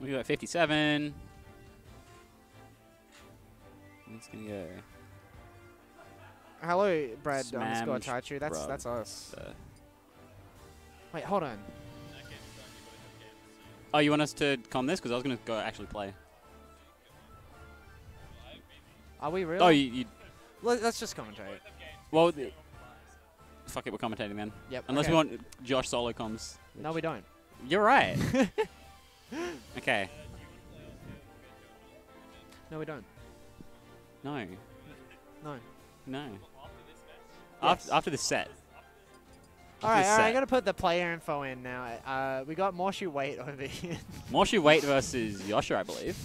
We got 57. It's gonna go. Hello, Brad underscore Smash Taicho. That's that's us. Uh, Wait, hold on. oh, you want us to com this? Because I was gonna go actually play. Are we really? Oh, you, you Let, us just commentate. well. Fuck it, we're commentating then. Yep. Unless okay. we want Josh solo comms. No, we don't. You're right. okay. No, we don't. No. No. No. Yes. After, after this set. Alright, alright. I'm gonna put the player info in now. Uh, we got Morshu Wait over here. Morshu Wait versus Yosha, I believe.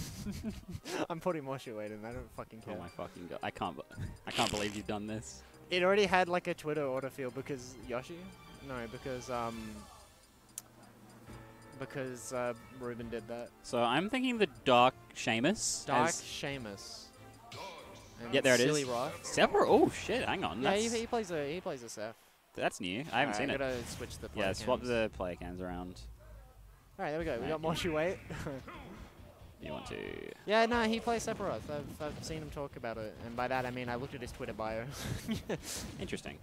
I'm putting Morshu Wait in. I don't fucking care. Oh my fucking god! I can't. I can't believe you've done this. It already had like a Twitter autofill because Yoshi. No, because um. Because uh, Ruben did that. So I'm thinking the Dark Samus. Dark Samus. Yeah, there it is. Silly Roth. separate. Oh shit! Hang on. Yeah, he, he plays a he plays a Seph. that's new. I haven't seen I it. gotta switch the. Yeah, swap the player cans around. All right, there we go. We Right. got Morshu Wait. You want to? yeah, no, he plays Sephiroth. I've, I've seen him talk about it, and by that I mean I looked at his Twitter bio. Interesting.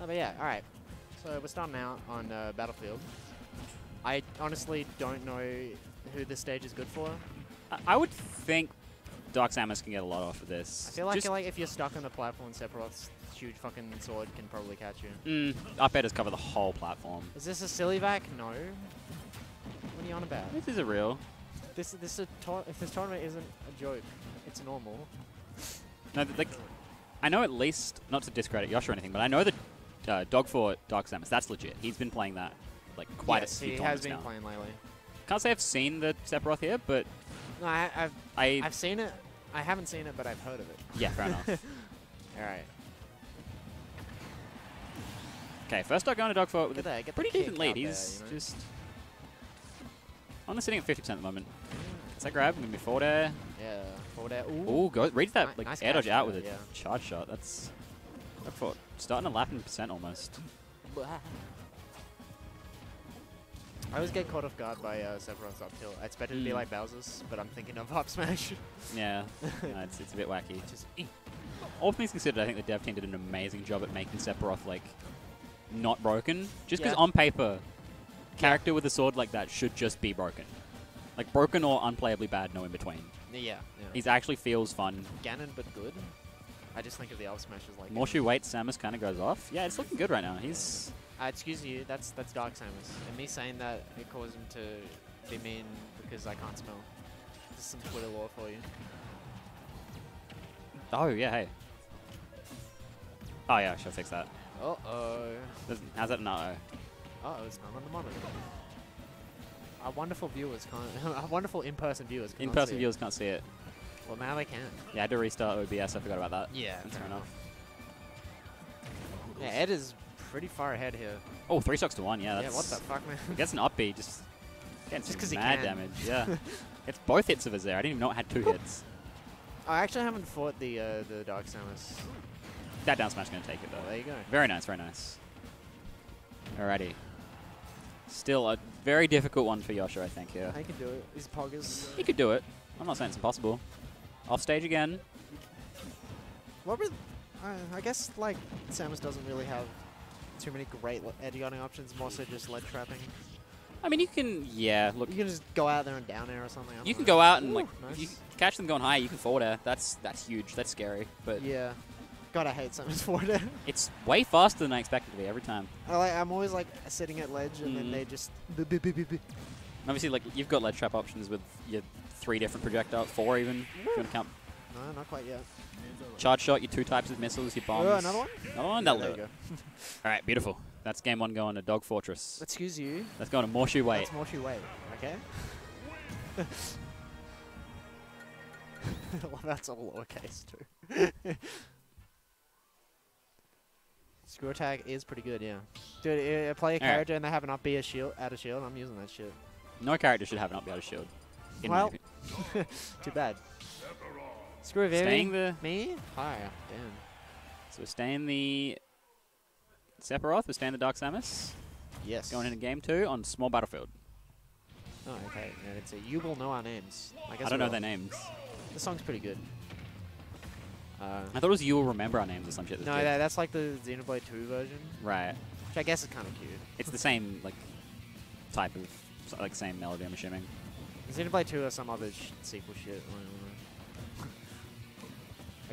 Oh, but yeah, all right. So we're starting out on uh, Battlefield. I honestly don't know who this stage is good for. I, would think Dark Samus can get a lot off of this. I feel like like if you're stuck on the platform, Sephiroth's huge fucking sword can probably catch you. mm, up air does cover the whole platform. Is this a silly vac? No. What are you on about? This is a real. This this a if this tournament isn't a joke, it's normal. No, th- like, I know at least not to discredit Yosh or anything, but I know that uh, Dog for Dark Samus. That's legit. He's been playing that like quite yes, a few he has been now. playing lately. Can't say I've seen the Sephiroth here, but No, I, I've I I've seen it. I haven't seen it, but I've heard of it. yeah, fair enough. All right. Okay, first dog going to Dog for with a that. The pretty decent lead. there, He's you know? just only sitting at 50% at the moment. Is that grab? Gonna be forward air. Yeah. Forward air. Ooh. Ooh, go reads that like nice air dodge out with there, a yeah. charge shot. That's Dog for starting to lap in percent almost. I always get caught off guard by uh, Sephiroth's up tilt. I expect it to be Mm. like Bowser's, but I'm thinking of up smash. Yeah, no, it's, it's a bit wacky. Just All things considered, I think the dev team did an amazing job at making Sephiroth like not broken. Just because Yeah. on paper, character with a sword like that should just be broken. Like broken or unplayably bad, no in between. yeah. yeah. He actually feels fun. Ganon, but good. I just think of the up smash as like. Morshu waits, Samus kind of goes off. Yeah, it's looking good right now. He's Uh, excuse you. That's that's Dark Samus, and me saying that it caused him to be mean because I can't smell. This is some Twitter lore for you. oh yeah, hey. Oh yeah, I should fix that. Uh oh. How's that? No. Uh oh, it's not on the monitor. Our wonderful viewers can't. our wonderful in-person viewers. can't In-person see it. viewers can't see it. Well, now they can. Yeah, I had to restart OBS. I forgot about that. Yeah. Fair enough. Yeah, Ed is pretty far ahead here. Oh, three stocks to one. Yeah, that's... yeah, that's. what the fuck, man? He gets an up B, just Just some 'cause he mad can. damage. Yeah, it's both hits of his there. I didn't even know it had two hits. I actually haven't fought the uh, the Dark Samus. That down smash gonna take it Well, though. there you go. Very nice, very nice. Alrighty. Still a very difficult one for Yosha, I think. Here, He can do it. These poggers. he could do it. I'm not saying it's impossible. Off stage again. What were? Uh, I guess like Samus doesn't really have too many great le- edgeguarding options. More so just ledge trapping. I mean, you can, yeah. Look, You can just go out there and down air or something. You can know. go out and Ooh, like, nice. you catch them going high, you can forward air. That's that's huge. That's scary, but Yeah. God, I hate Samus forward air. it's way faster than I expected to be every time. I like, I'm always like sitting at ledge and then Mm. they just. obviously, like you've got ledge trap options with your three different projectile, four even. If you want to count No, not quite yet. charge shot, your two types of missiles, your bombs. Oh, another one? Another one. That'll there do you it. All right, beautiful. That's game one going to Dog Fortress. Excuse you. Let's go to Morshu Wait. That's Morshu Wait. Okay. well, that's all lowercase too. Screw attack is pretty good, yeah. Dude, uh, play a character and they have an up B a shield, add a shield. I'm using that shit. No character should have an up B shield. in my Well. Too bad. Screw staying the Me? Hi. Damn. so we're staying the Sephiroth. We're staying the Dark Samus. Yes. Going into game two on small battlefield. Oh, okay. Yeah, it's a You Will Know Our Names. I guess I don't know their names. The song's pretty good. Uh, I thought it was You Will Remember Our Names or some shit. no, that, that's like the Xenoblade 2 version, Right. which I guess is kind of cute. It's the same, like, type of, like, same melody, I'm assuming. Xenoblade 2 or some other sh sequel shit.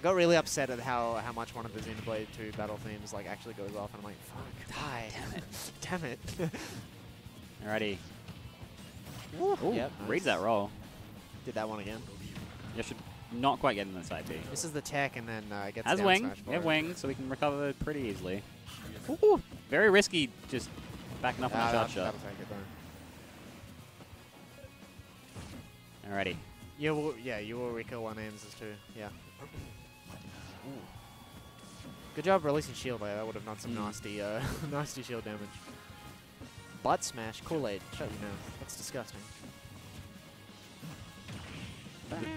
Got really upset at how, how much one of the Xenoblade 2 battle themes like actually goes off, and I'm like, fuck, die. Damn it. Damn it. Alrighty. Ooh, Yep, reads that roll. Did that one again. You should not quite get in the side B. This is the tech, and then uh, gets Has down wing. We have wing, so we can recover pretty easily. Ooh, very risky, just backing up on Ah, a shot that- shot. take it though. Alrighty. Yeah, well, yeah, you will Rico one aims is too. Yeah. Good job releasing shield there. That would have done some Mm. nasty, uh, nasty shield damage. Butt smash, Kool Aid. Shut your mouth. That's disgusting.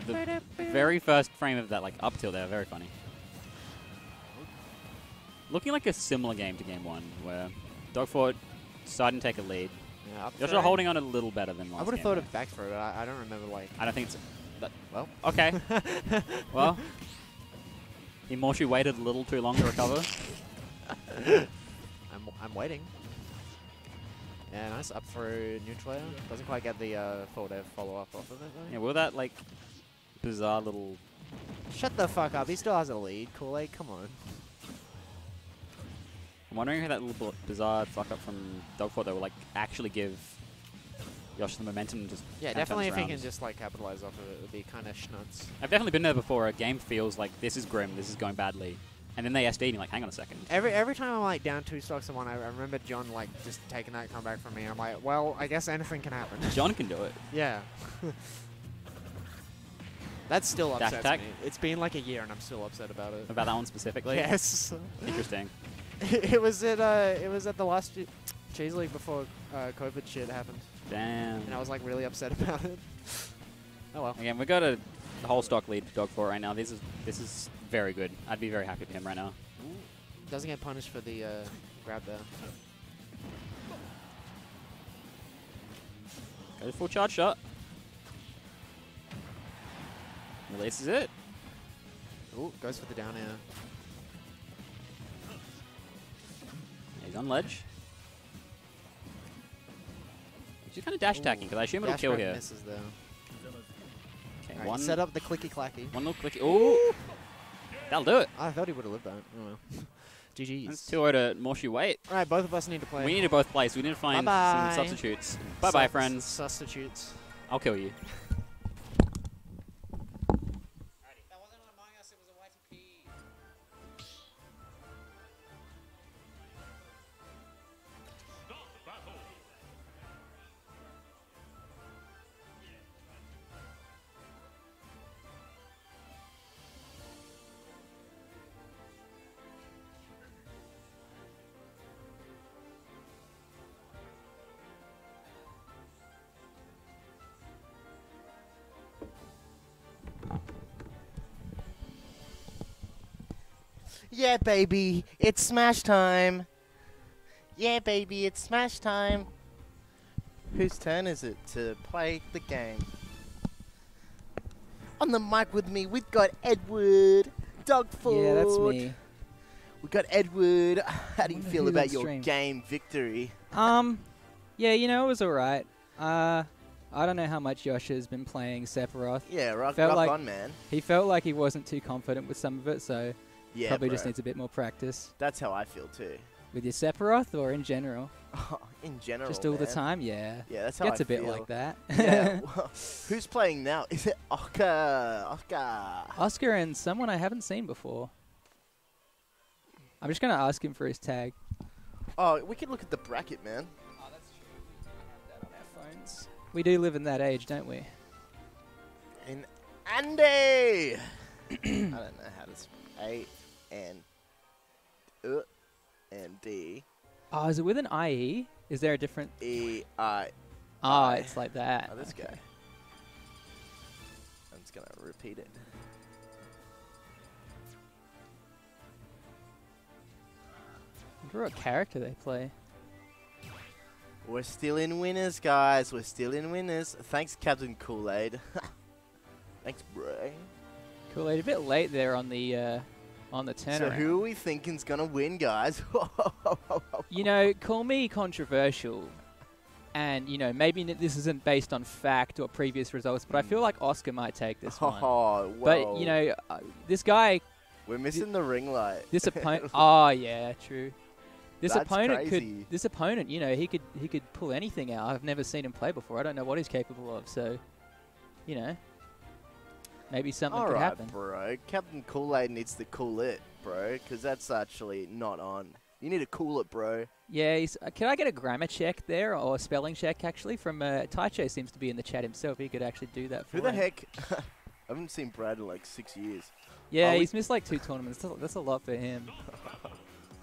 The, the very first frame of that, like, up tilt there, very funny. Looking like a similar game to game one, where Dogfort starting to take a lead. Yeah, You're holding on a little better than last I would have thought though. of back throw, but I, I don't remember like. I don't think it's... That, Well, okay. well, Immortu waited a little too long to recover. I'm, I'm waiting. Yeah, nice up through neutral air. Doesn't quite get the uh, forward air follow up off of it though. yeah, will that, like, bizarre little... Shut the fuck up. He still has a lead. Kool Aid, come on. I'm wondering if that little bizarre fuck up from Dogfort that will, like, actually give Yosh the momentum and just Yeah, definitely if he can just like capitalize off of it, it would be kind of schnutz. I've definitely been there before. A game feels like this is grim, this is going badly, and then they SD and you're like, hang on a second. Every every time I'm like down two stocks to one, I, remember John like just taking that comeback from me. I'm like, well, I guess anything can happen. John can do it. yeah. That's still Dash upsets attack? me. It's been like a year and I'm still upset about it. About that one specifically. yes. Interesting. it was at uh, it was at the last Cheese League before uh, COVID shit happened, Damn. and I was like really upset about it. oh well. Again, we got a whole stock lead dog for right now. This is this is very good. I'd be very happy with him right now. Doesn't get punished for the uh, grab there. Goes full charge shot. Releases it. Ooh, goes for the down air. He's on ledge. He's just kind of dash attacking because I assume it'll Dash kill here. misses though. Okay, Alright, one set up the clicky clacky. One little clicky. Ooh, that'll do it. I thought he would have lived that. Oh well. That's GG's. 2 to Morshu Wait. Alright, both of us need to play. We need to both play, so we need to find Bye-bye. some substitutes. Bye bye, friends. Substitutes. I'll kill you. Yeah, baby, it's smash time. Yeah, baby, it's smash time. Whose turn is it to play the game? On the mic with me, we've got Edward, Dogfoot. Yeah, that's me. We've got Edward. How do you feel about your stream. game victory? Um, yeah, you know, it was alright. Uh, I don't know how much Yosh has been playing Sephiroth. Yeah, rock, Felt rock like- on, man. He felt like he wasn't too confident with some of it, so Yeah, probably bro. just needs a bit more practice. That's how I feel too. With your Sephiroth or in general? In general, just all the time? Yeah. Yeah, that's how Gets I a bit feel. like that. yeah. Who's playing now? Is it Oscar? Oscar. Oscar and someone I haven't seen before. I'm just going to ask him for his tag. Oh, we can look at the bracket, man. Oh, that's true. We have that on our phones. We do live in that age, don't we? In Andy. I don't know how to A and uh, and D Oh, is it with an IE? Is there a different... E I. Ah, I. it's like that. Oh, this Okay. guy. I'm just gonna repeat it. I wonder what character they play. We're still in winners, guys. We're still in winners. Thanks, Captain Kool Aid. Thanks, bro. Kool Aid a bit late there on the uh, on the So who are we thinking's gonna win, guys? you know, call me controversial, and you know maybe this isn't based on fact or previous results, but I feel like Oscar might take this one. Oh, But you know, uh, this guy, we're missing the ring light. this opponent. oh yeah, true. This That's opponent crazy. could. This opponent, you know, he could he could pull anything out. I've never seen him play before. I don't know what he's capable of. So, you know, maybe something All could right, happen. bro. Captain Kool Aid needs to cool it, bro, because that's actually not on. You need to cool it, bro. Yeah, he's, uh, can I get a grammar check there or a spelling check actually from uh, Taicho? Seems to be in the chat himself. He could actually do that. For Who the him. heck? I haven't seen Brad in like six years. Yeah, Are he's missed like two tournaments. That's a, that's a lot for him.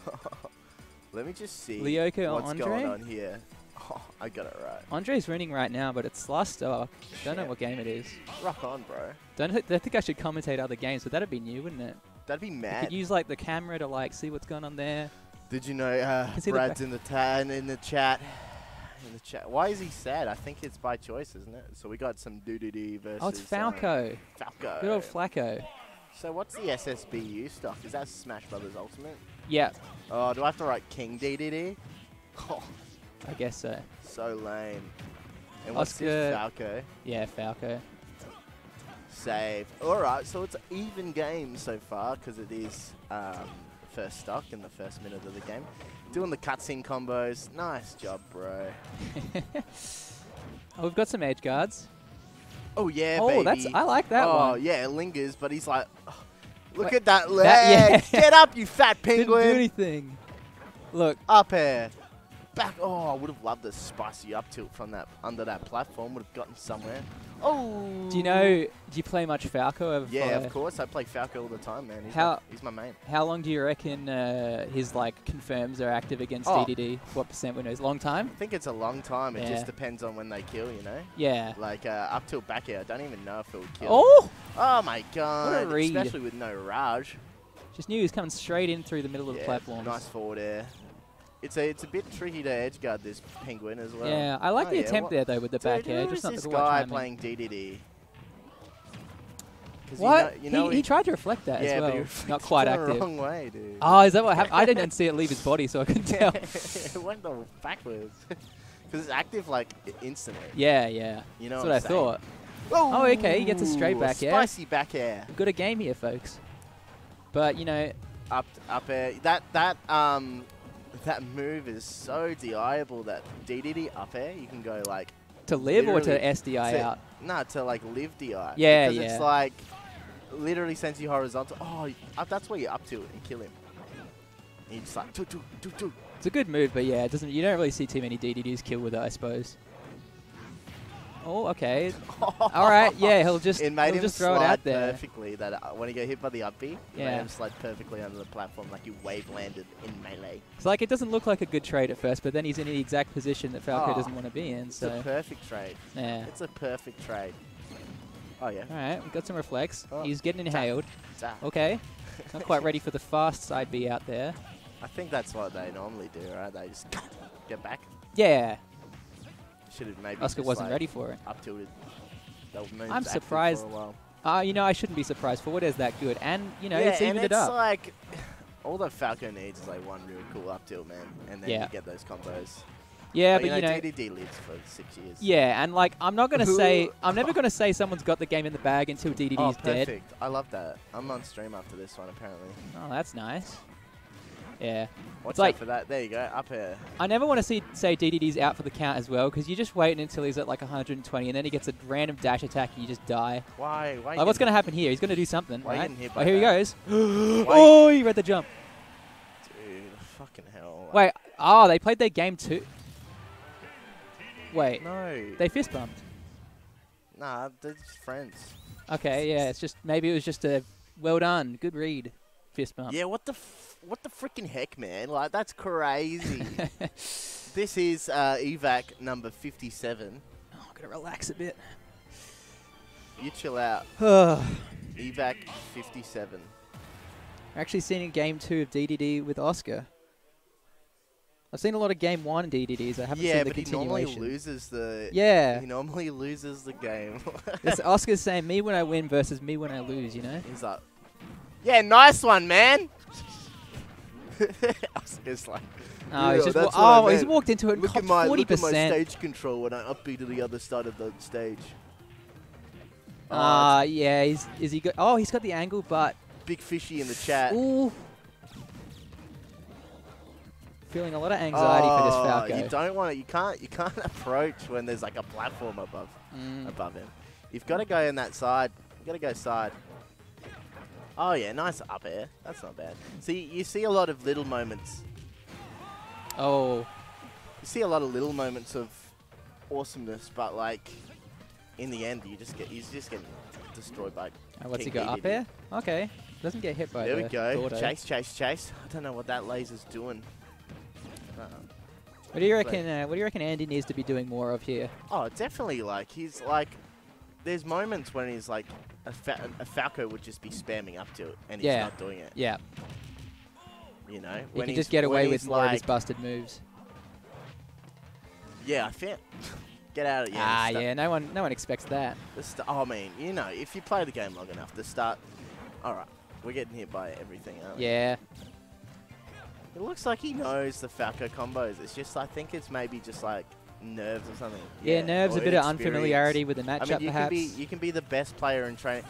Let me just see what's Andre? going on here. Oh, I got it right. Andre's winning right now, but it's last stock. Don't know what game it is. Rock on, bro. Don't, don't think I should commentate other games, but that'd be new, wouldn't it? That'd be You mad. could use like the camera to like see what's going on there. Did you know uh, see the Brad's in the ta- in the chat? In the chat. Why is he sad? I think it's by choice, isn't it? So we got some doo doo doo versus. Oh, it's um, Falco. Falco. Good old Flacco. so what's the SSBU stuff? Is that Smash Brothers Ultimate? Yeah, Oh, do I have to write King DDD? Oh, I guess so. so lame. And what's Oscar- this Falco? Yeah, Falco. Save. All right, so it's an even game so far because it is um, first stock in the first minute of the game. Doing the cutscene combos. Nice job, bro. Oh, we've got some edge guards. Oh yeah, oh, baby. that's I like that oh one. yeah, it lingers, but he's like, "Oh, look Wait, at that leg. that- yeah. Get up, you fat Didn't do penguin. anything. Look, Up air. Back. Oh, I would have loved the spicy up tilt from that under that platform. Would have gotten somewhere. Oh. do you know? Do you play much Falco? Yeah, of course. I play Falco all the time, man. He's, How- my, he's my main. How long do you reckon uh, his like confirms are active against Oh. DDD? What percent winner is? Long time? I think it's a long time. It Yeah. just depends on when they kill, you know? Yeah. Like uh, up tilt back air, I don't even know if it would kill. Oh! Oh my god. read. Especially with no Raj. Just knew he was coming straight in through the middle of the platform. Nice forward air. It's a it's a bit tricky to edge guard this penguin as well. Yeah, I like Oh, the yeah, attempt what- there though with the back Dude, air. who Just not this guy playing DDD? What? You know, you know he, he tried to reflect that yeah, as but well. he Not quite the active. wrong way, dude. Oh, is that what happened? I didn't see it leave his body, so I couldn't tell. it went backwards. Because it's active like instantly. yeah, yeah. You know That's what I'm I saying? thought. Oh, okay, he gets a straight back air. Spicy back air. Got a game here, folks. But you know, Up up air. That that um that move is so DIable that DDD up air you can go like to live or to SDI to- out. Nah, to like live DI. Yeah, because yeah. it's like literally sends you horizontal. Oh, uh, that's where you're up to and kill him. And you just like. It's a good move, but yeah, it doesn't. You don't really see too many DDDs kill with it, I suppose. Oh, okay. All right, yeah, he'll just It made he'll him just throw it out there. perfectly. That uh, when he got hit by the up B, it made Yeah. him slide perfectly under the platform like he wave landed in melee. It's like it doesn't look like a good trade at first, but then he's in the exact position that Falco Oh, doesn't want to be in. It's So a perfect trade. yeah. It's a perfect trade. Oh yeah. All right, we got some reflex. Oh. He's getting inhaled. Zap. Okay, not quite ready for the fast side B out there. I think that's what they normally do, right? They just get back. Yeah, Should have maybe. Oscar wasn't like, ready for it. Up tilted. I'm surprised- For a while. Uh, you know, I shouldn't be surprised. Forward is that good, and you know, yeah, it's and evened it's it up. like all that Falco needs is like one really cool up tilt, man, and then Yeah. you get those combos. yeah, but, but you know, DDD lives for six years. yeah, and like, I'm not gonna say, I'm never gonna say someone's got the game in the bag until DDD's Oh, dead. perfect. I love that. I'm on stream after this one, apparently. Oh, that's nice. Yeah, Watch like- out for that. There you go. Up here. I never want to see say DDD's out for the count as well, because you're just waiting until he's at like 120, and then he gets a random dash attack, and you just die. Why? Why? Like, what's going to happen here? He's going to do something, Why right? hit Oh, here he goes. Oh, he read the jump. Dude, fucking hell. Wait, oh, they played their game too. Wait, No. they fist bumped. Nah, they're just friends. Okay, yeah, it's just maybe it was just a well done, good read, fist bump. Yeah, what the f- what the freaking heck, man? Like that's crazy. this is uh, evac number 57. Oh, I'm gonna relax a bit. You chill out. Evac 57. actually seen a game two of DDD with Oscar. I've seen a lot of game one DDDs. I haven't yeah, seen the continuation. Yeah, but he normally loses the. Yeah. He normally loses the game. It's Oscar's saying me when I win versus me when I lose. You know. He's like, yeah, nice one, man. Oscar's like, Oh, Yeah, he's just that's wa- what I oh, he's walked into it and look at my forty look at my percent. stage control when I upbeat to the other side of the stage. Oh, Ah, yeah. He's is he got? Oh, he's got the angle, but big fishy in the chat. ooh, feeling a lot of anxiety for this Oh, Falco. You don't want to. You can't. You can't approach when there's like a platform above Mm. above him. You've got to go in that side. You've got to go side. Oh yeah, nice up air. That's not bad. See, you see a lot of little moments. Oh, You see a lot of little moments of awesomeness, but like in the end, you just get you just get destroyed by. oh, what's he King got up there? Okay, doesn't get hit by There the we go. Gordo. Chase, chase, chase. I don't know what that laser's doing. Uh, What do you reckon? Uh, what do you reckon Andy needs to be doing more of here? Oh, definitely. Like he's like, there's moments when he's like, a, fa- a Falco would just be spamming up to it, and he's Yeah. not doing it. Yeah, You know, he when can just get away with more of his busted moves. Yeah, I think. Get out of yeah. ah, yeah. No one, no one expects that. The oh, I mean, you know, if you play the game long enough, the start. All right, we're getting hit by everything, aren't we? Yeah. It looks like he knows the Falco combos. It's just, I think it's maybe just like nerves or something. Yeah, nerves, a bit of unfamiliarity with the matchup, I mean, you perhaps. can be you can be the best player in training.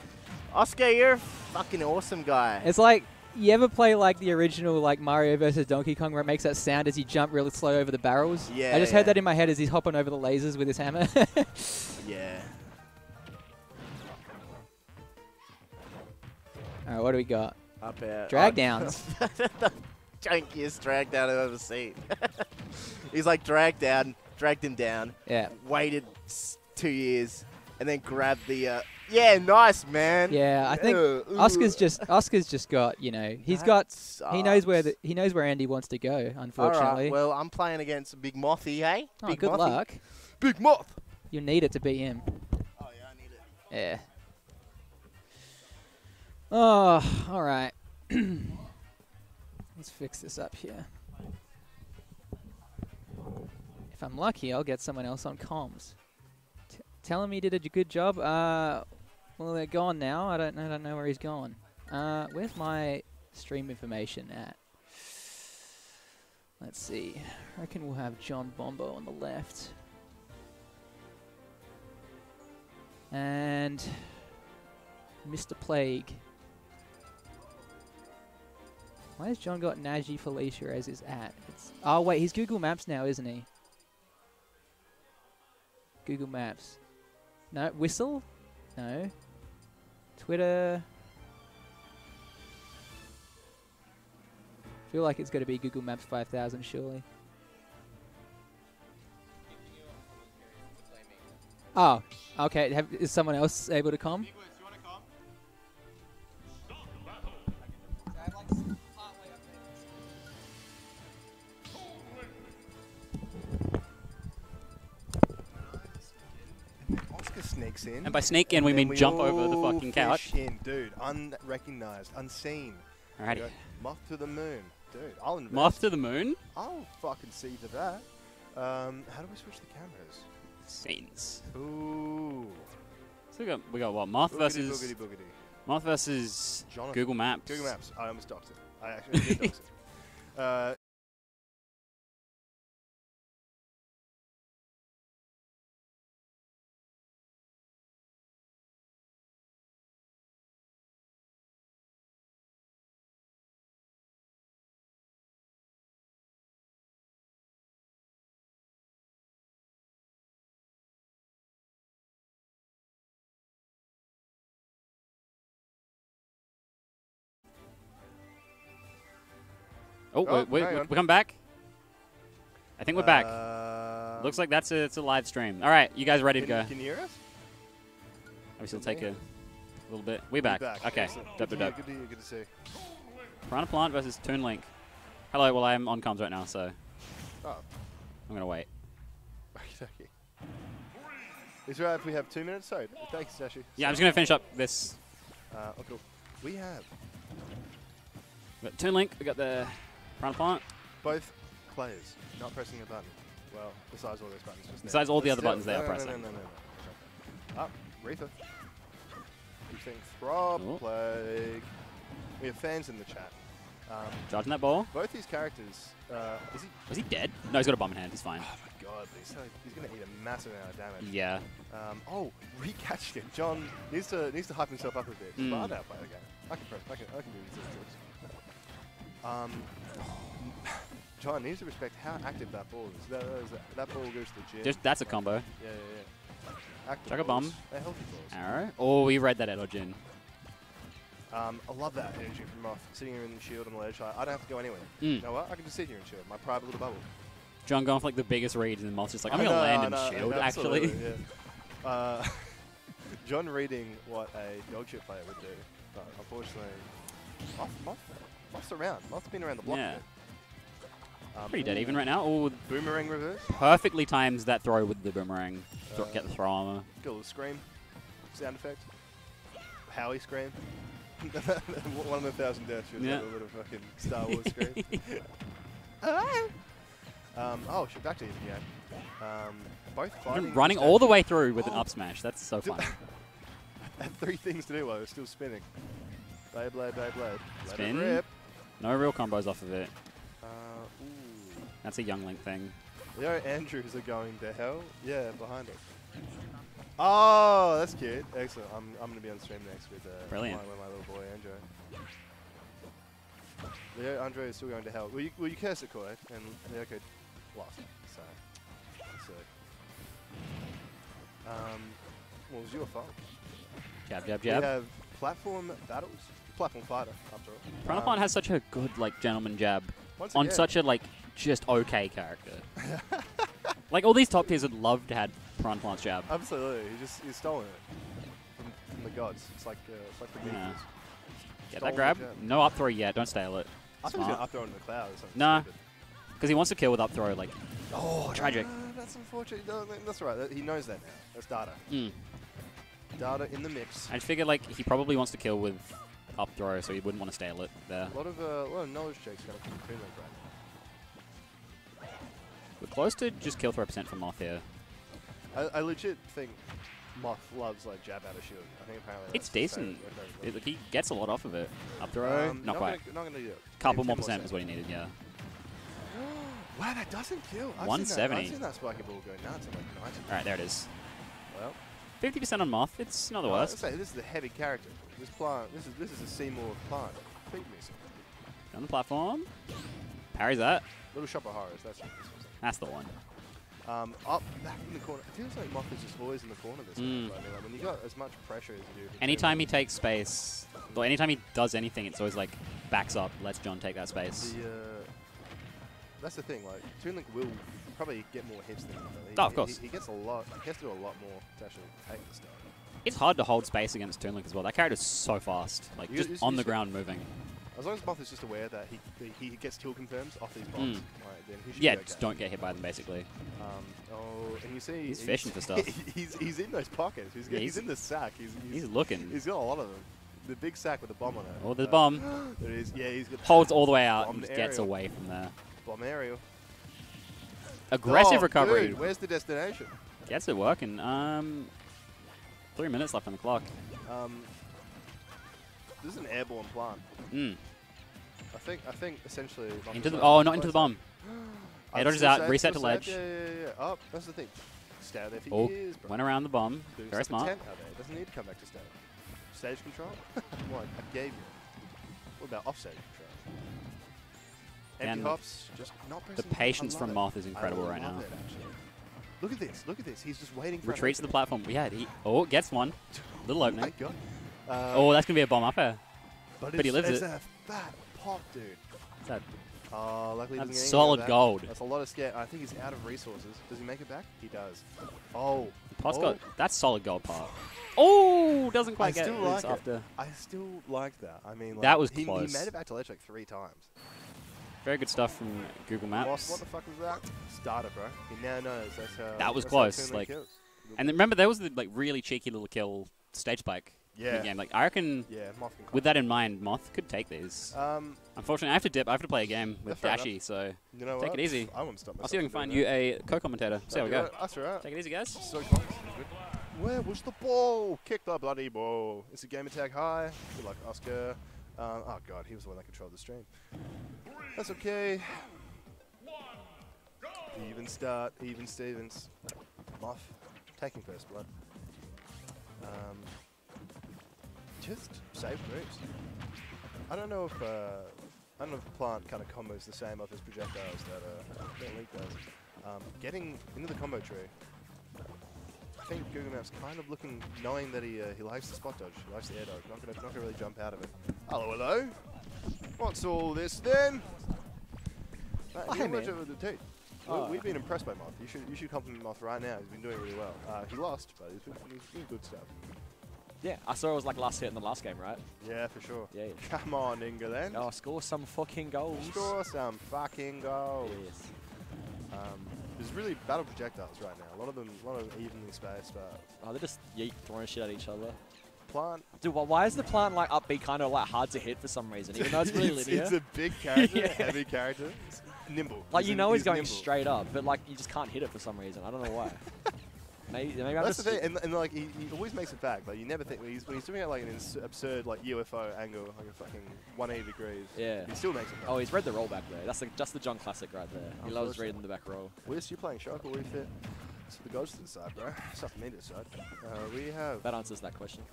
Oscar, you're a fucking awesome guy. It's like you ever play like the original like Mario versus Donkey Kong where it makes that sound as you jump really slow over the barrels. Yeah, I just yeah. heard that in my head as he's hopping over the lasers with his hammer. yeah. All right, what do we got? Up air. Drag downs. the junkiest drag down I've ever seen. He's like dragged down, dragged him down, Yeah. waited two years, and then grabbed the. Uh, yeah, nice man. Yeah, I think Ugh, Oscar's just Oscar's just got, you know, he's That got he knows where the, he knows where Andy wants to go, unfortunately. right, well, I'm playing against Big Mothy, hey? oh, Big good Mothy. luck. Big Moth. You need it to beat him. Oh yeah, I need it. Yeah. Oh, all right. Let's fix this up here. I'm lucky, I'll get someone else on comms. T- tell him he did a good job. Uh, well, they're gone now. I don't, I don't know where he's gone. Uh, where's my stream information at? Let's see. I reckon we'll have John Bombo on the left. And Mr. Plague. Why has John got Naji Felicia as his at? It's, oh wait, he's Google Maps now, isn't he? Google Maps. No, Whistle? No. Twitter. Feel like it's going to be Google Maps 5000 surely. Oh, okay. Have, is someone else able to come? Sneaks in. And by sneak in, we mean we jump over the fucking couch. In, dude, unrecognized, unseen. Alrighty. Go, Moth to the moon, dude. I'll invest. Moth to the moon. I'll fucking see to that. Um, how do we switch the cameras? Scenes. Ooh. So we got we got what? Moth Boogity, versus boogity, boogity. Moth versus Jonathan. Google Maps. Google Maps. I almost doxed it. I actually did dox it. Uh, Oh, Oh, wait, wait, we, on. we come back. I think we're back. Uh, Looks like that's a it's a live stream. All right, you guys ready to go? Can you hear us? Obviously, it'll take a little bit. We We're back. Okay. Dub, Good to dub. Good to. Good to see. Piranha Plant versus Toon Link. Hello. Well, I'm on comms right now, so Oh. I'm gonna wait. Okay, okay. Is it right if we have two minutes? Sorry. Thanks, Sashi. Yeah, I'm just gonna finish up this. Uh, oh, cool. We have We got Toon Link. We got the Plant. both players not pressing a button. Well, besides all those buttons. Just there. Besides all the other buttons they are no, no, pressing. No, no, no, no, no. Up, Reaper. Keep saying throb, Oh. plague. We have fans in the chat. Um, Charging that ball. both these characters, uh, is he? Was he dead? No, he's got a bomb in hand. He's fine. Oh my god, he's, he's going to eat a massive amount of damage. Yeah. Um, oh, recatching it. John needs to needs to hype himself up a bit. Mm. But I know how to play the game. I can press. I can. I can do these tricks. Um, John needs to respect how active that ball is. That, that, is- that ball goes to the gym. Just that's a combo. yeah, yeah, yeah. Active Chuck a balls. bomb. They're healthy balls. Arrow. Oh, we read that at Ojin. Um, I love that energy from Moth. Sitting here in the shield on the ledge. I, I don't have to go anywhere. Mm. You know what? I can just sit here and shield. My private little bubble. John going for like the biggest read, and the Moth's just like, I'm gonna land I and know, shield. Actually, yeah. Uh, John reading what a dog shit player would do, but unfortunately, Moth, Moth, Moth's around. Moth's been around the block. Yeah. Um, pretty dead even right now. Oh, Boomerang reverse. perfectly times that throw with the boomerang. Thro- get the Uh, throw armor. Get a little scream. Sound effect. Howie scream. One of the thousand deaths Yeah. have a little fucking Star Wars scream. um, oh, shit, back to you, yeah. Um, both fighting. Running all the way through with an up smash. That's so fun. had three things to do while it was still spinning. Blade, blade, blade, blade. Let Spin. it rip. No real combos off of it. Uh, ooh. That's a young Link thing. Leo Andrews are going to hell. Yeah, behind it. Oh, that's cute. Excellent. I'm, I'm going to be on stream next with, uh, Brilliant. My, with my little boy, Andrew. Leo Andre is still going to hell. Will you, well, you curse it, Koi, and Leo could lost. So, so. Um, what was your fault? Jab, jab, jab. We have platform battles. Platform fighter, after all. Piranha Plant Um, has such a good like gentleman jab on again- such a like just okay character. like all these top tiers would love to had Piranha Plant jab. Absolutely, he just he's stolen it from, from the gods. It's like uh, it's like the Yeah. Meteors. Get that grab. No up throw yet. Don't stale it. I thought he was gonna up throw it in the cloud or something. Nah. Because he wants to kill with up throw. Like, oh, tragic. That's unfortunate. No, that's right. He knows that now. That's data. Mm. Data in the mix. I figured like he probably wants to kill with up throw, so he wouldn't want to stale it there. A lot of uh, a lot of knowledge checks coming from Toon Link right We're close to just kill throw percent for Moth here. I, I legit think Moth loves like jab out of shield. I think apparently It's decent. It, like, he gets a lot off of it. Up throw, Um, not quite. Gonna, not gonna do it. Couple more 10 percent is what he needed. Yeah. Wow, that doesn't kill. I've Seen that, 170. I've seen that spiky ball go nuts. I'm like. All right, there it is. Well, Fifty percent on Moth. It's not the worst. Say this is a heavy character. This plant. This is this is a Seymour plant. Feed me some. On the platform. Parries that. Little shop of horrors. That's what this was. That's the one. Um, up back in the corner. It feels like Moth is just always in the corner this. Mm. But I mean, like, when you got as much pressure as you do. Anytime he takes space, or anytime he does anything, it's always like backs up, lets John take that space. the, uh, that's the thing. Like Toon Link will probably get more hits than him. he- Oh, of he- course. He, gets a lot. He has to do a lot more to actually take the stuff. It's hard to hold space against Toon Link as well. That character's so fast, like You- just you- on you the ground moving. As long as Moth is just aware that he he gets kill confirms off these bombs, Mm. like, then he should Yeah, be just don't get hit by them basically. Um, oh, and you see He's fishing for stuff. he's, he's in those pockets. He's, Yeah, he's, he's- in the sack. He's, He's looking. he's got a lot of them. The big sack with the bomb on it. Oh, the Uh, bomb. There it is. Yeah, he's got Holds all the way out and just gets aerial. away from there. bomb aerial. Aggressive Oh, recovery. Dude, where's the destination? Gets it working. Um, three minutes left on the clock. Um, this is an airborne plant. Mm. I think. I think essentially. Into the oh, not into the bomb. Air dodges out, safe, reset to ledge. safe, Yeah, yeah, yeah. Oh, that's the thing. Stay out there for Oh, years, bro. went around the bomb. Doing Very smart. Out there. Doesn't need to come back to stage. Stage control? what? I gave you. What about offstage control? Empty And hops, just not The patience from Moth is incredible right now. It. Look at this. Look at this. He's just waiting for Retreats to the platform. Yeah, he, oh, gets one. Little opening. Uh, Oh, that's gonna be a bomb up air. but, but he lives it's it. a fat pop, dude. That Oh, luckily That's solid gold. That's a lot of scare. I think he's out of resources. Does he make it back? He does. Oh. pot's oh. got that's solid gold part. Oh, doesn't I quite get still it like it. after. I still like that. I mean, like, That was he, close. He made it back to like three times. Very good stuff from Google What, Maps. what the fuck was that? Starter, bro. He now knows that's how. That was that's close, Toon like- kills. And then remember, there was the like really cheeky little kill stage spike Yeah. game. Like I reckon, Yeah, Moth can with that in mind, Moth could take these. Um, Unfortunately, I have to dip. I have to play a game with fair enough. Dashy, so you know Take what? it easy. I won't stop I'll see if I can find from you a co-commentator. that. See how we go. be right. That's all right. Take it easy, guys. So Where was the ball? Kick the bloody ball. It's a game attack high. Good luck, Oscar. Um, oh god, he was the one that controlled the stream. That's okay. Even start, even Stevens. Moth, taking first blood. Um, just save moves. I don't know if uh, I don't know if plant kind of combos the same off his projectiles that uh, Link does. Um, getting into the combo tree. I think Google Maps kind of looking, knowing that he uh, he likes the spot dodge, he likes the air dodge, not gonna not gonna really jump out of it. Hello, hello. What's all this then? Hey, much man. of a dude. Oh. We, we've been impressed by Moth. You should you should compliment Moth right now. He's been doing really well. Uh, he lost, but he's been, he's doing good stuff. Yeah, I saw it was like last hit in the last game, right? Yeah, for sure. Yeah. Come on, England. Oh, score some fucking goals. Score some fucking goals. Yes. Um, there's really battle projectiles right now. A lot of them, a lot of evenly spaced. But Oh, they're just yeet throwing shit at each other. plant, Dude, wh- why is the plant like upbeat kind of like hard to hit for some reason? Even though it's really it's, linear. it's a big character, Yeah. heavy character. It's nimble. like He's you know he's, going nimble. straight up, but like you just can't hit it for some reason. I don't know why. maybe maybe I'm That's the thing, and, and like he, he always makes it back, but you never think when he's, when he's doing it like an ins- absurd like UFO angle, like a fucking 180 degrees. Yeah. He still makes it back. Oh, he's read the roll back there. That's the, just the John classic right there. He loves reading the back roll. Wiz, you playing Shark or Wii Fit? It's the goes to the side, bro. It's up to me to decide. Uh, we have That answers that question.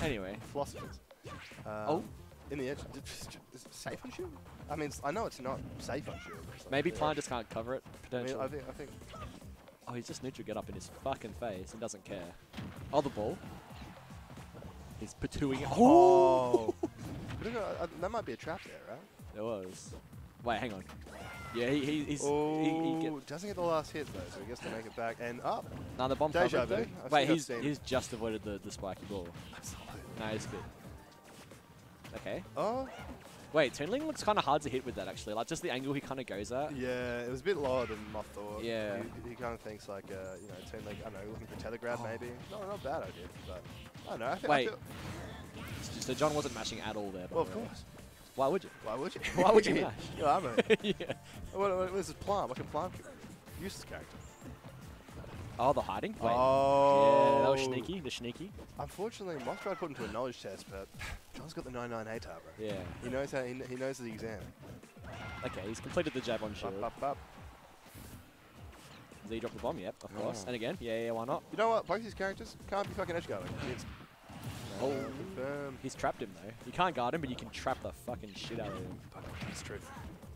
Anyway, philosophers. Um, Oh. In the edge. safe on shield? I mean, I know it's not safe on shield. like, maybe. Plant just can't cover it I mean, potentially. I think, I think oh, he's just neutral get up in his fucking face and doesn't care. Oh, the ball. He's patooing it. Oh. Uh, that might be a trap there, right? There was. Wait, hang on. Yeah, he, he, he's. Oh, he, he get, doesn't get the last hit though, so he gets to make it back and up. nah, the bomb Deja covered though. Wait, he's, he's just avoided the, the spiky ball. No, he's good. Okay. Oh, Wait, Toon Link looks kind of hard to hit with that actually. Like just the angle he kind of goes at. yeah, it was a bit lower than Moth thought. Yeah. He, he kind of thinks like, uh, you know, team like, I don't know, looking for tether grab Oh. maybe. No, not a bad idea, but I don't know. I I Wait. feel- So John wasn't mashing at all there. well, of course. Why would you? Why would you? Why would you mash? yeah, I'm a, yeah. what, what, this is Plant. What can Plant do? Useless character. Oh, the hiding. Wait. Oh. Yeah, that was oh. sneaky. The sneaky. Unfortunately, Moth tried to put him to a knowledge test, but John's got the 99 ATAR, bro. Yeah. He knows how he, he knows the exam. Okay, he's completed the jab on shield. Up, up, up. Does he drop the bomb? Yep, of course. Oh. And again, yeah, yeah, why not? You know what? Both these characters can't be fucking edge guarding. It's Oh. confirmed. He's trapped him though. You can't guard him, but you can trap the fucking shit out of him. That's true.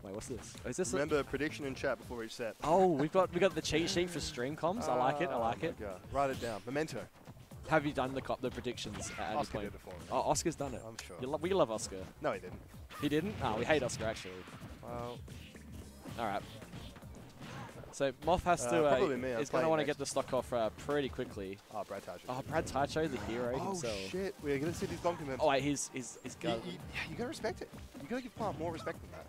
Wait, what's this? Oh, is this? A Remember prediction in chat before each set. oh, we've got we got the cheat sheet for stream comms. I like it. I Oh like my it. God. Write it down. Memento. Have you done the cop the predictions at any Oscar point? did it for me. Oh, Oscar's done it. I'm sure. You lo- we love Oscar. No, he didn't. He didn't. Oh, we hate Oscar actually. Well, All right. So Moth has Uh, to. Uh, probably me, I'm he's going to want to get the stock off uh, pretty quickly. oh, Brad Taicho. Oh, Brad Taicho, the hero Oh, himself. shit. We're going to see these bomb commits. Oh wait, he's he's he's you, got. you, yeah, you gotta respect it. You gotta give Plant more respect than that.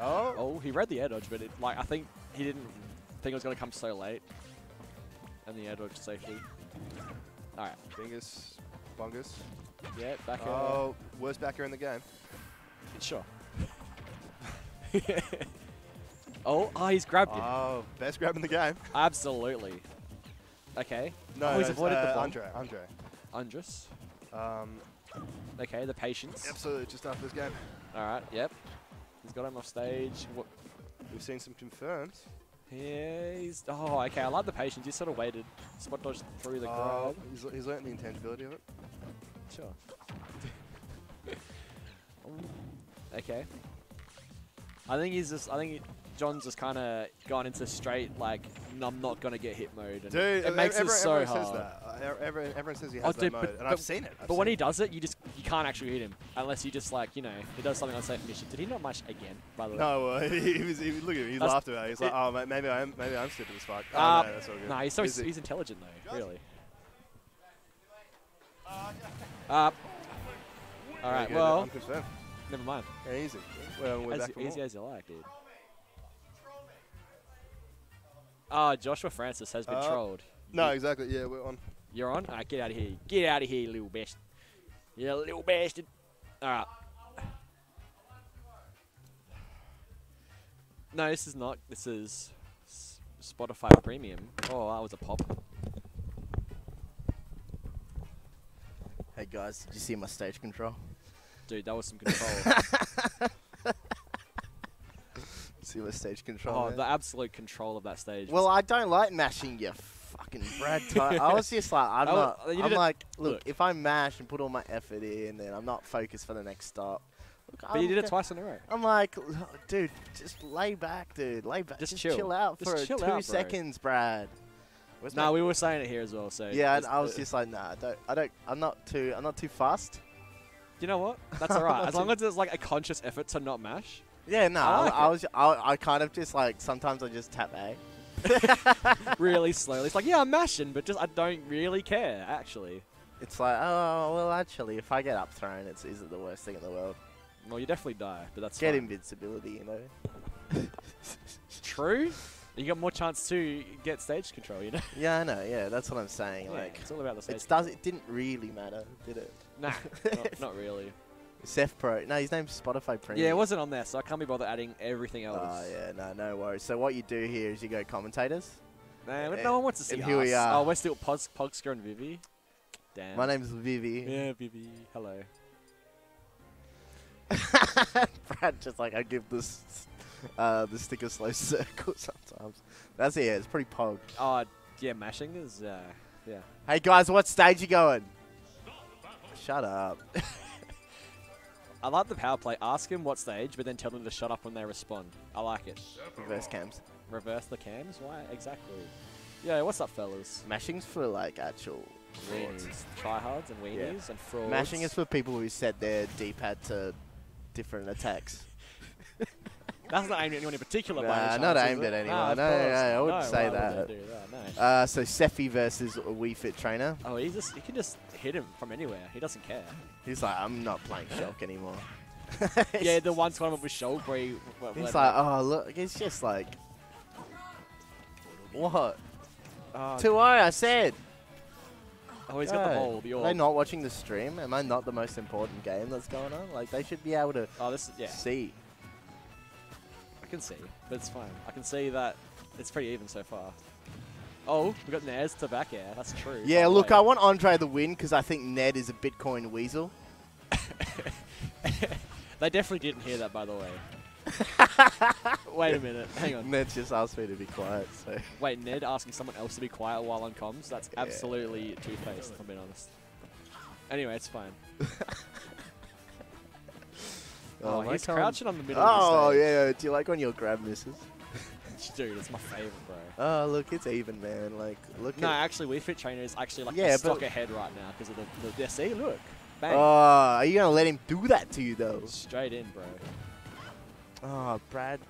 Oh, Oh, he read the air dodge, but it, like I think he didn't think it was going to come so late, and the air dodge safely. All right, Bingus, Bungus. yeah, back. Uh, Oh, worst backer in the game. sure. oh, oh, he's grabbed him. Oh, best grab in the game. Absolutely. Okay. No, oh, he's avoided uh, the bomb. Andre. Andre. Andres. Um, Okay, the patience. absolutely, just after this game. All right. Yep. He's got him off stage. What? We've seen some confirms. Yeah, he's. Oh, okay. I like the patience. He sort of waited. Spot dodged through the Oh, grab. he's, he's learned the intangibility of it. Sure. okay. I think he's just. I think he, John's just kind of gone into straight like I'm not gonna get hit mode, and Dude, it makes everyone, it so everyone hard. says that. Uh, everyone, everyone says he Oh, has that dude, mode, but- and but- I've seen it. I've But when seen he does it, you just can't actually hit him unless you just like you know he does something on safe mission. Did he not match again? By the way. No, uh, he, was. He, look at him. He That's- laughed about it. He's like, "Oh, ma- maybe I'm, maybe I'm stupid as fuck." Oh, Uh, no, that's all good. No, he's so Is it- he's intelligent though. Really. Uh, all right. Well, I'm never mind. Yeah, easy. Well, we're As back for easy more. as you like, dude. Ah, Joshua Francis has been Uh, trolled. No, exactly. Yeah, we're on. You're on? Alright, get out of here. Get out of here, little bastard. You little bastard. Alright. No, this is not. This is Spotify Premium. Oh, that was a pop. Hey guys, did you see my stage control? Dude, that was some control. See my stage control? oh, man? the absolute control of that stage. Well, I don't like mashing you fucking Brad. Ty- I was just like, I'm I not. you I'm like, look, look. if I mash and put all my effort in, then I'm not focused for the next stop. Look, but you I'm did it twice in a row. I'm like, dude, just lay back, dude. Lay back. Just Just, chill. chill. out Just for chill two out, seconds, Brad. Where's No, my- we were saying it here as well. So yeah, I, I was just like, nah, I don't, I don't, I'm not too, I'm not too fast. You know what? That's alright. As long as it's like a conscious effort to not mash. Yeah, no, I I, like I was, I, I kind of just like sometimes I just tap A. really slowly. It's like, yeah, I'm mashing, but just I don't really care, actually. It's like, oh well, actually, if I get up thrown, it's isn't the worst thing in the world. Well, you definitely die, but that's Get fine. invincibility, you know. True. You got more chance to get stage control, you know? Yeah, I know. Yeah, that's what I'm saying. Yeah, like, it's all about the stage it does. It didn't really matter, did it? Nah, not, not really. Seph Pro. No, his name's Spotify Premium. Yeah, it wasn't on there, so I can't be bothered adding everything else. Oh yeah, no, no worries. So what you do here is you go commentators. Man, Eh, no one wants to see and here we us. are. Oh, we're still Pogs, Pogscar and Vivi. Damn. My name's Vivi. Yeah, Vivi. Hello. Brad just like I give this uh, the sticker slow circle sometimes. That's it. Yeah, it's pretty pog. Oh, yeah, mashing is, uh, yeah. Hey guys, what stage you going? Shut up. I like the power play. Ask him what stage, but then tell them to shut up when they respond. I like it. Reverse cams. Reverse the cams? Why? Exactly. Yeah, what's up, fellas? Mashing's for like actual frauds. Tryhards and weenies and frauds. Mashing is for people who set their D-pad to different attacks. That's not aimed at anyone in particular, by Nah, any not chance, aimed at anyone. Nah, No, no, no, I wouldn't No, say that. that? No. Uh, so Seffi versus a Wii Fit trainer. Oh, he just he can just hit him from anywhere. He doesn't care. He's like, I'm not playing Shulk anymore. yeah, the one tournament with Shulk where he. He's like, oh look, it's just like, what? oh, Two I, I said. oh, he's got the ball. The Are they not watching the stream? Am I not the most important game that's going on? Like they should be able to Oh, this yeah. see. I can see, but it's fine. I can see that it's pretty even so far. Oh, we got Nares to back air. That's true. Yeah, the look, way. I want Andre to win because I think Ned is a Bitcoin weasel. They definitely didn't hear that, by the way. Wait a minute. Hang on. Ned just asked me to be quiet, so. Wait, Ned asking someone else to be quiet while on comms? That's Yeah. absolutely two-faced, if I'm being honest. Anyway, it's fine. Oh, oh, my he's crouching on the middle Oh of the oh, yeah, do you like when your grab misses? Dude, it's my favorite, bro. Oh look, it's even, man. Like, look No, actually, Wii Fit Trainer is actually like Yeah, a stock ahead right now because of the, the... Yeah, see? Look. Bang. Oh, are you gonna let him do that to you though? Straight in, bro. Oh, Brad.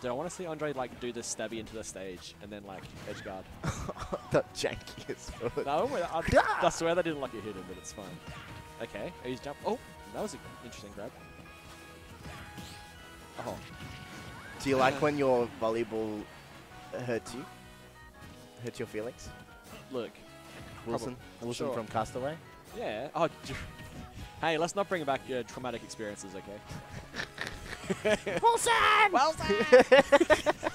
Dude, I want to see Andre like do this stabby into the stage and then like edge guard. the jankiest foot. No, wait, I, I swear they didn't like lucky hit him, but it's fine. Okay, he's jump. Oh, that was an interesting grab. Oh, Do you like when your volleyball hurts you? Hurts your feelings? look. Wilson, Wilson Sure. from Cast Away. Yeah. Oh, hey, let's not bring back uh, traumatic experiences, okay? Wilson. Wilson!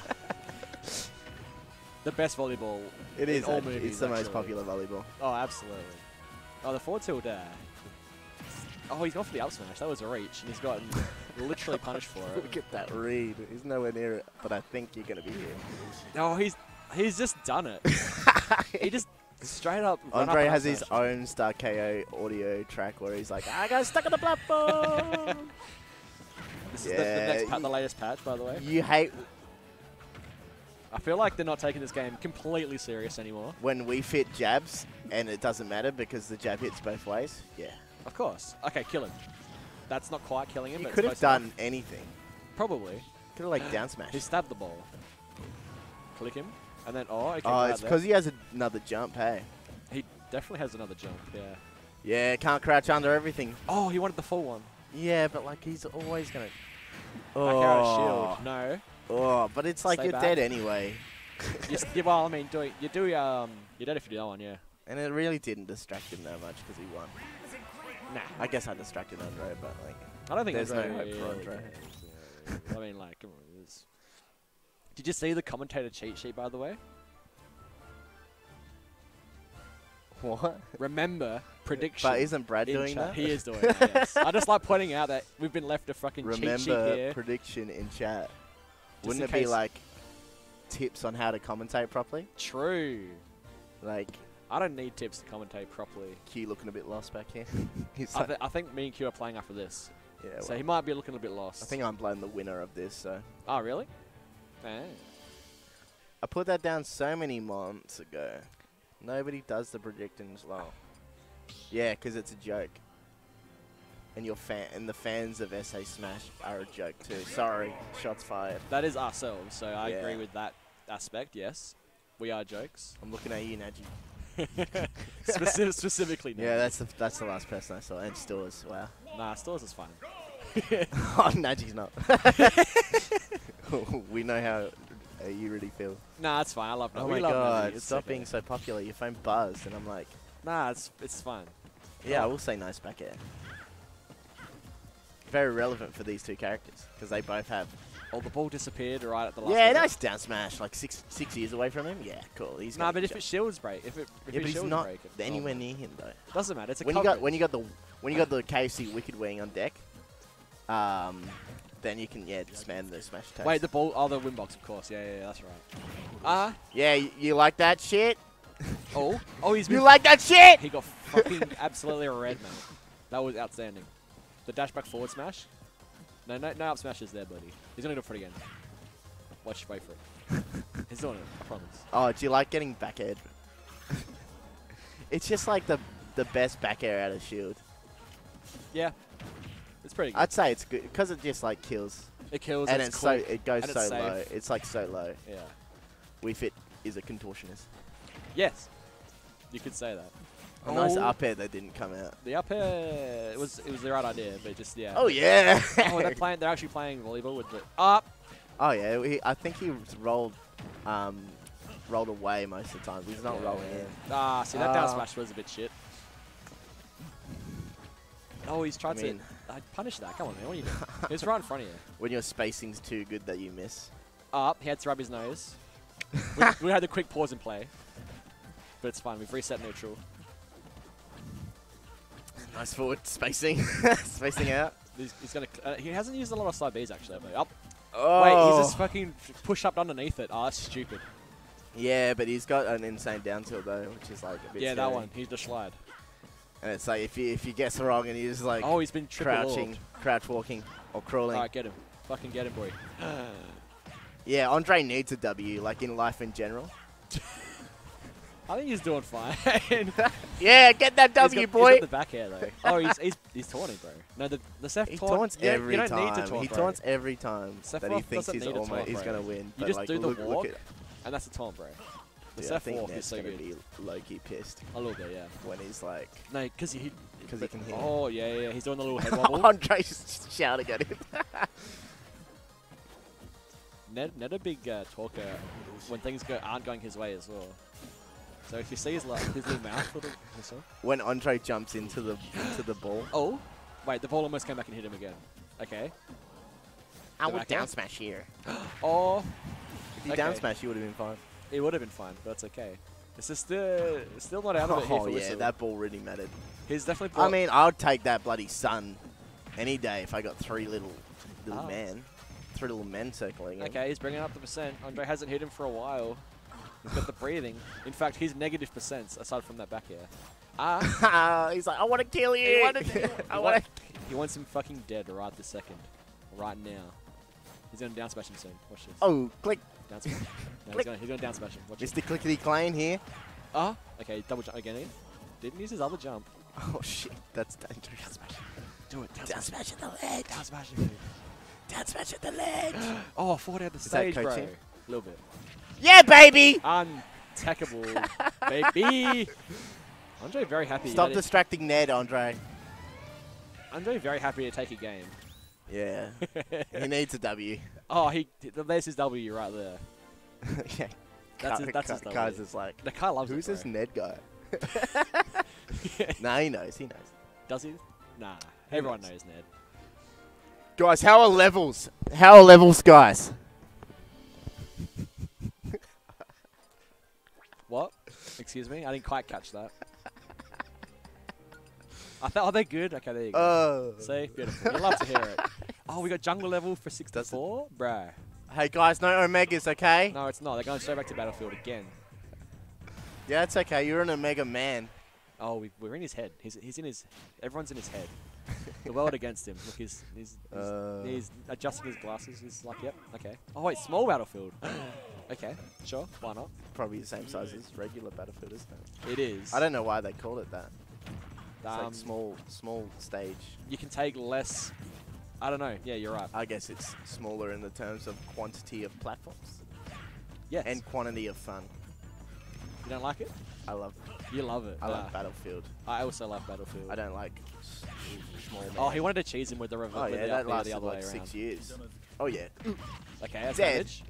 The best volleyball. It in is. all movies, it's the most popular volleyball. Oh, absolutely. Oh, the forward tilt there. Oh, he's gone for the up smash. That was a reach, and he's gotten literally punished for it. Look at that read. He's nowhere near it, but I think you're gonna be here. Oh, he's he's just done it. he just straight up. run up Andre has his own Star KO audio track where he's like, I got stuck on the platform. This is the, the Yeah, next pa- y- the latest patch, by the way. you hate I feel like they're not taking this game completely serious anymore. when Wii Fit jabs and it doesn't matter because the jab hits both ways. Yeah. Of course. Okay, kill him. That's not quite killing him. He but could have enough. done anything. Probably. Could have like down smash. He stabbed the ball. Click him, and then oh, okay. Oh, it's because he has another jump, hey. he definitely has another jump. Yeah. Yeah, can't crouch under everything. Oh, he wanted the full one. Yeah, but like he's always gonna. Of shield. No. Oh, but it's like Stay you're back. dead anyway. you, well, I mean, do it. You do um, you're dead if you do that one, yeah. And it really didn't distract him that much because he won. Nah. I guess I distracted Andre, but like, I don't think There's no Andre, hope for Andre. I mean, like, come on. it was- Did you see the commentator cheat sheet, by the way? what? Remember prediction. But isn't Brad in doing chat. that? He is doing that. Yes. I just like pointing out that we've been left a fucking cheat sheet Remember here. prediction in chat. Just Wouldn't in it be like tips on how to commentate properly? True. Like I don't need tips to commentate properly. Q looking a bit lost back here. I, th- I think me and Q are playing after this, yeah, so well, he might be looking a bit lost. I think I'm playing the winner of this. So Oh, really? Eh. I put that down so many months ago. Nobody does the predictions well. Yeah, 'cause it's a joke. And your fan and the fans of SA Smash are a joke too. Sorry, shots fired. That is ourselves, so I agree with that aspect. Yes, we are jokes. I'm looking at you, Najee. Speci- specifically, no. Yeah, that's the that's the last person I saw, and still is wow. Nah, Stores is fine. oh, Najee's not. we know how uh, you really feel. Nah, it's fine. I love. Oh we my love god, it's stop being so popular. Your phone buzzed, and I'm like, Nah, it's it's fine. yeah, I Oh. will say nice back air. Very relevant for these two characters because they both have. Oh, the ball disappeared right at the last. Yeah, minute. nice down smash, like six six years away from him. Yeah, cool. He's Nah, but if it shields break, if it if yeah, it but he's not break, anywhere near him though. Doesn't matter. It's a When you got when you got the when you got the KFC Wicked Wing on deck, um, then you can yeah man the smash attack. Wait, the ball. Oh, the win box, of course. Yeah, yeah, yeah that's right. Ah. yeah, you, you like that shit? oh. Oh, he's You like that shit? He got fucking absolutely read, man. That was outstanding. The dash back forward smash. No, no, no up smashes there, buddy. He's gonna it for it again. Watch, wait for it. He's doing it. I promise. Oh, do you like getting back air? it's just like the the best back air out of shield. Yeah, it's pretty good. I'd say it's good because it just like kills, it kills. and it's, quick. so it goes and so it's low. It's like so low. Yeah. Wii Fit is a contortionist. Yes. You could say that. A nice Oh. up air that didn't come out. The up air it was it was the right idea, but just yeah. Oh yeah. oh, they're playing. They're actually playing volleyball with the up. oh yeah. He, I think he rolled, um, rolled away most of the time. He's not Yeah, rolling in. Ah, see that down Ah. smash was a bit shit. Oh, he's tried I mean- to. I punish that. Come on, man. What are you doing? He's right in front of you. When your spacing's too good that you miss. Up, he had to rub his nose. we, we had a quick pause and play. But it's fine, we've reset neutral. Nice forward spacing, spacing out. He's, he's gonna. Uh, he hasn't used a lot of side Bs actually. But up. Oh. Wait, he's just fucking push up underneath it. Oh, that's stupid. Yeah, but he's got an insane down tilt though, which is like a bit Yeah, that one. He's the slide. And it's like if you if you guess wrong and you're like Oh, he's been triple crouching, crouch walking, or crawling. Alright, get him. Fucking get him, boy. Yeah, Andre needs a W, like in life in general. I think he's doing fine. Yeah, get that He's W, got, boy. He's got the back air though. Oh, he's he's, he's taunting, bro. No, the the Seph he taunt. taunts you don't- every you don't time. Need to taunt, he bro. taunts every time Sephiroth that he thinks he's almost taunt, he's gonna win. You just like, do the look, walk, Look and that's a taunt, bro. The dude, I Seph think walk is Ned's so gonna good. be low key pissed A little bit, yeah. when he's like, No, because he. 'Cause he can hear. Oh yeah, yeah, yeah. He's doing the little head wobble. Andre's shouting at him. Ned, Ned a big uh, talker when things go aren't going his way as well. So if you see his, like, his little mouth little whistle. when Andre jumps into the into the ball, Oh, wait, the ball almost came back and hit him again. Okay. I The would back air? down smash here. Oh, If you down smash, you would have been fine. it would have been fine, but that's okay. This is still still not out of it here Oh for yeah, Whistle. that ball really mattered. He's definitely. I mean, I would take that bloody sun any day if I got three little little Ah. men, three little men circling. him. Okay, he's bringing up the percent. Andre hasn't hit him for a while. He's got the breathing. In fact, he's negative percents aside from that back air. Ah, he's like, I want to kill you. I He want wa- to. he wants him fucking dead right this second. Right now. He's gonna down smash him soon. Watch this. Oh, click, Down smash. No, he's Click. he's gonna down smash him. Watch. Mr. Clickety Clang here. Ah, okay, double jump again. Didn't use his other jump. Oh shit, that's dangerous. Down smash. Do it. Down, Down smash. smash at the ledge. Down smash him. Down smash at the ledge. Oh, forward out the that stage, bro. coaching? A little bit. Yeah, baby. Untackable, baby. Andre very happy. Stop distracting Ned, Andre. Andre very happy to take a game. Yeah, he needs a W. Oh, he. There's his W right there. yeah. That's Ka- his- that's Ka- his W. Kaiza's like, The guy loves who's it, this. Ned guy? nah, he knows. He knows. Does he? Nah. Everyone knows Ned. Guys, how are levels? How are levels, guys? Excuse me? I didn't quite catch that. I thought, oh, they're good. Okay, there you go. Oh. See? Beautiful. You love to hear it. Oh, we got jungle level for 64? Bruh. Hey guys, no omegas, okay? No, it's not. They're going straight back to Battlefield again. Yeah, it's okay. You're an omega man. Oh, we, we're in his head. He's, he's in his... Everyone's in his head. the world against him. Look, he's, he's, he's, Uh. he's adjusting his glasses. He's like, yep, okay. Oh, wait, small Battlefield. okay, sure. Why not? Probably the same size as regular Battlefield, isn't it? It is. I don't know why they called it that. It's Um, like small, small stage. You can take less... I don't know. Yeah, you're right. I guess it's smaller in the terms of quantity of platforms Yes. and quantity of fun. you don't like it? I love, You love it. I Ah, love Battlefield. I also love Battlefield. I don't like. Oh, he wanted to cheese him with the rev- Oh yeah, that lasted the other like way around. six years. Oh yeah, Okay, that's Dead. damage.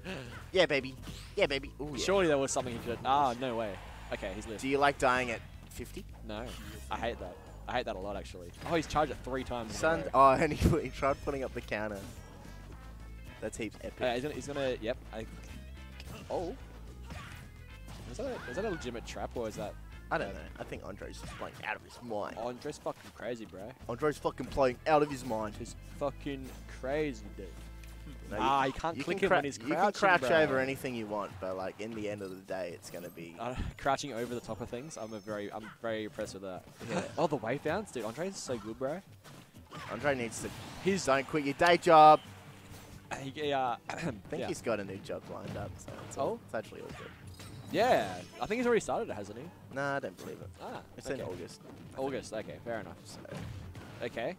yeah, baby, yeah, baby. Ooh, yeah. Surely there was something he could. Ah, no way. Okay, he's lived. Do you like dying at 50? No, I hate that. I hate that a lot actually. Oh, he's charged it three times. Son, oh, and he, he tried putting up the counter. That's heaps epic. Uh, he's gonna. He's gonna. Yep. I. Oh. Is that, a, is that a legitimate trap or is that? I don't know. I think Andre's just playing out of his mind. Oh, Andre's fucking crazy, bro. Andre's fucking playing out of his mind. He's fucking crazy, dude. No, ah, you can't you click can him when he's You can crouch bro. over anything you want, but like in the end of the day, it's gonna be. Uh, crouching over the top of things. I'm a very. I'm very impressed with that. Yeah. oh, the wave bounce, dude. Andre's so good, bro. Andre needs to. He's. Don't quit your day job. He, uh, I think yeah. he's got a new job lined up, so it's, Oh? all, it's actually all good. Yeah, I think he's already started it, hasn't he? Nah, I don't believe it. Ah, It's okay. in August. August. Okay, fair enough. So. Okay.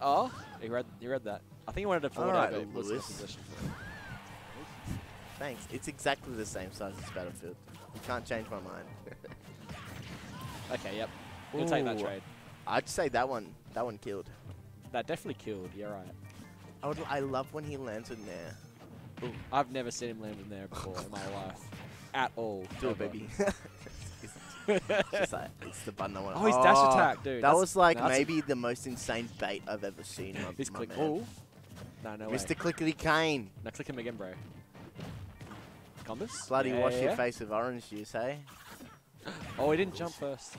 Oh, he read. He read that. I think he wanted to forward Alright, over Elizabeth's Lewis. position. Thanks. It's exactly the same size as Battlefield. You can't change my mind. Okay, yep. We'll take that trade. I'd say that one. That one killed. That definitely killed. You're right. I would. I love when he lands in there. I've never seen him land in there before in my life, at all. Do it, baby. it's, like, it's the button I want. Oh, his dash attack, dude. That That's- was like no, maybe the most insane bait I've ever seen. My, He's my click. man. Oh. No, no way. Mr. Clickety Kane. Now click him again, bro. Combus? Bloody Yeah, wash yeah, your yeah. face with orange juice, hey? Oh, he didn't jump first.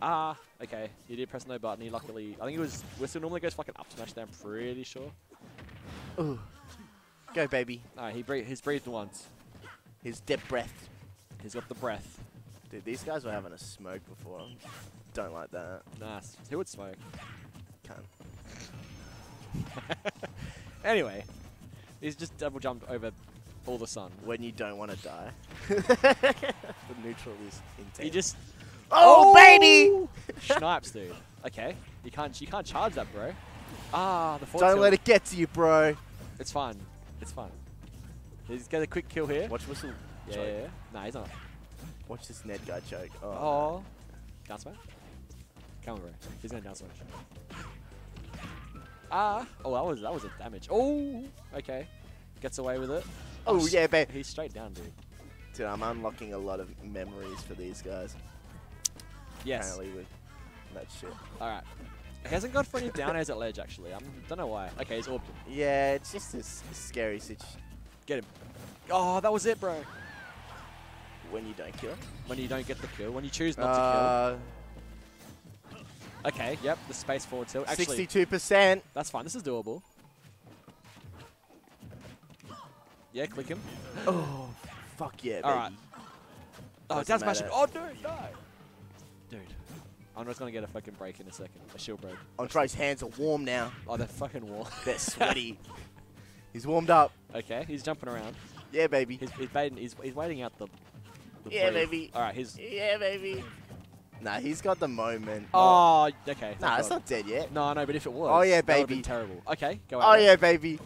Ah, okay. He did press no button. He luckily, I think it was. Whistle normally goes fucking up smash there. I'm pretty sure. Ooh. Go, baby. No, he breathed. He's breathed once. His deep breath. He's got the breath. Dude, these guys were having a smoke before. Don't like that. Nice. Who would smoke? Can't. Anyway, he's just double jumped over all the sun. When you don't want to die. the neutral is intense. He just Oh, baby! snipes, dude. Okay, you can't you can't charge that, bro. Ah, the Don't let it get to you, bro. It's fine. It's fine. He's got a quick kill here. Watch whistle. Yeah, choke. yeah. Nah, he's not. Watch this Ned guy choke. Oh. Oh. Down smash? Come on, bro. He's gonna down smash. Ah. Oh, that was that was a damage. Oh. Okay. Gets away with it. Oh, yeah, babe. He's straight down, dude. Dude, I'm unlocking a lot of memories for these guys. Yes. Apparently with that shit. All right. He hasn't got for any down airs at ledge actually. I don't know why. Okay, he's him. Yeah, it's just a s- scary situation Get him. Oh, that was it, bro. when you don't kill. When you don't get the kill, when you choose not Uh, to kill. Okay. Yep. The space forward tilt. Actually, Sixty-two percent. that's fine. This is doable. Yeah, click him. Oh, fuck yeah, baby. All right. Oh, down smash it. Oh, dude, no. Dude. Andre's gonna get a fucking break in a second. A shield break. Andre's hands are warm now. Oh, they're fucking warm. They're sweaty. He's warmed up. okay, he's jumping around. Yeah, baby. He's, he's, waiting, he's, he's waiting out the. the Yeah, breathe. baby. All right, he's. Yeah, baby. Nah, he's got the moment. Oh, oh. okay. nah, thank it's not dead yet. No, no, but if it was. Oh, yeah, baby. terrible. Okay, go Oh out. yeah, baby.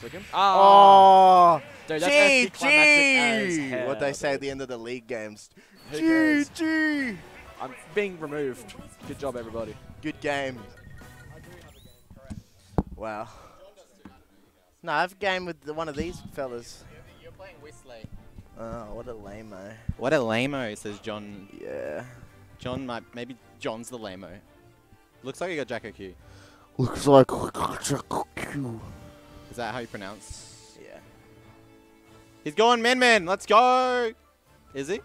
Click him. Oh. Oh, Dude, that's G G. What they say at the end of the league games. Who G? G. I'm being removed. Good job, everybody. Good game. Wow. No, I have a game with the, one of these fellas. You're playing Whistler. Oh, what a lame-o. What a lame-o, says John. Yeah. John might, maybe John's the lame-o. Looks like you got Jacko Q. Looks like Jacko Q. Is that how you pronounce? Yeah. He's going Min Min. Let's go. Is he?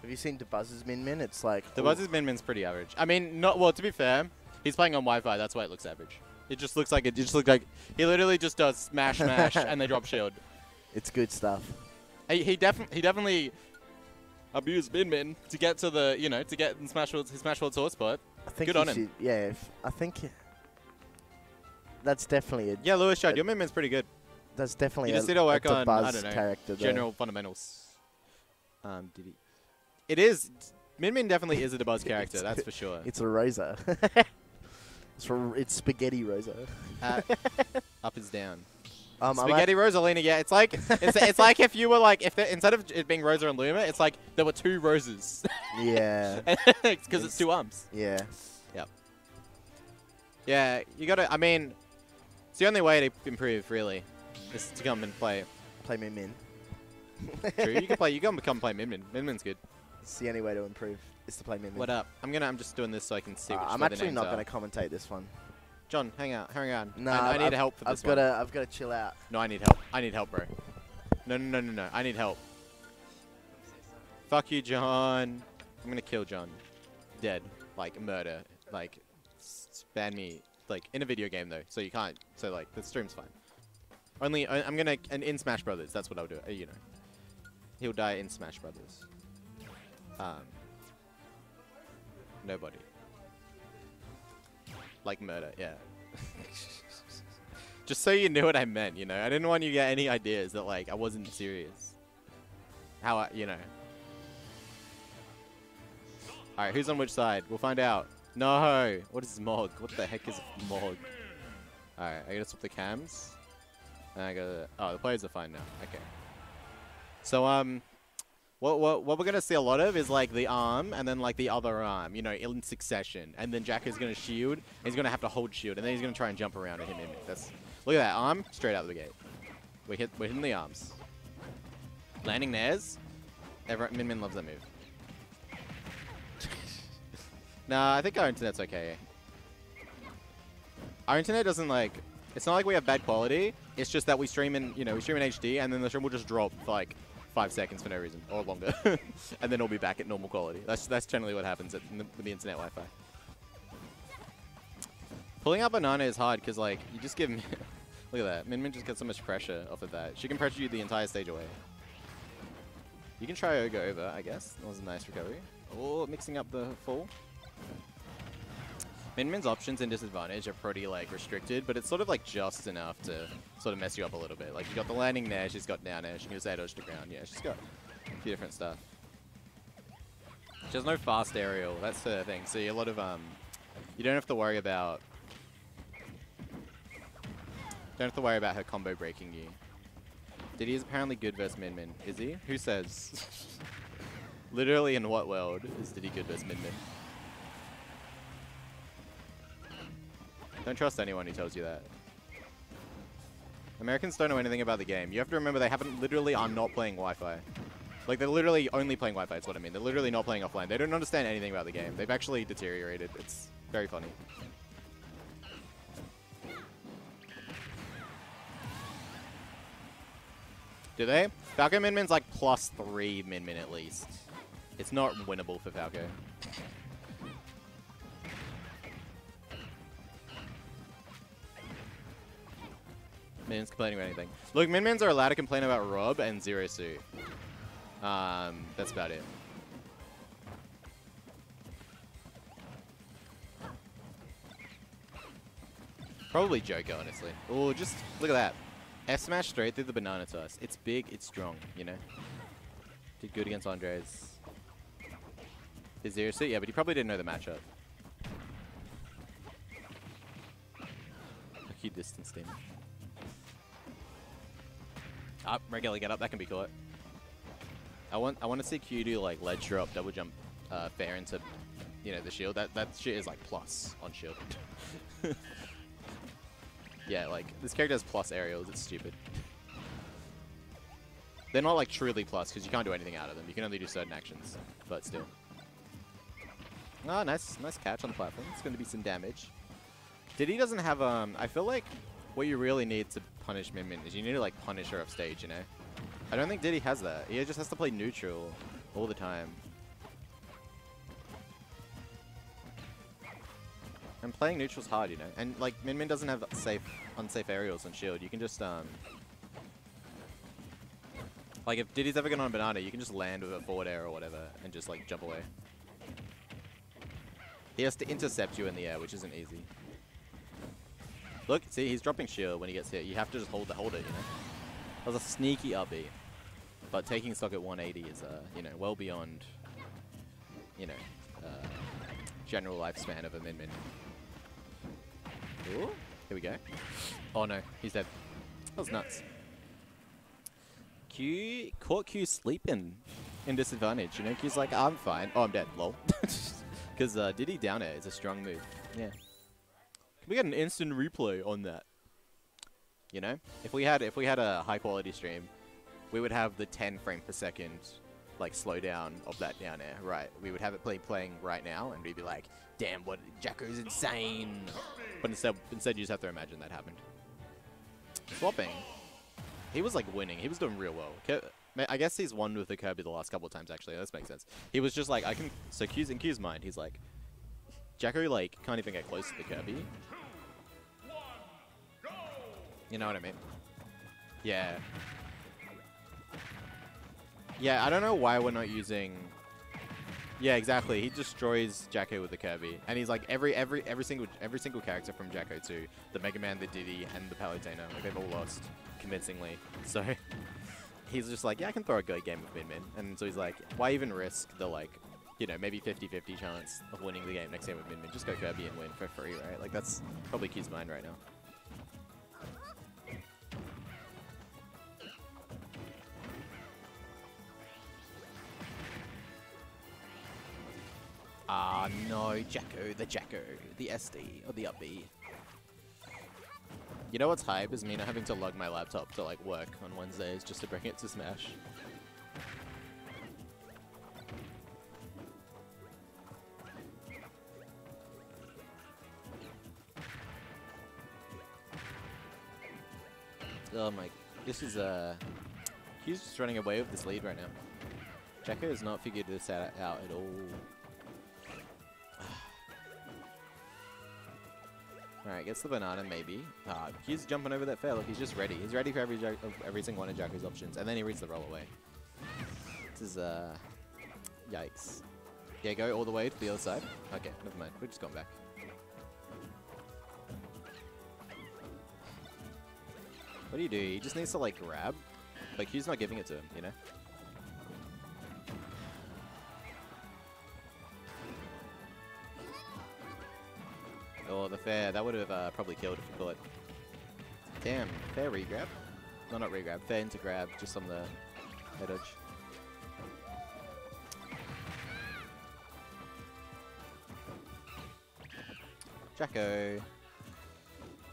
Have you seen DeBuzz's Min Min? It's like The Buzz's Min Min's pretty average. I mean, not well. To be fair, he's playing on Wi-Fi. That's why it looks average. It just looks like it. Just looks like he literally just does smash, smash, and they drop shield. It's good stuff. He, he definitely he definitely abused Min Min to get to the you know to get in Smash World's, his Smash World source spot. I think Good on him. Yeah, if, I think that's definitely a Yeah, Lewis Uh, your Min Min's pretty good. that's definitely You just a, need to work on, I don't know. General fundamentals. Um, did he? It is. Min Min definitely is a DeBuzz character. That's for sure. It's a Rosa. It's for, it's spaghetti Rosa. Uh, up is down. Um, Spaghetti Rosalina, yeah. It's like it's, it's like if you were like if instead of it being Rosa and Luma, it's like there were two roses yeah, because it's two arms. Yeah. Yeah. Yeah, you gotta. I mean, it's the only way to improve, really, is to come and play. Play Min Min. True, you can play. You can come play Min Min. Min Min's good. It's the only way to improve is to play Min Min. What up? I'm gonna. I'm just doing this so I can see. Uh, which I'm actually not are. going to commentate this one. John, hang out. Hang on. No, I, I need I've, help for I've this got one. to. I've got to chill out. No, I need help. I need help, bro. No, no, no, no, no. I need help. Fuck you, John. I'm gonna kill John. Dead. Like, murder. Like, ban me. Like, in a video game, though. So you can't. So, like, the stream's fine. Only, I- I'm gonna. And in Smash Brothers. That's what I'll do. uh, You know. He'll die in Smash Brothers. Um. Nobody. Like murder, yeah. Just so you knew what I meant, you know. I didn't want you to get any ideas that like I wasn't serious. How I, you know. All right, who's on which side? We'll find out. No, what is Mog? What the heck is Mog? All right, I gotta swap the cams. And I gotta. Oh, the players are fine now. Okay. So um, what what what we're gonna see a lot of is like the arm and then like the other arm, you know, in succession. And then Jack is gonna shield. And he's gonna have to hold shield, and then he's gonna try and jump around and hit him. That's look at that arm straight out of the gate. We hit we're hitting the arms. Landing theirs. Everyone, Min Min loves that move. nah, I think our internet's okay. Our internet doesn't like. It's not like we have bad quality. It's just that we stream in, you know, we stream in HD, and then the stream will just drop for like five seconds for no reason or longer, and then it'll be back at normal quality. That's that's generally what happens at, with the internet Wi-Fi. Pulling out banana is hard because like you just give. Look at that. Min Min just gets so much pressure off of that. She can pressure you the entire stage away. You can try Oga over, I guess. That was a nice recovery. Oh, mixing up the full. Min Min's options and disadvantage are pretty like restricted, but it's sort of like just enough to sort of mess you up a little bit. Like you got the landing there, she's got down air, she can just air dodge to ground. Yeah, she's got a few different stuff. She has no fast aerial. That's the thing. See, a lot of um, you don't have to worry about. Don't have to worry about her combo breaking you. Diddy is apparently good versus Min Min. Is he? Who says? Literally in what world is Diddy good versus Min Min? Don't trust anyone who tells you that. Americans don't know anything about the game. You have to remember they haven't literally are not playing Wi-Fi. Like they're literally only playing Wi-Fi. Is what I mean. They're literally not playing offline. They don't understand anything about the game. They've actually deteriorated. It's very funny. Do they? Falco Min Min's like plus three Min Min at least. It's not winnable for Falco. Min Min's complaining about anything. Look, Min Mins are allowed to complain about Rob and Zero Suit. Um, that's about it. Probably Joker, honestly. Oh, just look at that. F smash straight through the banana toss. It's big, it's strong, you know? Did good against Andres. Is Zero Suit? Yeah, but he probably didn't know the matchup. Look, he distanced him. Up, regularly get up. That can be caught. I want I want to see Q do like ledge drop, double jump, uh, fair into, you know, the shield. That that shit is like plus on shield. yeah, like this character has plus aerials. It's stupid. They're not like truly plus because you can't do anything out of them. You can only do certain actions, but still. Ah, nice, nice catch on the platform. It's going to be some damage. Diddy doesn't have um. I feel like what you really need to punish Min Min is you need to like punish her off stage. You know. I don't think Diddy has that. He just has to play neutral all the time. And playing neutral's hard, you know. And like Min Min doesn't have safe, unsafe aerials on shield. You can just um. Like if Diddy's ever going on a banana, you can just land with a forward air or whatever and just like jump away. He has to intercept you in the air, which isn't easy. Look, see, he's dropping shield when he gets hit. You have to just hold the hold it, you know. That was a sneaky up B, but taking stock at 180 is, uh, you know, well beyond, you know, uh, general lifespan of a Min Min. Ooh, here we go. Oh no, he's dead. That was nuts. Q caught Q sleeping in disadvantage. You know, Q's like, I'm fine. Oh, I'm dead. Lol. Because uh, Diddy down air is a strong move. Yeah. Can we get an instant replay on that? You know, if we had if we had a high quality stream, we would have the 10 frame per second like slowdown of that down air. Right. We would have it play playing right now, and we'd be like, damn, what Jacko's insane. But instead, instead you just have to imagine that happened. Swapping. He was like winning. He was doing real well. I guess he's won with the Kirby the last couple of times actually. That makes sense. He was just like I can. So Q's in Q's mind, he's like, Jacko like can't even get close to the Kirby. You know what I mean? Yeah. Yeah, I don't know why we're not using. Yeah, exactly. He destroys Jacko with the Kirby, and he's like every every every single every single character from Jacko 2, the Mega Man, the Diddy, and the Palutena, like they've all lost convincingly. So he's just like, yeah, I can throw a good game with Min Min, and so he's like, why even risk the like, you know, maybe 50-50 chance of winning the game next game with Min Min? Just go Kirby and win for free, right? Like that's probably Q's mind right now. Ah, no, Jacko, the Jacko, the SD, or the up. You know what's hype is me not having to lug my laptop to like work on Wednesdays just to bring it to Smash. Oh my, this is uh, he's just running away with this lead right now. Jacko has not figured this out, out at all. Alright, gets the banana maybe. Ah, he's jumping over that fair. Look, he's just ready. He's ready for every every single one of Jacko's options, and then he reads the roll away. This is uh, yikes. Yeah, go all the way to the other side. Okay, never mind. We're just going back. What do you do? He just needs to like grab. Like he's not giving it to him, you know. Oh, the fair. That would have uh, probably killed if you caught. Damn, fair regrab. No, not regrab. Fair into grab, just on the head edge. Jacko.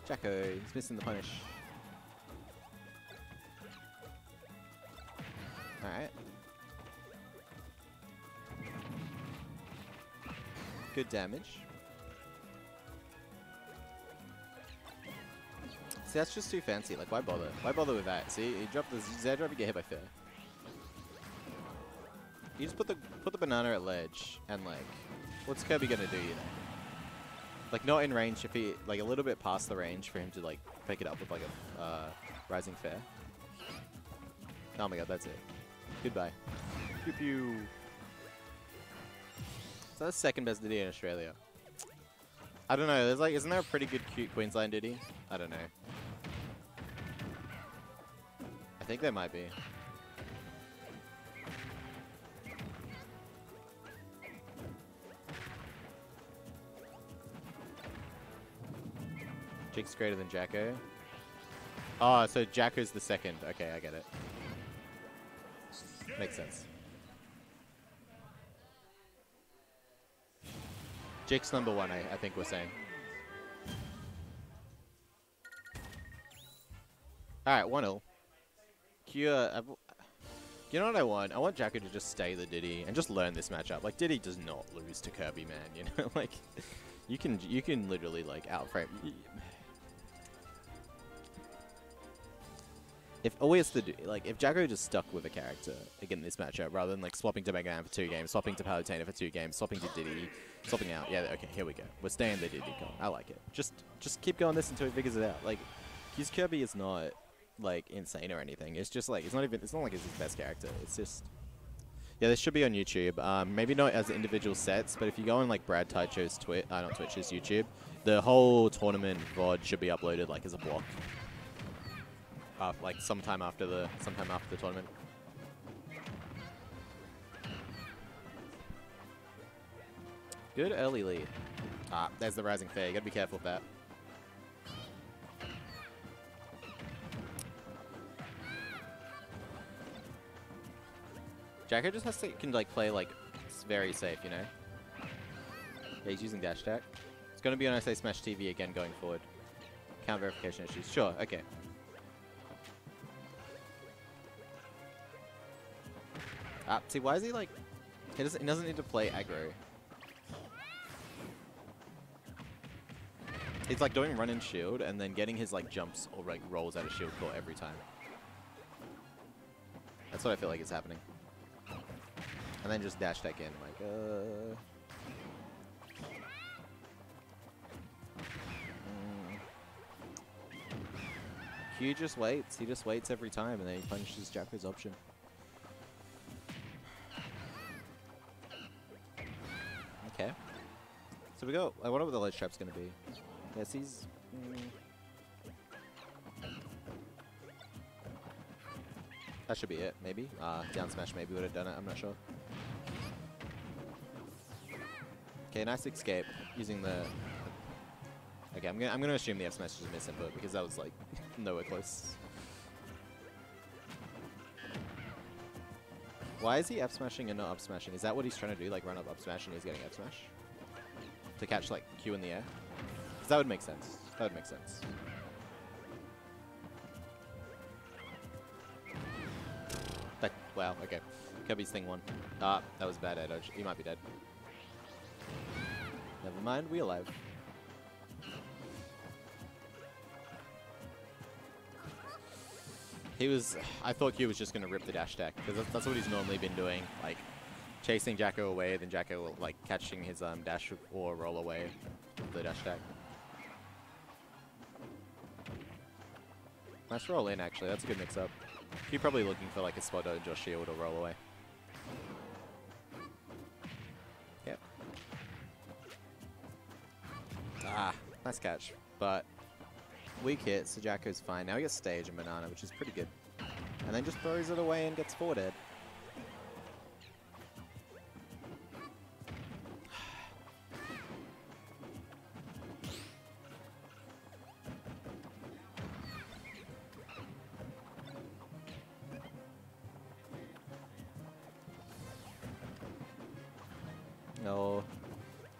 Jacko. He's missing the punish. Good damage. See, that's just too fancy. Like, why bother? Why bother with that? See, you drop the Z you get hit by fair. You just put the put the banana at ledge, and like, what's Kirby gonna do? You know, like not in range. If he like a little bit past the range for him to like pick it up with like a uh, rising fair. Oh my god, that's it. Goodbye. Pew pew. So that's second best Diddy in Australia. I don't know. There's like, isn't there a pretty good cute Queensland Diddy? I don't know. I think there might be. Jake's greater than Jacko. Oh, so Jacko's the second. Okay, I get it. Makes sense. Jake's number one, I, I think we're saying. Alright, 1 0. Q, uh, I've- You know what I want? I want Jacko to just stay the Diddy and just learn this matchup. Like Diddy does not lose to Kirby, man. You know, like you can you can literally like outframe. If all he to do, like, if Jacko just stuck with a character again this matchup, rather than like swapping to Mega Man for two games, swapping to Palutena for two games, swapping to Diddy, swapping out. Yeah, okay, here we go. We're staying the Diddy. I like it. Just, just keep going this until he figures it out. Like, his Kirby is not like insane or anything. It's just like it's not even. It's not like it's his best character. It's just. Yeah, this should be on YouTube. Um, maybe not as individual sets, but if you go on like Brad Taicho's Twitch, uh, not Twitch, his YouTube, the whole tournament VOD should be uploaded like as a block. Uh, like sometime after the sometime after the tournament. Good early lead. Ah, there's the rising fair. You gotta be careful with that. Jacko just has to can like play like very safe, you know. Yeah, he's using dash attack. It's gonna be on SA Smash TV again going forward. Count verification issues. Sure. Okay. Ah, see, why is he like? He doesn't. He doesn't need to play aggro. He's like doing run and shield, and then getting his like jumps or like rolls out of shield core every time. That's what I feel like is happening. And then just dash deck in, like, uh. Mm. Q just waits. He just waits every time, and then he punishes Jacko's option. So we go. I wonder what the ledge trap's gonna be. Yes, he's. Mm, that should be it, maybe. Uh, down smash maybe would have done it. I'm not sure. Okay, nice escape using the. Okay, I'm gonna I'm gonna assume the F smash is a miss input because that was like nowhere close. Why is he F smashing and not up smashing? Is that what he's trying to do? Like run up up smash and he's getting F smash to catch like Q in the air? 'Cause that would make sense. That would make sense. That, wow. Okay, Kirby's thing won. Ah, that was bad air dodge. He might be dead. Never mind, we alive. He was. I thought Q was just gonna rip the dash deck because that's what he's normally been doing, like chasing Jacko away, then Jacko will like catching his um dash or roll away the dash deck. Nice roll in actually. That's a good mix up. Q probably looking for like a spot dodge or shield or roll away. Yep. Ah, nice catch, but weak hit, so Jacko's fine. Now he gets stage and banana, which is pretty good. And then just throws it away and gets forwarded.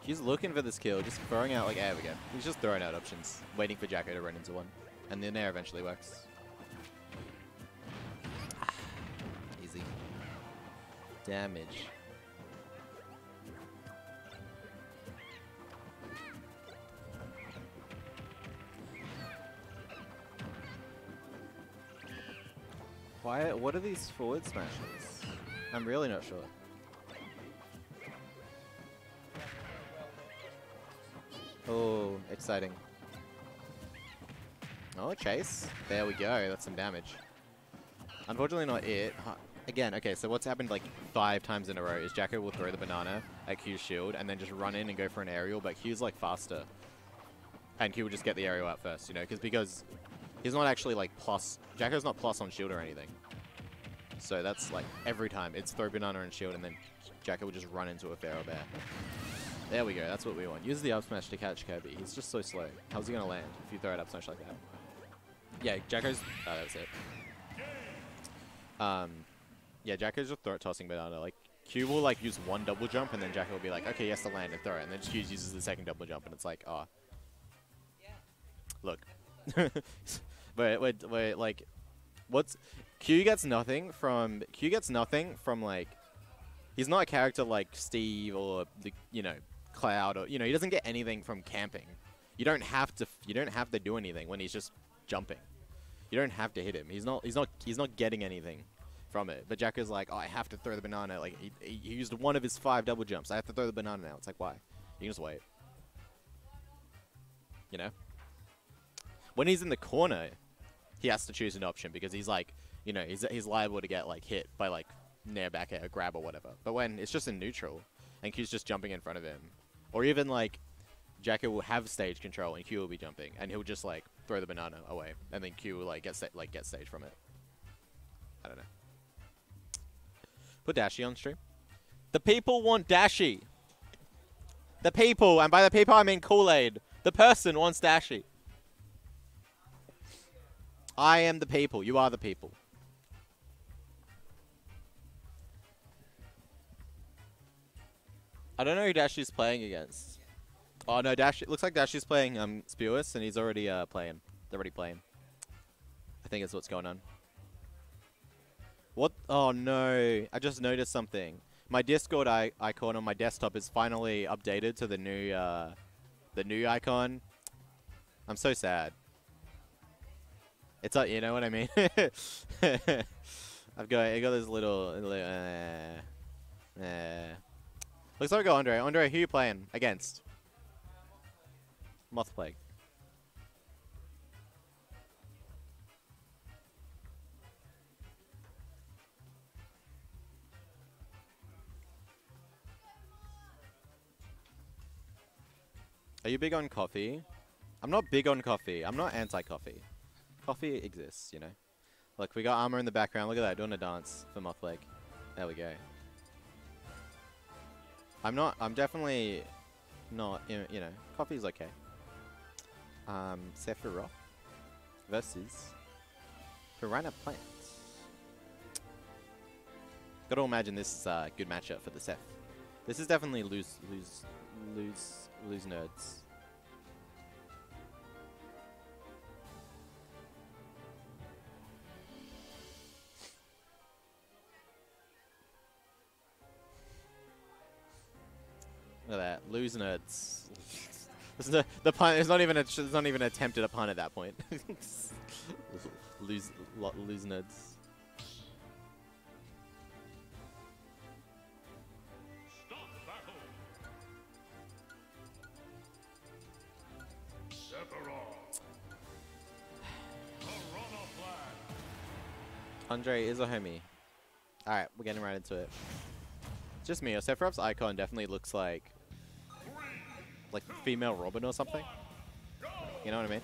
He's looking for this kill, just throwing out like we go. He's just throwing out options, waiting for Jacko to run into one. And the nair eventually works. Easy. Damage. Why? What are these forward smashes? I'm really not sure. Exciting. Oh, chase. There we go. That's some damage. Unfortunately not it. Again, okay, so what's happened like five times in a row is Jacko will throw the banana at Q's shield and then just run in and go for an aerial, but Q's like faster. And Q will just get the aerial out first, you know, cause, because he's not actually like plus, Jacko's not plus on shield or anything. So that's like every time, it's throw banana and shield and then Jacko will just run into a forward air. There we go, that's what we want. Use the up smash to catch Kirby. He's just so slow. How's he gonna land if you throw it up smash like that? Yeah, Jacko's. Oh, that was it. Um, yeah, Jacko's just throw it tossing banana. Like Q will like use one double jump, and then Jacko will be like, okay, he has to land and throw it, and then Q uses the second double jump, and it's like, oh, look. but wait, wait, like, what's Q gets nothing from Q gets nothing from like he's not a character like Steve or the you know Cloud or you know he doesn't get anything from camping. You don't have to you don't have to do anything when he's just jumping. You don't have to hit him. He's not he's not he's not getting anything from it. But Jack is like, oh, I have to throw the banana. Like he, he used one of his five double jumps. I have to throw the banana now. It's like why? You can just wait. You know. When he's in the corner, he has to choose an option because he's like, you know, he's, he's liable to get like hit by like near back air, grab or whatever. But when it's just in neutral and Q's just jumping in front of him, or even like Jacko will have stage control and Q will be jumping and he'll just like throw the banana away and then Q will like get sta- like get stage from it. I don't know. Put Dashi on stream. The people want Dashi. The people, and by the people I mean Kool-Aid. The person wants Dashi. I am the people. You are the people. I don't know who Dash is playing against. Oh no, Dash. It looks like Dash is playing um Spewis, and he's already uh playing. They're already playing. I think that's what's going on. What? Oh no! I just noticed something. My Discord icon on my desktop is finally updated to the new uh, the new icon. I'm so sad. It's like you know what I mean. I've got I got this little. little uh, uh. Like I got Andre. Andre, who you playing against? Moth Plague. Are you big on coffee? I'm not big on coffee. I'm not anti-coffee. Coffee exists, you know. Look, we got armor in the background. Look at that, doing a dance for Mothleg. There we go. I'm not. I'm definitely not. You know, coffee's okay. Um, Sephiroth versus Piranha Plants. Got to imagine this is a good matchup for the Seph. This is definitely lose, lose, lose, lose nerds. Look at that, lose nerds. There's no, the pun. There's not even a. There's not even an attempt at a pun at that point. lose, lo, lose nerds. Andre is a homie. Alright, we're getting right into it. Just me. Sephiroth's icon definitely looks like like female Robin or something. You know what I mean?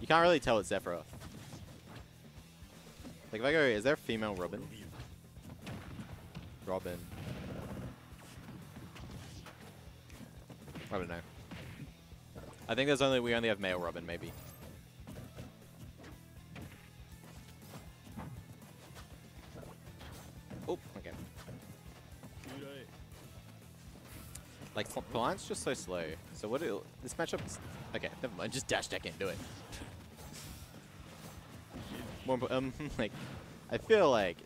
You can't really tell it's Sephiroth. Like if I go, is there a female Robin? Robin. I don't know. I think there's only we only have male Robin maybe. Like, Pl- Plant's just so slow. So what do... This matchup is... Okay, never mind. Just dash deck into it. More, um, like, I feel like...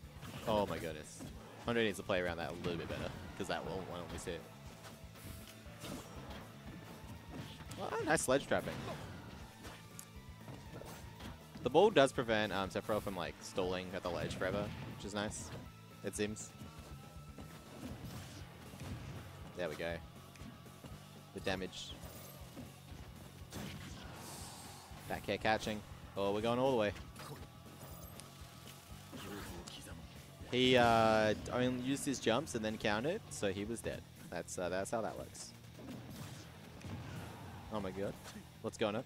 Oh my goodness. Andre needs to play around that a little bit better. Because that won't, won't we see it. Oh, nice ledge trapping. The ball does prevent um, Sephiroth from, like, stalling at the ledge forever, which is nice. It seems. There we go. The damage. Back air catching. Oh, we're going all the way. He uh, only used his jumps and then countered, so he was dead. That's uh, that's how that works. Oh my god. What's going on?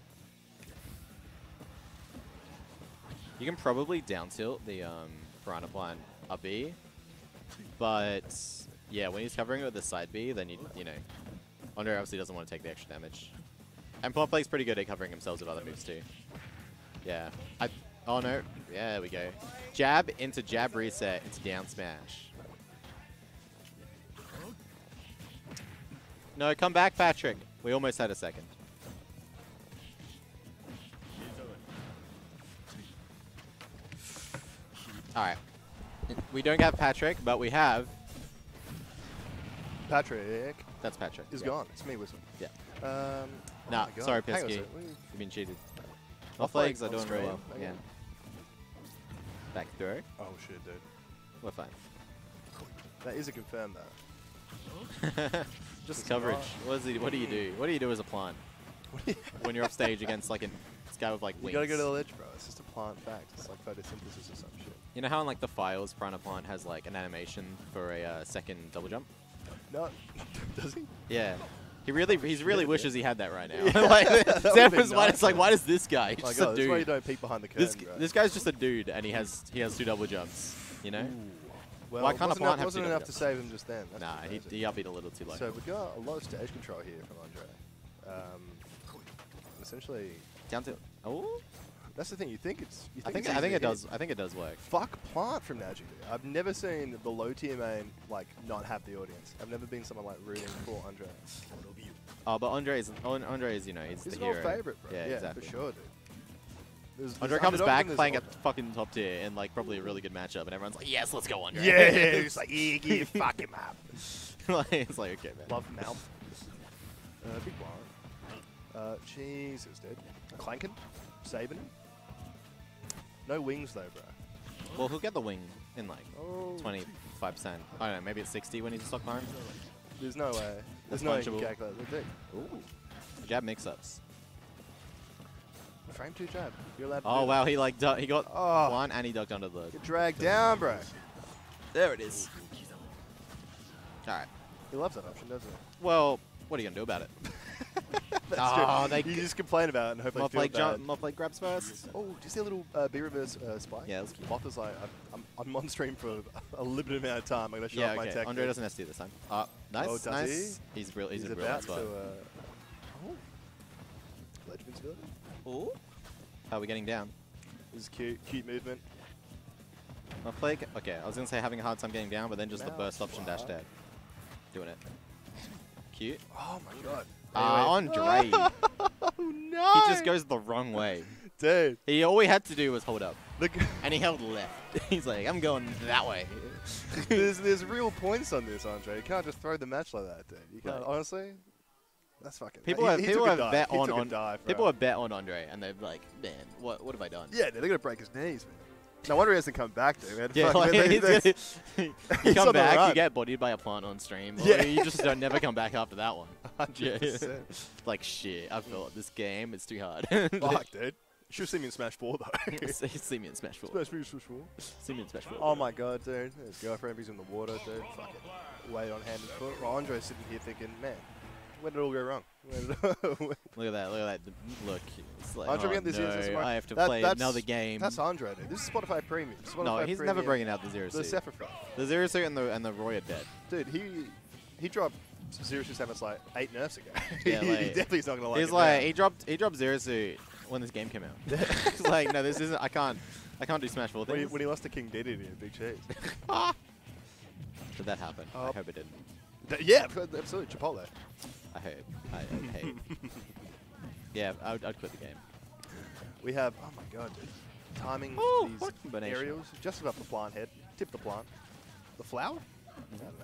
You can probably down tilt the um, Piranha Plant up B, but yeah, when he's covering it with the side B, then you you know, Andre obviously doesn't want to take the extra damage. And Plant Plague's pretty good at covering himself with other moves too. Yeah. I. Oh no. Yeah, there we go. Jab into jab reset into down smash. No, come back, Patrick. We almost had a second. All right. We don't have Patrick, but we have. Patrick That's Patrick. is yeah. gone. It's me, Whistle. Yeah. Um, oh Nah, my sorry, Hang on a Pisky. sec. Let me- You've been cheated. Off Off legs are leg on doing really well. stream. Yeah. Okay. Back throw. Oh shit, dude. We're fine. That is a confirm though. Just coverage. What, does he, what do you do? What do you do as a plant when you're off stage against like a this guy with like wings. You wings? gotta go to the ledge, bro. It's just a plant fact. It's like photosynthesis or some shit. You know how in like the files, Piranha Plant has like an animation for a uh, second double jump? No, does he? Yeah. He really, he's really Yeah, wishes he had that right now. Yeah, like, that Sam been was why nice, it's like, why does this guy? He's My just God, a that's why you don't peek behind the curtain, This, bro. this guy's just a dude, and he has he has two double jumps. You know? well, why can't wasn't, enough, have wasn't enough to save him just then. That's Nah, he, he up B'd a little too late. So we got a lot of stage control here from Andre. Um, essentially, Down to oh, that's the thing. You think it's. You I think it's I think it hit. does. I think it does work. Fuck plant from Najee. I've never seen the low tier main like not have the audience. I've never been someone like rooting for Andre. Oh, but Andre is Andre is you know he's, He's the hero. favorite, bro. Yeah, Yeah, exactly. for sure, dude. There's, there's Andre comes back playing at fucking top tier in like probably a really good matchup, and everyone's like, yes, let's go Andre. Yeah, it's like yeah, yeah, fuck him up. like, it's like okay, man. Love mouth. Uh, big blind. Uh, Jesus, dude. Clanking, saving him. No wings though, bro. Well, he'll get the wing in like Oh, 25 percent. I don't know, maybe it's 60 when he's a stock farm. There's no way. There's no way punchable. the thing. Ooh. Jab mix-ups. Frame two jab. You're allowed to Oh wow, he like he got Oh. one and he ducked under the. that. Get dragged down, bro. There it is. All right. He loves that option, doesn't he? Well, what are you gonna do about it? Oh, true. they you just complain about it and hope they feel like bad. jump, moth like grabs first. Oh, do you see a little uh, B reverse uh, spike? Yeah, that's cute. Moth is like, I'm, I'm, on stream for a limited amount of time. I'm gonna show Yeah, off my tech. Andre doesn't SD this time. Uh, nice, Oh, does nice. He's real. He's, He's a real about spot. to. Uh, oh, ledge invincibility. Ooh. How are we getting down? This is cute, cute movement. Moth like. Okay, I was gonna say having a hard time getting down, but then just the Mouse burst option dash fly. dab. Doing it. Cute. Oh my god. Ah, Andre. Oh no! he just goes the wrong way. Dude, He all he had to do was hold up, look. and he held left. He's like, I'm going that way. there's there's real points on this, Andre. You can't just throw the match like that, dude. You can't. Right. Honestly, that's fucking. People he, have he people have bet on on dive, people have bet on Andre, and they're like, man, what what have I done? Yeah, they're gonna break his knees, man. No wonder he hasn't come back, dude. Man. Yeah, like, man, they- he's they- gonna- you come back, you get bodied by a plant on stream, or Yeah. you just don't never come back after that one. 100%. like shit, I feel like this game is too hard. Fuck, dude. You should have seen me in Smash 4, though. see, see me in Smash 4. Smash 4, Smash 4. See me in Smash 4. Oh my god, dude. His girlfriend, he's in the water, dude. Fucking wait on hand and foot. Well, Andre's sitting here thinking, man, where did it all go wrong? Where did it all- Look at that, look at that. Look, it's like, Andre oh, this no, instant I have to That- play that's- another game. That's Andre, dude. This is Spotify Premium. Spotify no, he's never bringing out the zero The suit. Sephiroth. The zero suit and the and the Roy are dead. Dude, he he dropped Zero Suit Samus like eight nerfs ago. Yeah, he like- definitely is not gonna like He's it like now. he dropped he dropped zero suit when this game came out. He's like, no, this isn't. I can't. I can't do Smash 4 when he, things. when he lost to King Dedede in Big Cheese. Did that happen? I Oh. hope it didn't. Th- yeah, absolutely. Chipotle. I hope. I, I hate. yeah, I would, I'd quit the game. We have, oh my god, dude. Timing Ooh, these what aerials just above the plant head. Tip the plant. The flower? Mm-hmm. I don't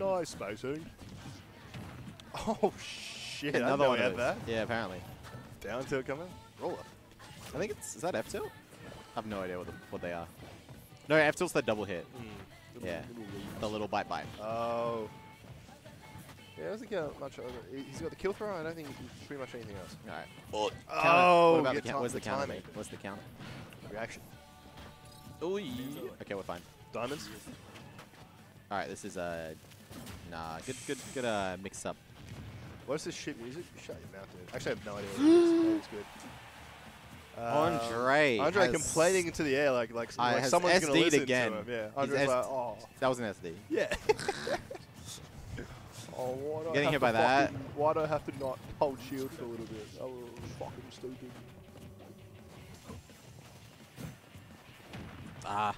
know. Nice spacing. Oh shit! Another know one we had that. Yeah, apparently. Down tilt coming. Roller. I think it's is that F tilt. I have no idea what the, what they are. No, F tilt's the double hit. Hmm. Yeah, the little bite bite. Oh. Yeah, I doesn't get much other. he- He's got the kill throw. I don't think he- pretty much anything else. All right. Oh, what about the get count? ti- Where's the the counter? timing. mate? What's the counter? Reaction. Ooh. Okay, we're fine. Diamonds. All right, this is uh, nah, good, good, good uh, mix up. What's this shit music? Shut your mouth, dude. Actually, I have no idea what it is. Maybe it's good. Um, Andre Andre has- complaining into the air like like, Uh, like has someone's gonna SD'd listen again. to him. Yeah, Andre's like, oh, That was an SD. yeah. oh, why do Getting have hit by that. fucking- Why do I have to not hold shield for a little bit? That was fucking stupid. Ah.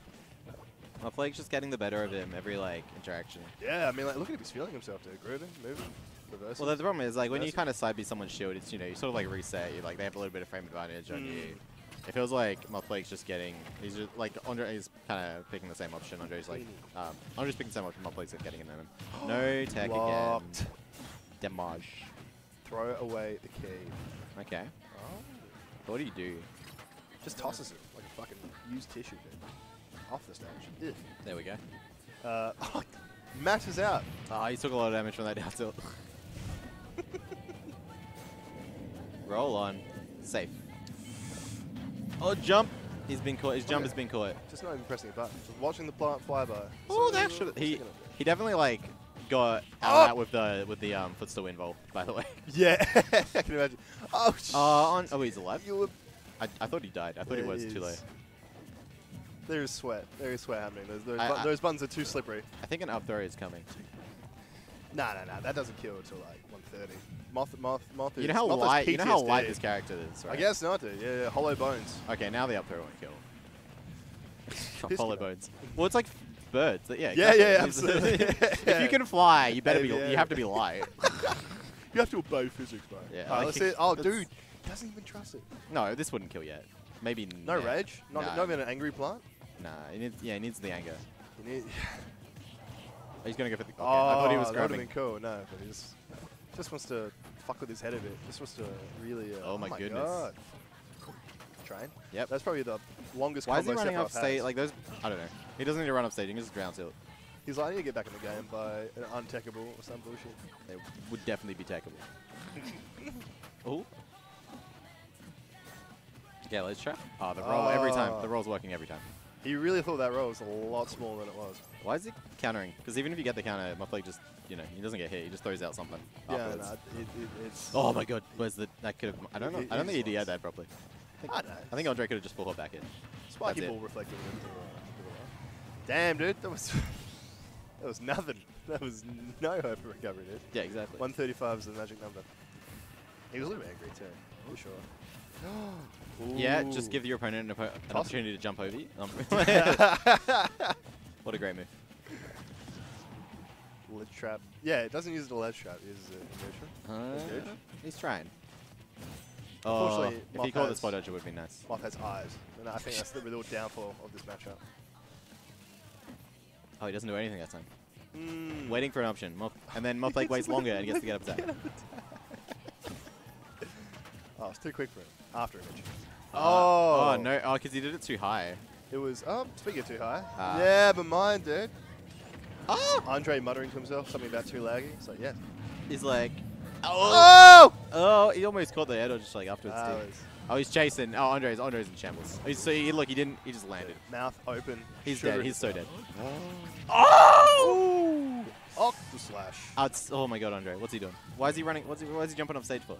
My flag's just getting the better of him every like interaction. Yeah, I mean, like, look at him. He's feeling himself, dude. Grooving, moving, reversing. Well, the problem is like when you kind of side B someone's shield, it's you know you sort of like reset. You like they have a little bit of frame advantage on you. Mm. It feels like Mothblake's just getting. He's just like Andre is kind of picking the same option. Andre's like, um, Andre's picking the same option. Mothblake's getting in them. No tech Blocked. again. Damage. Throw away the key. Okay. Oh. What do you do? Just tosses it like a fucking used tissue, dude. Off the stage. There we go. Uh, Matt is out. Ah, he took a lot of damage from that down tilt. Roll on. Safe. Oh, jump! He's been caught. His jump Okay. has been caught. Just not even pressing a button. Just watching the plant fly by. Oh, that should. He he definitely like got out Oh! of that with the with the um footstool involved. By the way. Yeah, I can imagine. Oh, Uh, on. Oh, he's alive. you were I, I thought he died. I thought he was too late. There is sweat. There is sweat happening. Those, those, I- bu- I- those buttons are too slippery. I think an up throw is coming. Nah, nah, nah. That doesn't kill until like 130. Moth, moth, moth. Is, You know how moth light. You know how light this character is, right? I guess not, dude. Yeah, yeah, hollow bones. Okay, now the up throw won't kill. Hollow bones. Well, it's like birds. Yeah. Yeah, yeah, exactly. absolutely. if you can fly, you better be. Yeah, yeah. You have to be light. You have to obey physics, bro. Yeah, Uh, like- let's. Oh, dude, doesn't even trust it. no, this wouldn't kill yet. Maybe. No nah. rage. Not, Nah. not even an angry plant. Nah, he needs, yeah, he needs the anger. You need. He's gonna go for the. Okay, Oh, I thought he was that would have grabbing. been cool. No, but he just just wants to fuck with his head a bit. Just wants to really. Uh, Oh my goodness. God. Train. Yep. That's probably the longest. Why is he running up stage? Like those. I don't know. He doesn't need to run up stage. He can just ground tilt. He's like, I need to get back in the game by an untechable or some bullshit. It would definitely be takeable. oh. Yeah, let's try. Oh, the roll every time. Oh. The roll's working every time. He really thought that roll was a lot smaller than it was. Why is he countering? Because even if you get the counter, Mufflake just, you know, he doesn't get hit. He just throws out something. Yeah, afterwards. no, it, it, it's. Oh my god, where's the? That could have. I don't know. It- I don't think he. DI'd that properly. I don't know. I think Andre could have just pulled her back in. Spiky that's ball reflected into the, into the line. Damn, dude, that was that was nothing. That was no hope of recovery, dude. Yeah, exactly. 135 is the magic number. He was a little bit angry too, for sure. Yeah, just give your opponent an, oppo- an opportunity to jump over you. Um, what a great move. ledge trap. Yeah, it doesn't use the ledge trap. It uses it in neutral. Uh, he's trying. Oh, Unfortunately, if he caught the spot dodge, it would be nice. Moth has eyes, and I think that's the real downfall of this matchup. Oh, he doesn't do anything that time. Mm. Waiting for an option. Moth, and then Moth like waits longer and gets to get up attack. Oh, it's too quick for him. After image. Oh, no. Oh, because he did it too high. It was. Oh, speaking of too high. Ah. yeah, but mine, dude. Oh! Andre muttering to himself something about too laggy. So yeah. He's like, Oh! oh, he almost caught the head or just like afterwards. Ah, was Oh, he's chasing. Oh, Andre's Andre's in shambles. He's, so he, look, he didn't. He just landed. mouth open. He's sugar dead. He's so dead. Oh! Octo slash. Oh, it's, oh my god, Andre, what's he doing? Why is he running? What's he, why is he jumping off stage for?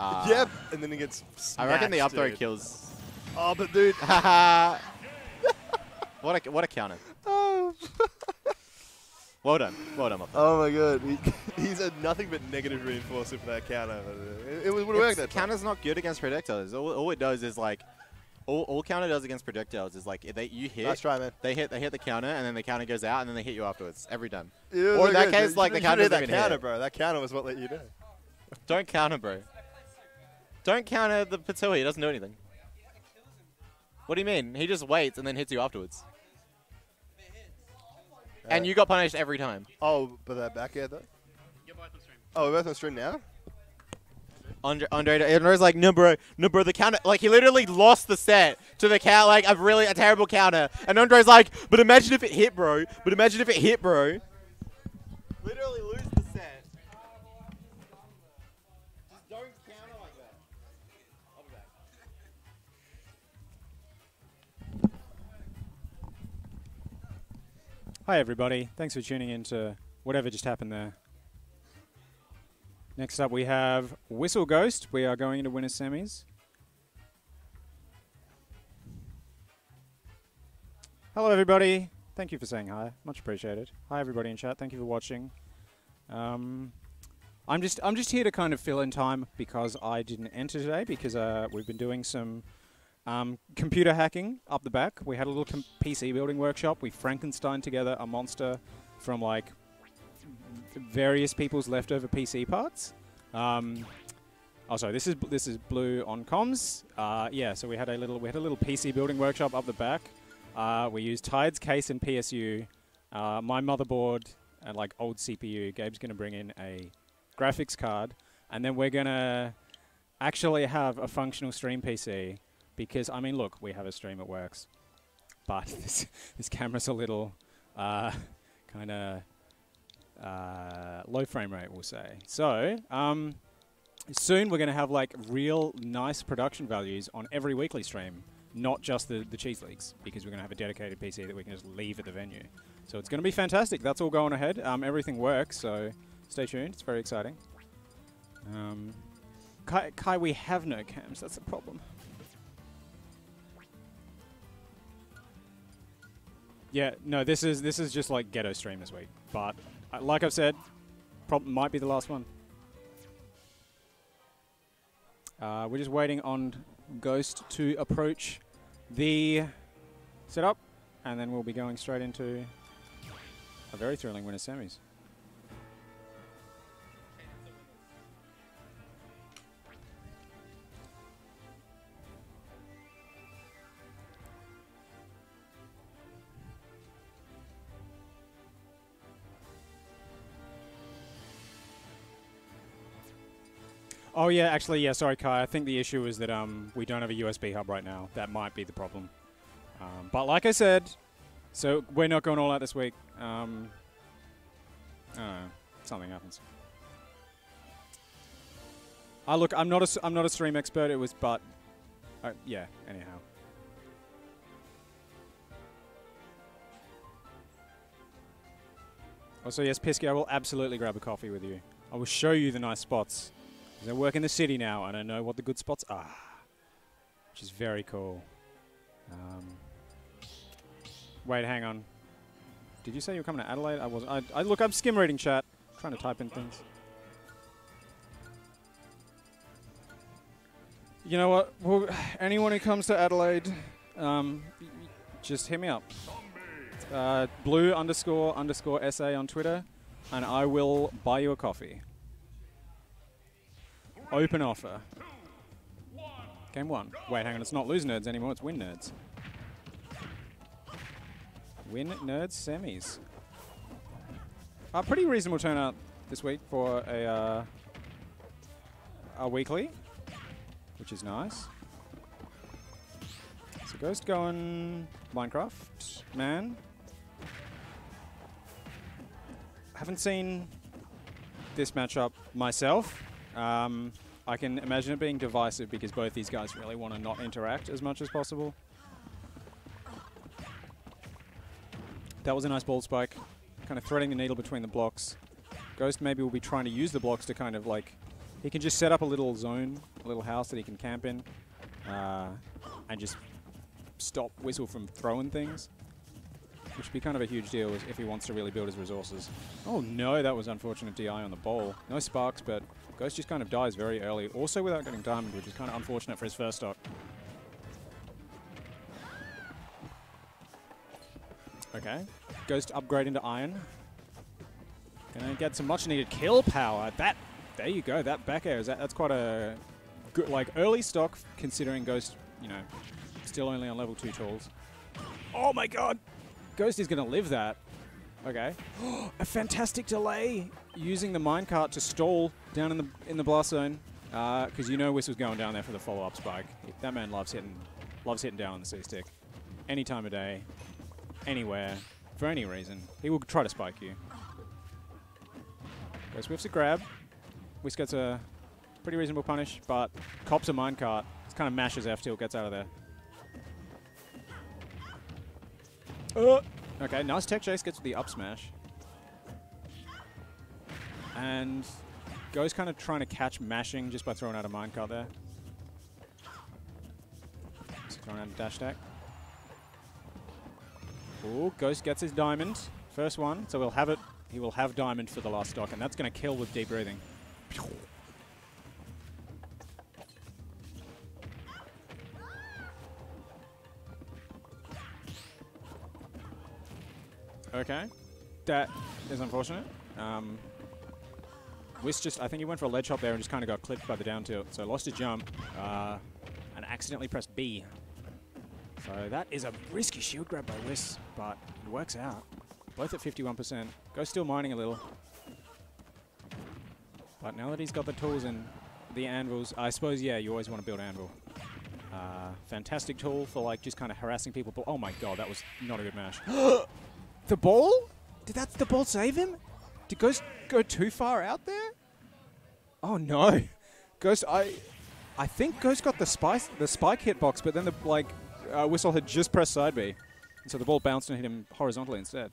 Uh, yep. And then he gets. I reckon the up throw dude. kills. Oh, but dude. what a what a counter. oh. Well done. Well done, up oh my god. He, he's a nothing but negative reinforcement for that counter. It, it would have worked that time. Counter's not good against projectiles. All, all it does is like, all, all counter does against projectiles is like they you hit. Nice try, man. They hit they hit the counter and then the counter goes out and then they hit you afterwards every time. Was Or in that good. case, You like, the counter doesn't hit even that counter, hit. bro. That counter was what let you do. Don't counter, bro. Don't counter the Patua. He doesn't do anything. What do you mean? He just waits and then hits you afterwards. And Uh, you got punished every time. Oh, but that back air though. Oh, we're both on stream now. Andre, Andre, Andre's like, no, bro, no, bro, the counter, like, he literally lost the set to the count, like, a really, a terrible counter. And Andre's like, but imagine if it hit, bro. But imagine if it hit, bro. Literally Hi, everybody. Thanks for tuning in to whatever just happened there. Next up, we have Whistle Ghost. We are going into winner semis. Hello, everybody. Thank you for saying hi. Much appreciated. Hi, everybody in chat. Thank you for watching. Um, I'm just I'm just here to kind of fill in time because I didn't enter today because uh, we've been doing some um, computer hacking up the back. We had a little com- PC building workshop. We Frankenstein together a monster from like various people's leftover PC parts. Um, Oh, sorry. This is this is blue on comms. Uh, yeah. So we had a little we had a little PC building workshop up the back. Uh, we used Tide's case and PSU, uh, my motherboard, and like old CPU. Gabe's gonna bring in a graphics card, and then we're gonna actually have a functional stream PC. Because I mean, look, we have a stream, it works, but this this camera's a little uh, kind of uh, low frame rate, we'll say. So, um, soon we're going to have like real nice production values on every weekly stream, not just the, the cheese leagues, because we're going to have a dedicated PC that we can just leave at the venue. So it's going to be fantastic. That's all going ahead. Um, everything works, so stay tuned. It's very exciting. Um, Kai, Kai, we have no cams. That's a problem. Yeah, no, this is this is just like ghetto stream this week. But uh, like I've said, might be the last one. Uh, we're just waiting on Ghost to approach the setup, and then we'll be going straight into a very thrilling winner semis. Oh yeah, actually, yeah. Sorry, Kai. I think the issue is that um we don't have a USB hub right now. That might be the problem. Um, but like I said, so we're not going all out this week. Um, I don't know. Something happens. I look. I'm not a. I'm not a stream expert. It was, but uh, yeah. Anyhow. Also, yes, Pisky, I will absolutely grab a coffee with you. I will show you the nice spots. I work in the city now, and I know what the good spots are, which is very cool. Um, wait, hang on. Did you say you were coming to Adelaide? I was. I, I look. I'm skim reading chat, trying to type in things. You know what? Well, anyone who comes to Adelaide, um, just hit me up. Uh, blue underscore underscore sa on Twitter, and I will buy you a coffee. Open offer. Game one. Wait, hang on. It's not lose nerds anymore. It's win nerds. Win nerds semis. A pretty reasonable turnout this week for a uh, a weekly, which is nice. So Ghost going Minecraft man. Haven't seen this matchup myself. Um, I can imagine it being divisive because both these guys really want to not interact as much as possible. That was a nice ball spike, kind of threading the needle between the blocks. Ghost maybe will be trying to use the blocks to kind of like, he can just set up a little zone, a little house that he can camp in, uh, and just stop Whistle from throwing things. Which would be kind of a huge deal if he wants to really build his resources. Oh no, that was unfortunate DI on the ball. No sparks, but Ghost just kind of dies very early. Also without getting diamond, which is kind of unfortunate for his first stock. Okay. Ghost upgrade into iron. Gonna get some much needed kill power. That, there you go. That back air is that, that's quite a good, like early stock considering Ghost, you know, still only on level two tools. Oh my god! Ghost is gonna live that. Okay. a fantastic delay using the minecart to stall down in the in the blast zone. Because you know Whistle's going down there for the follow-up spike. That man loves hitting, loves hitting down on the C-stick. Any time of day, anywhere, for any reason. He will try to spike you. Ghost whiffs a grab. Whisk gets a pretty reasonable punish, but cops a minecart. It's kind of mashes F tilt, gets out of there. Uh, okay, nice tech chase, gets the up smash. And Ghost kind of trying to catch mashing just by throwing out a minecart there. So throwing out a dash attack. Ooh, Ghost gets his diamond. First one, so we'll have it. He will have diamond for the last stock, and that's going to kill with deep breathing. Okay. That is unfortunate. Um, Whis just, I think he went for a ledge hop there and just kind of got clipped by the down tilt. So lost his jump uh, and accidentally pressed B. So that is a risky shield grab by Whis, but it works out. Both at 51%. Go still mining a little. But now that he's got the tools and the anvils, I suppose, yeah, you always want to build anvil. Uh, fantastic tool for like just kind of harassing people. But oh my god, that was not a good mash. the ball? Did that the ball save him? Did Ghost go too far out there? Oh no, Ghost. I, I think Ghost got the spice, the spike hitbox, but then the like uh, whistle had just pressed side B, and so the ball bounced and hit him horizontally instead.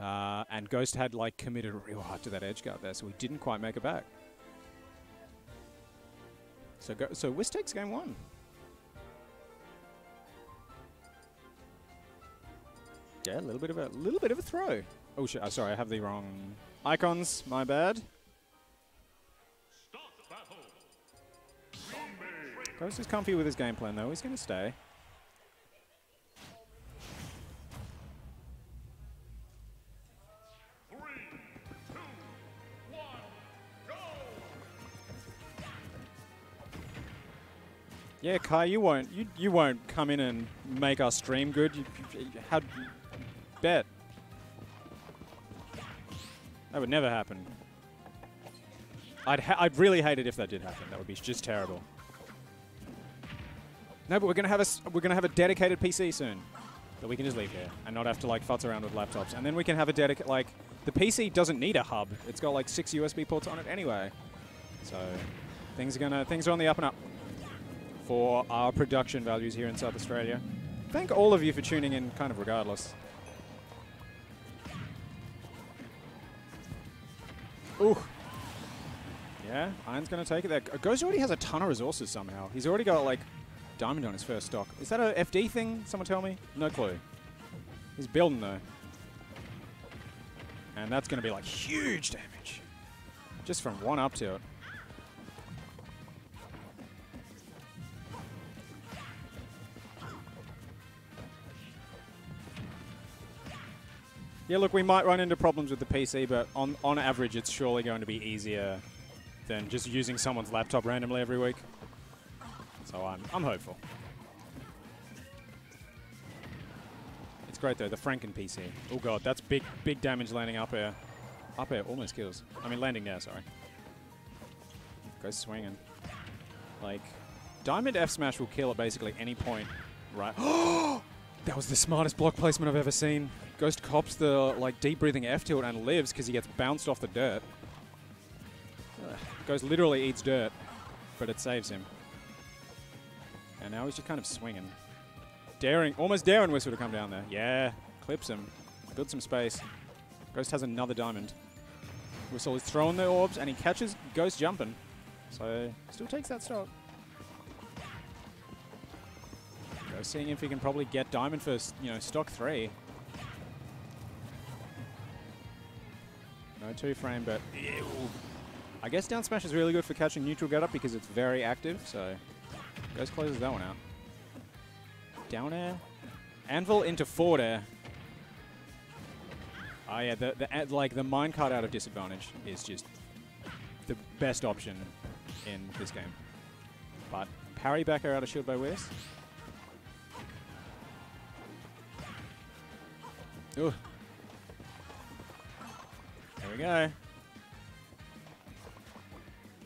Uh, and Ghost had like committed real hard to that edge guard there, so he didn't quite make it back. So go, so Whis takes game one. Yeah, a little bit of a little bit of a throw. Oh shit! Uh, sorry, I have the wrong icons. My bad. Ghost is comfy with his game plan though. He's to stay. Yeah, Kai, you won't you you won't come in and make our stream good. You, you, how bet? That would never happen. I'd ha I'd really hate it if that did happen. That would be just terrible. No, but we're gonna have a we're gonna have a dedicated PC soon that we can just leave here and not have to like futz around with laptops. And then we can have a dedicated like the PC doesn't need a hub. It's got like six USB ports on it anyway. So things are gonna things are on the up and up for our production values here in South Australia. Thank all of you for tuning in, kind of regardless. Ooh. Yeah, Iron's going to take it there. G- Ghost already has a ton of resources somehow. He's already got, like, Diamond on his first stock. Is that a FD thing? Someone tell me? No clue. He's building, though. And that's going to be, like, huge damage. Just from one up tilt. Yeah, look, we might run into problems with the PC, but on, on average, it's surely going to be easier than just using someone's laptop randomly every week. So I'm, I'm hopeful. It's great, though, the Franken PC. Oh, God, that's big, big damage landing up air. Up air almost kills. I mean, landing there, sorry. Ghost swinging. Like, Diamond F Smash will kill at basically any point, right? That was the smartest block placement I've ever seen. Ghost cops the like deep breathing F tilt and lives because he gets bounced off the dirt. Ghost literally eats dirt, but it saves him. And now he's just kind of swinging. Daring, almost daring Whistle to come down there. Yeah, clips him. Build some space. Ghost has another diamond. Whistle is throwing the orbs and he catches Ghost jumping. So, still takes that stock. Go seeing if he can probably get diamond for you know stock three. No two frame, but ew. I guess down smash is really good for catching neutral get up because it's very active. So Ghost closes that one out. Down air, anvil into forward air. Oh yeah, the, the like the minecart out of disadvantage is just the best option in this game. But parry back air out of shield by West. Ooh. We go.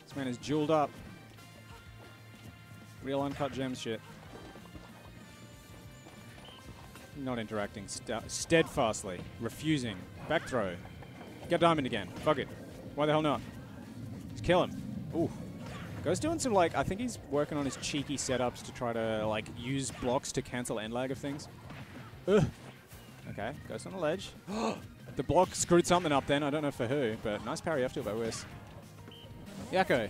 This man is jeweled up. Real uncut gems shit. Not interacting. Sta steadfastly. Refusing. Back throw. Get diamond again. Fuck it. Why the hell not? Just kill him. Ooh. Ghost doing some like I think he's working on his cheeky setups to try to like use blocks to cancel end lag of things. Ugh. Okay, Ghost on the ledge. the block screwed something up then. I don't know for who, but nice parry after by Wes. Yakko.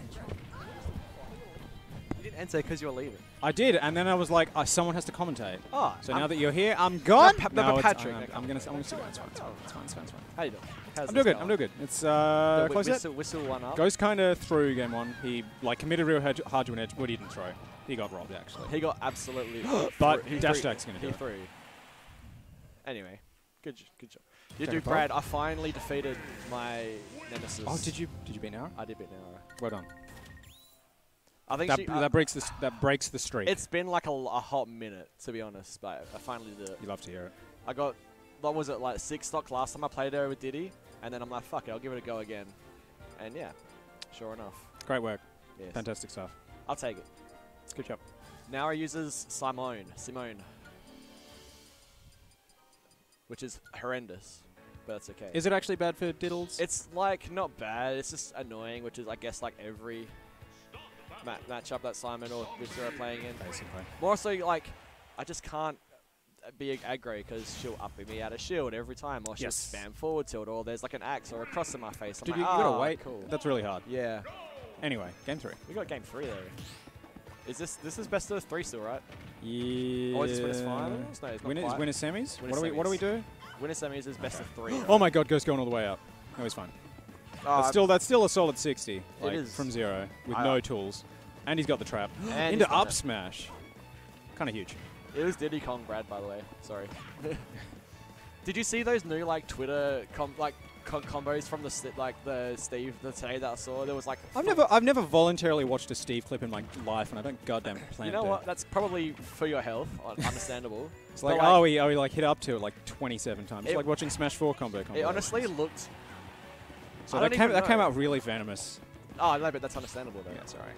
You didn't answer because you were leaving. I did, and then I was like, oh, someone has to commentate. Oh, So I'm- now that you're here, I'm gone. Pa- no, but Patrick, I'm, I'm gonna. I'm gonna stick. It's fine. It's fine. It's fine. It's fine. It's fine. How you doing? How's I'm doing good. going? I'm doing good. It's uh, The close whistle, whistle one up. Ghost kind of threw game one. He like committed real hard, hard to an edge, but he didn't throw. He got robbed actually. He got absolutely. But dash attack's gonna do He it. threw. Anyway, good, good job. You do. Brad. I finally defeated my nemesis. Oh, did you did you beat Nara? I did beat Nara. Well done. I think That, she, that uh, breaks the that breaks the streak. it's been like a hot minute, to be honest, but I finally did it. you love to hear it. I got, what was it, like six stock last time I played there with Diddy, and then I'm like, fuck it, I'll give it a go again. And yeah, sure enough. Great work. Yes. Fantastic stuff. I'll take it. Good job. Nara uses Simone, Simone, which is horrendous, but that's okay. Is it actually bad for diddles? It's like not bad. It's just annoying, which is I guess like every ma- matchup that Simon or Richter are playing in. basically. More so like I just can't be aggro because she'll up me out of shield every time, or she'll Yes. spam forward tilt, or there's like an axe or a cross in my face. I'm Dude, like, you, you gotta "Ah, wait. Cool. That's really hard. yeah, Anyway, game three. we got game three though. Is this this is best of three still, right? Yeah. Or is this winners finals? No, it's not Winners, winners semis. Winners what do we What do we do? Winner semis is best of three. Oh my God, Ghost going all the way up. No, he's fine. Oh, That's still that's still a solid 60. Like, is. from zero with I- no tools, and he's got the trap And into up smash. Kind of huge. It was Diddy Kong Brad, by the way. Sorry. Did you see those new like Twitter com- like co- combos from the like the Steve the today that I saw? There was like I've never I've never voluntarily watched a Steve clip in my life, and I don't goddamn plan You know to. what? That's probably for your health. Understandable. It's like, like- oh, he oh he like hit up to it like 27 times. It's like watching Smash 4 combo. it combo. honestly looked. so that came that came out really venomous. Oh no, but that's understandable though. Yeah, sorry.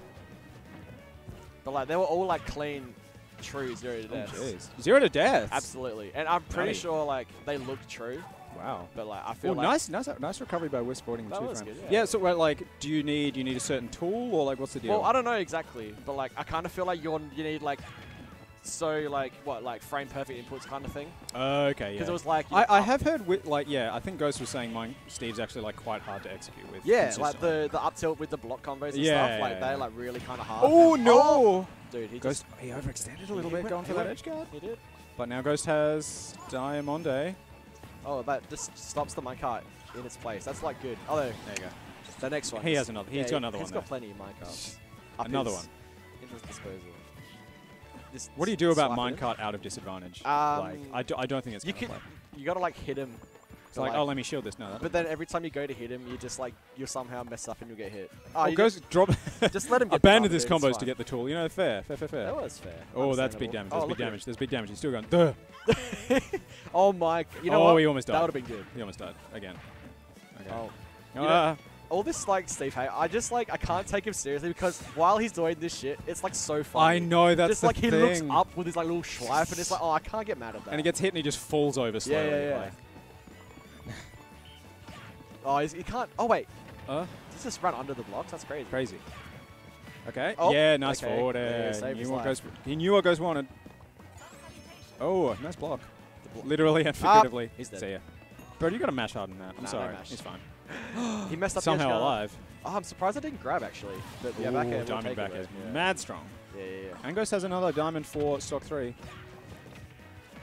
But like they were all like clean, true zero to Oh, death. jeez. Zero to death. Absolutely, and I'm pretty Bloody. sure like they looked true, Wow. but like I feel Oh, like nice, nice, nice recovery by Wisp Sporting. That two was frame. good, yeah. So, like, do you need you need a certain tool, or like, what's the deal? Well, I don't know exactly, but like I kind of feel like you're you need like so like what like frame perfect inputs kind of thing oh, okay, yeah. because it was like I, I uh, have heard with like yeah, I think Ghost was saying mine Steve's actually like quite hard to execute with. yeah like the the up tilt with the block combos and Yeah, stuff like yeah, they're like really kind of hard. Oh no! dude, he Ghost just he overextended a little bit going for that edge guard. he did. But now Ghost has Diamond. Oh, that just stops the minecart in its place. That's like good. Oh, There you go. the next one, He has another- he's yeah, got another He's one got there. plenty of minecarts. Another one. in his disposal. What do you do about minecart out of disadvantage? Um, like I, do, I don't think it's You gonna can play. you gotta like hit him. To, like, oh, let me shield this. No, But then every time you go to hit him, you just like you somehow mess up and you get hit. Oh, oh, you Ghost drop. just, let him get abandon this combos to get the tool. You know, fair, fair, fair, fair. That was fair. Oh, that's big damage. That's oh, big damage. There's big damage. He's still going. Duh. oh my! You know oh, what? he almost died. that would have been good. He almost died again. Okay. Oh, Oh, you know- uh, all this like Steve Hay, I just like I can't take him seriously because while he's doing this shit, it's like so funny. I know that's just like he thing. looks up with his like little schleif, and it's like, oh, I can't get mad at that. and he gets hit and he just falls over slowly. yeah, yeah. like- oh, he can't. Oh wait, Uh, he's just run under the blocks. That's crazy. crazy. Okay. Oh, yeah, nice okay. forward air. saved He knew what Ghost. He knew what Ghost wanted. Oh, nice block. The blo- Literally and Ah, figuratively. he's dead. See ya. Bro, you got to mash hard in that. I'm Nah, sorry. mash. He's fine. He messed up Somehow alive. Oh, I'm surprised I didn't grab actually. But yeah, Ooh, back air diamond back though. yeah. mad strong. Yeah, yeah, yeah. Angos has another diamond for stock three.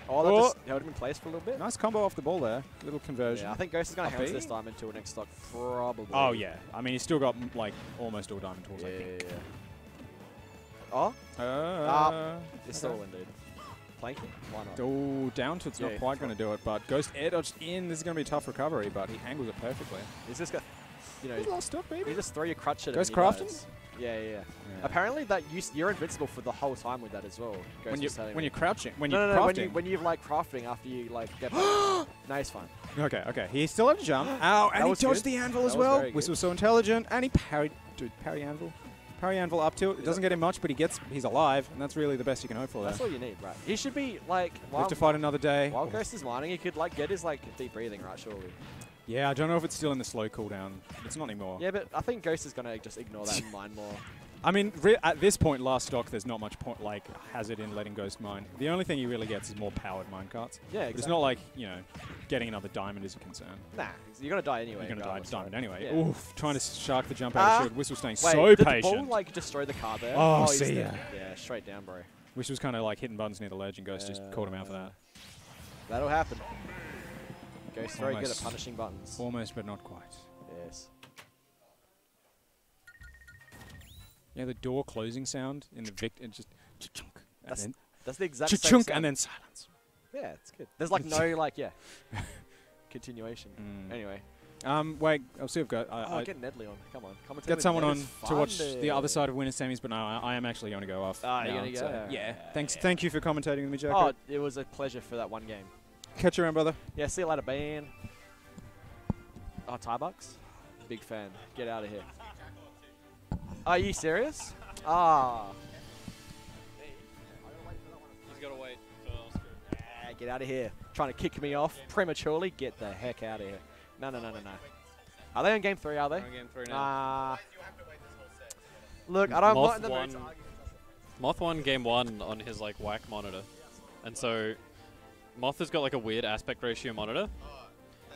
Oh, that Oh. just held him in place for a little bit. Nice combo off the ball there. Little conversion. Yeah, I think Ghost is going to house this time until next stock, probably. Oh yeah. I mean, he's still got like almost all diamond tools. Yeah, I yeah, think. yeah. Oh, Uh, it's okay. still in, dude. Planking? Why not? Oh, down tilt's Yeah, not quite going to do it, but Ghost air dodged in. This is going to be a tough recovery, but he angles it perfectly. He's just got, you know, He's last stock, baby. you just throw your crutch at Ghost him. crafting? dies. Yeah, yeah, yeah. Apparently that you you're invincible for the whole time with that as well. When you when you're crouching, when no, you're no, no, when crafting. you when you've like crafting after you like get back. no, it's fine. okay, okay. He still had a jump. Ow, and he dodged the anvil That as well. Which was so intelligent, and he parried. Dude, parry anvil, parry anvil up tilt. It doesn't get him much, but he gets. He's alive, and that's really the best you can hope for there. That's all you need, right? He should be like Live while, to fight another day. while Ghost is mining, he could like get his like deep breathing, right? Surely. Yeah, I don't know if it's still in the slow cooldown. It's not anymore. Yeah, but I think Ghost is gonna just ignore that and mine more. I mean, at this point, last stock, there's not much point like hazard in letting Ghost mine. The only thing he really gets is more powered mine carts. Yeah, But exactly. it's not like you know, getting another diamond is a concern. Nah, you're gonna die anyway. You're die to diamond right? anyway. Yeah. Oof, trying to shark the jump out Ah, of shield. Whistle staying Wait, so did patient. the ball like destroy the car there? Oh, he's see ya. Yeah, straight down, bro. Which was kind of like hitting buttons near the ledge, and Ghost just called him out for that. That'll happen. Ghost's very good at punishing buttons. Almost, but not quite. Yes. Yeah, the door closing sound in the Vict, and just chunk, and That's then That's the exact same chunk, sound. and then silence. Yeah, it's good. There's like no like yeah. continuation. Mm. Anyway. Um, wait, I'll see if I've got. I, Oh, I get Nedley on. Come on. Come get someone on to watch the other side of winner semis, but no, I, I am actually going to go off. Ah, you're gonna so. Yeah. Yeah. Thanks. Thank you for commentating with me, Jack. Oh, it was a pleasure for that one game. Catch you around, brother. Yeah, see you later, Ben. Oh, Tybucks? Big fan. Get out of here. Are you serious? Ah. He's got to wait. Ah, Get out of here. Trying to kick me off prematurely? Get the heck out of here. No, no, no, no, no. Are they on game three, are they? On game three now. Ah. Look, I don't Moth want the won. Moth won game one on his like whack monitor, and so Moth has got like a weird aspect ratio monitor,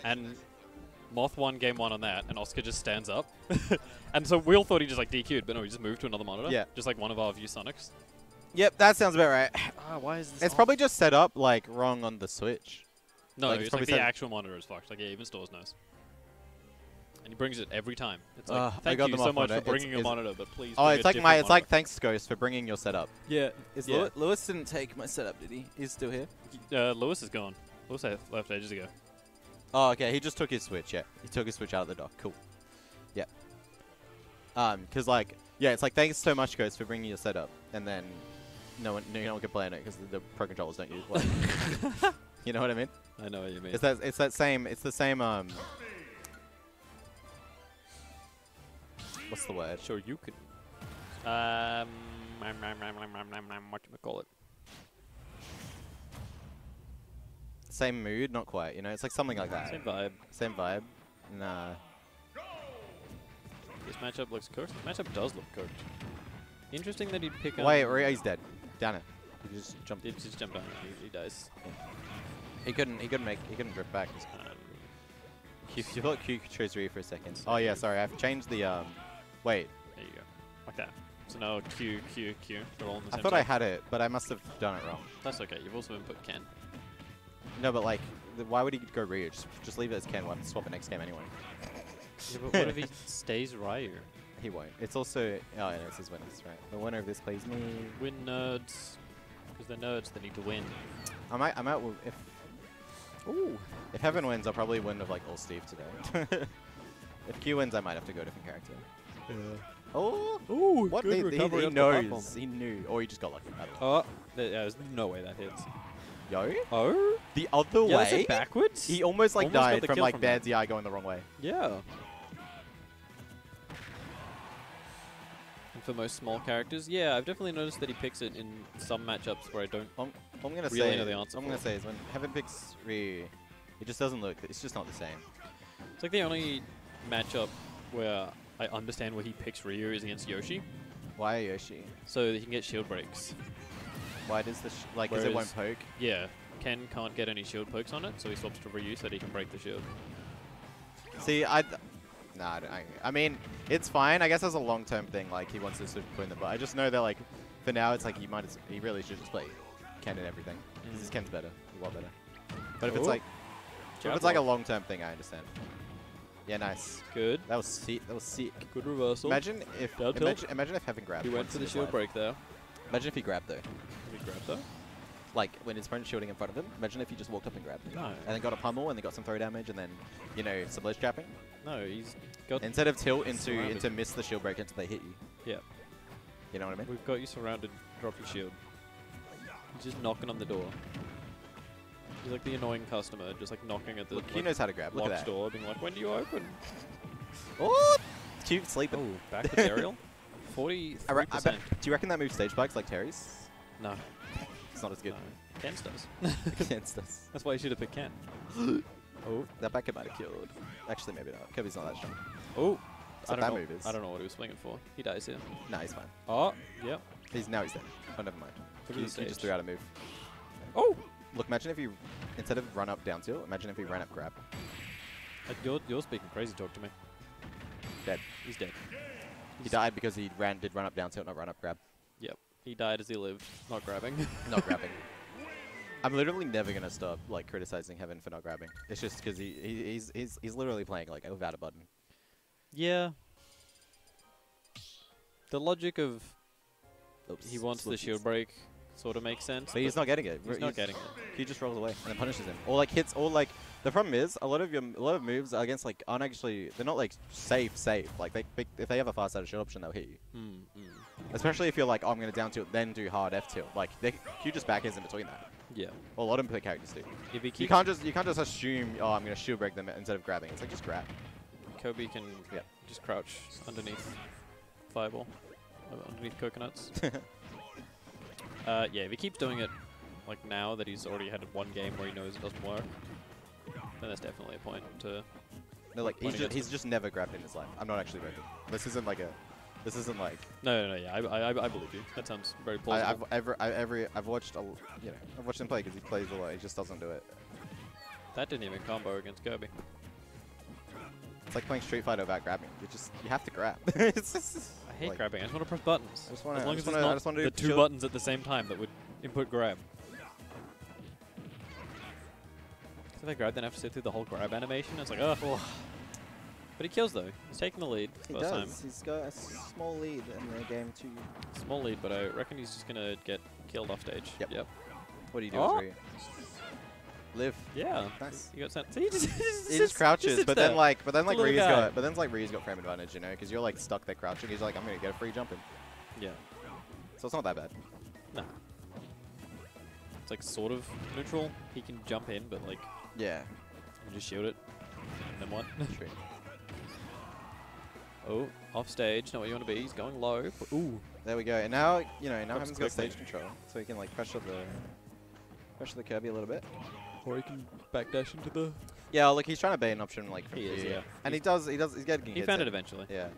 and Moth won game one on that, and Oscar just stands up, and so we all thought he just like DQ'd, but no, he just moved to another monitor. Yeah. just like one of our View Sonics. Yep, that sounds about right. Ah, why is this It's on? probably just set up like wrong on the Switch. No, Like, it's it's like the actual monitor is fucked. Like yeah, even stores knows. And he brings it every time. It's like, Ugh, I thank got you them so much for bringing It's- a is- monitor, but please. Oh, bring it's a like my. different It's like thanks, Ghost, for bringing your setup. yeah. Is yeah. Lewis, Lewis didn't take my setup, did he? He's still here. Uh, Lewis is gone. Lewis left- left ages ago. Oh, okay. He just took his Switch. Yeah, he took his Switch out of the dock. Cool. Yeah. Um, cause like, yeah, it's like thanks so much, Ghost, for bringing your setup, and then no one, no one can play on it because the, the pro controllers don't use. Like, you know what I mean? I know what you mean. It's that. It's that same. It's the same. Um. What's the word? Sure, you can. Um, what do we call it? Same mood, not quite. You know, it's like something like that. Same vibe. Same vibe. Nah. This matchup looks cooked. This matchup does look cooked. Interesting that he'd pick up. Wait, he's dead. Down it. He just jumped. He just jumped on. He, he dies. He couldn't. He couldn't make. He couldn't drift back. Um, Q, you thought Q chose Ryu for a second. Oh yeah, sorry. I've changed the. Um. Wait. there you go. Like that. So now Q, Q, Q. They're all in the same. I same thought I had it, but I must have done it wrong. That's okay. You've also input Ken. No, but like, the, why would he go Ryu? Just, just leave it as Ken. We'll have to swap it next game anyway. Yeah, but what if he stays Ryu? He won't. It's also. Oh, yeah, this is winners, right? The winner of this plays me. Win nerds. Because they're nerds, they need to win. I might. I might. If. Ooh. If Heaven wins, I'll probably win with like all Steve today. if Q wins, I might have to go different character. Oh. Ooh, What? good He, he, recovery he off the platform. knows. He knew. Or he just got lucky. I don't know. Oh, th- yeah, there's no way that hits. Yo. Oh? The other Yeah, that's way. it backwards? He almost like Almost died from like from bad that. DI going the wrong way. Yeah. And for most small characters, yeah, I've definitely noticed that he picks it in some matchups where I don't. I'm, I'm gonna Really say. know the answer I'm for gonna say is when Heaven picks Ryu, it just doesn't look. It's just not the same. It's like the only matchup where I understand where he picks Ryu is against Yoshi, Why Yoshi? so that he can get shield breaks. Why does this sh- like? Because it won't poke. Yeah, Ken can't get any shield pokes on it, so he swaps to Ryu so that he can break the shield. See, I. Nah, I, I, I mean, it's fine. I guess as a long-term thing, like he wants to super win them, but I just know that like, for now, it's like he might. He really should just play Ken and everything. Because Mm. Ken's better, a lot better. But if it's Oh. like, if it's like a long-term thing, I understand. Yeah, nice. Good. That was sick. That was sick. Good reversal. Imagine if Down tilt. imagine, imagine if Heaven grabbed. he went for the shield break there. Imagine if he grabbed though. Did he grab though? Like when his opponent's shielding in front of him. Imagine if he just walked up and grabbed him. No. And then got a pummel and then got some throw damage and then, you know, some ledge trapping. No, he's got. Instead of tilt into Surrounded. into miss the shield break until they hit you. Yeah. You know what I mean? We've got you surrounded. Drop your shield. He's just knocking on the door. He's like the annoying customer, just like knocking at the Look, he knows how to grab. Look at that. door, being like, "When do you open?" Oh, cute sleeping. Oh, back with Ariel. Forty-three I re- I percent. do you reckon that moves stage spikes like Terry's? No, It's not as good. no. Ken's does. Against us. That's why you should have picked Ken. Oh, that back might have killed. Actually, maybe not. Kirby's not that strong. Oh, I don't that know. move is. I don't know what he was swinging for. He dies here. Nah, he's fine. Oh, yep. He's now he's dead. Oh, never mind. He, he just threw out a move. Oh, Look, imagine if he instead of run up down tilt, imagine if he ran up grab. Uh, you're you're speaking crazy. Talk to me. Dead. He's dead. He died because he ran did run up down tilt, not run up grab. Yep. He died as he lived, not grabbing. not grabbing. I'm literally never gonna stop like criticizing Heaven for not grabbing. It's just because he, he he's he's he's literally playing like without a button. yeah. The logic of Oops. he wants the shield break sort of makes sense. But he's not getting it. He's not getting it. He just rolls away and then punishes him, or like hits, or like the problem is a lot of your a lot of moves against like aren't actually they're not like safe safe. Like they, they if they have a fast out of shield option they'll hit you. Mm, mm. Especially if you're like oh, I'm gonna down tilt then do hard F tilt. Like they, Q just back is in between that. Yeah. Well, a lot of the characters do. If he You can't just you can't just assume oh I'm gonna shield break them instead of grabbing. It's like just grab. Kirby can Yeah. just crouch underneath fireball, uh, underneath coconuts. uh, yeah, if he keeps doing it like now that he's already had one game where he knows it doesn't work, then that's definitely a point to. No, like he's just, he's just never grabbed in his life. I'm not actually joking. This isn't like a, this isn't like No, no, no. Yeah, I, I, I- I believe you. That sounds very I, plausible. I've ever I every I've watched a, l- you know I've watched him play because he plays a lot. He just doesn't do it. that didn't even combo against Kirby. It's like playing Street Fighter without grabbing. You just you have to grab. hate like, grabbing. I just want to press buttons. I just wanna- as I long just as wanna- it's I not just wanna the two buttons at the same time that would input grab. if I grab, then I have to sit through the whole grab animation. It's like, oh. But he kills though. He's taking the lead He first time. does. He's got a small lead in the game too. Small lead, but I reckon he's just gonna get killed off stage. Yep. Yep. What do you do, Oh. Ryu? Live. Yeah. Nice. You got sent. See, he just, he just, He just crouches, sits but then like, but then like Little Ryu's guy. got, but then like Ryu's got frame advantage, you know, because you're like stuck there crouching. He's like, I'm gonna get a free jump in, Yeah. so it's not that bad. Nah. It's like sort of neutral. He can jump in, but like Yeah. you just shield it. And then what? True. oh, off stage. Not what you want to be. He's going low. But, ooh. There we go. And now, you know, now Drops Heaven's got stage control, so he can like pressure the pressure the Kirby a little bit. Or he can backdash into the. Yeah, look, he's trying to bait an option like from He is, yeah. And He- he does, he does, he's getting He hits found it eventually. Yeah.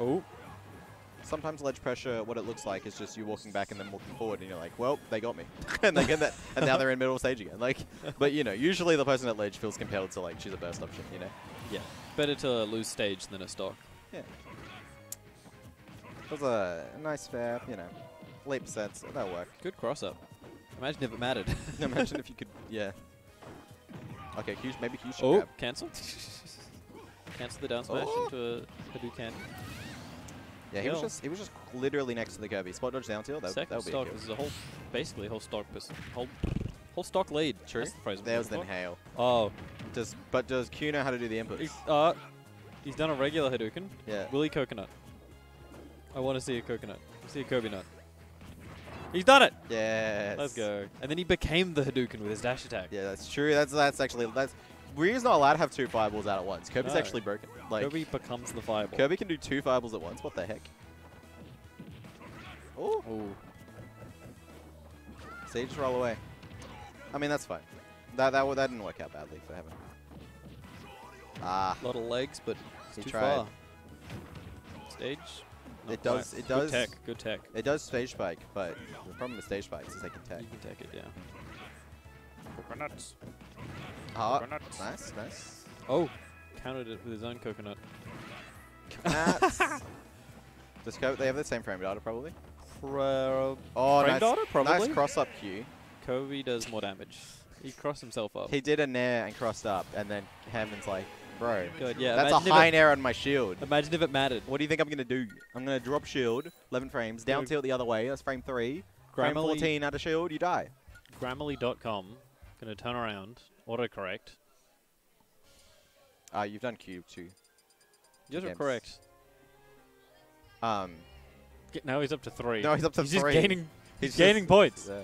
Oh. Sometimes ledge pressure, what it looks like is just you walking back and then walking forward, and you're like, well, they got me, and they get that, and now they're in middle stage again. Like, but you know, usually the person at ledge feels compelled to like choose a burst option. You know. Yeah. Better to lose stage than a stock. Yeah. It was a nice fair, you know, leap sets. That'll work. Good cross up. Imagine if it mattered. Imagine if you could, yeah. Okay, Q, maybe Q should Oh, grab. cancel. cancel the down smash Oh. into a Hadouken. Yeah, he was just he was just literally next to the Kirby. Spot dodge down tilt. That, that Second would be a stock. This is a whole, basically whole stock, whole, whole stock lead. True. That's the phrase I'm There was then hail. Oh, Does but does Q know how to do the inputs? he's, uh, he's done a regular Hadouken. Yeah. Willy coconut. I want to see a coconut. See a Kirby nut. He's done it. Yes. Let's go. And then he became the Hadouken with his dash attack. Yeah, that's true. That's that's actually that's. Ryu's not allowed to have two fireballs out at once. Kirby's No. actually broken. Like Kirby becomes the fireball. Kirby can do two fireballs at once. What the heck? Oh, he just roll away. I mean, that's fine. That that that didn't work out badly for Heaven. Ah, A lot of legs, but He too tried. far. Stage. Not It does- quite. it Good does- tech. Good tech. it does stage spike, but the problem with stage spikes is they can tech. You can take it, yeah. Coconuts. Ah, Coconuts. nice, nice. Oh, countered it with his own coconut. Coconuts. Does Co- they have the same frame data probably? Pro Oh, Frame nice, data? Probably. nice cross up Q. Kirby does more damage. He crossed himself up. He did a nair and crossed up, and then Heaven's like, bro, Good, yeah. that's a imagine if high it- nair on my shield. Imagine if it mattered. What do you think I'm gonna do? I'm gonna drop shield, 11 frames, down tilt the other way. That's frame three. Frame 14 out of shield, you die. Grammarly.com gonna turn around, autocorrect. Uh, you've done cube too. Yours are correct. Um, Get, now he's up to three. no, he's up to he's three. just gaining. He's, He's gaining just- points. Yeah.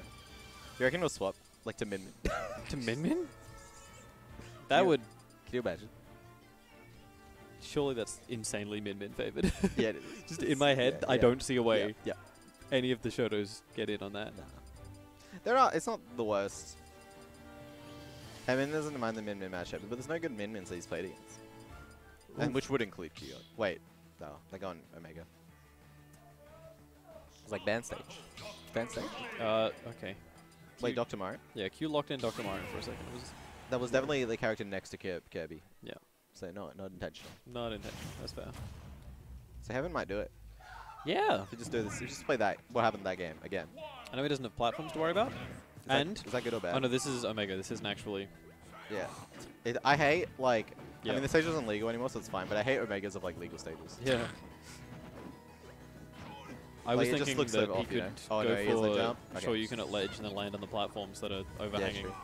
You reckon we'll swap like to Min Min? to Min Min? That Yeah. would Can you imagine? Surely that's insanely Min Min favored. Yeah, it is. just in my head, Yeah, I yeah. don't see a way Yeah. any of the Shotos get in on that. Nah. There are. It's not the worst. I mean, doesn't mind the Min Min matchup, but there's no good Min Mins that he's played against. And which would include Q. Wait, no, they're going Omega. It's like banned stage. Banned stage? Uh, okay. Q- Dr. Mario? Yeah, Q locked in Dr. Mario for a second. Was That was definitely the character next to Kirby. Yeah. So not not intentional. not intentional. That's fair. So Heaven might do it. Yeah. You just do this, just play that, what happened that game again? I know he doesn't have platforms to worry about. Is And is that good or bad? oh no, this is Omega. This isn't actually. Yeah. It, I hate like. I mean, the stage isn't legal anymore, so it's fine. But I hate Omegas of like legal stages. Yeah. I Like, was it just thinking looks that so he off, you could know? Oh, go no, he for jump? Okay. sure you can at ledge and then land on the platforms that are overhanging. true.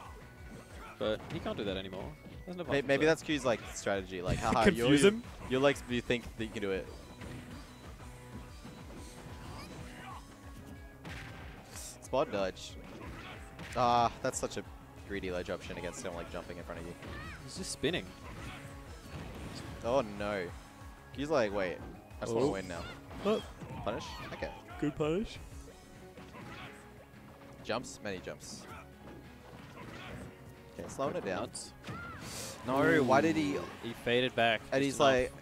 but he can't do that anymore. Doesn't Maybe, maybe that's Q's like strategy. Like, haha, Confuse you're, him? You're like, you think that you can do it. Spot dodge. Ah, that's such a greedy ledge option against someone like jumping in front of you. He's just spinning. Oh no. He's like, wait, I just want to win now. Oh. Punish? Okay. Good punish. Jumps? Many jumps. Okay, slowing it down. Nuts. No, why did he? He faded back. And he's enough. like,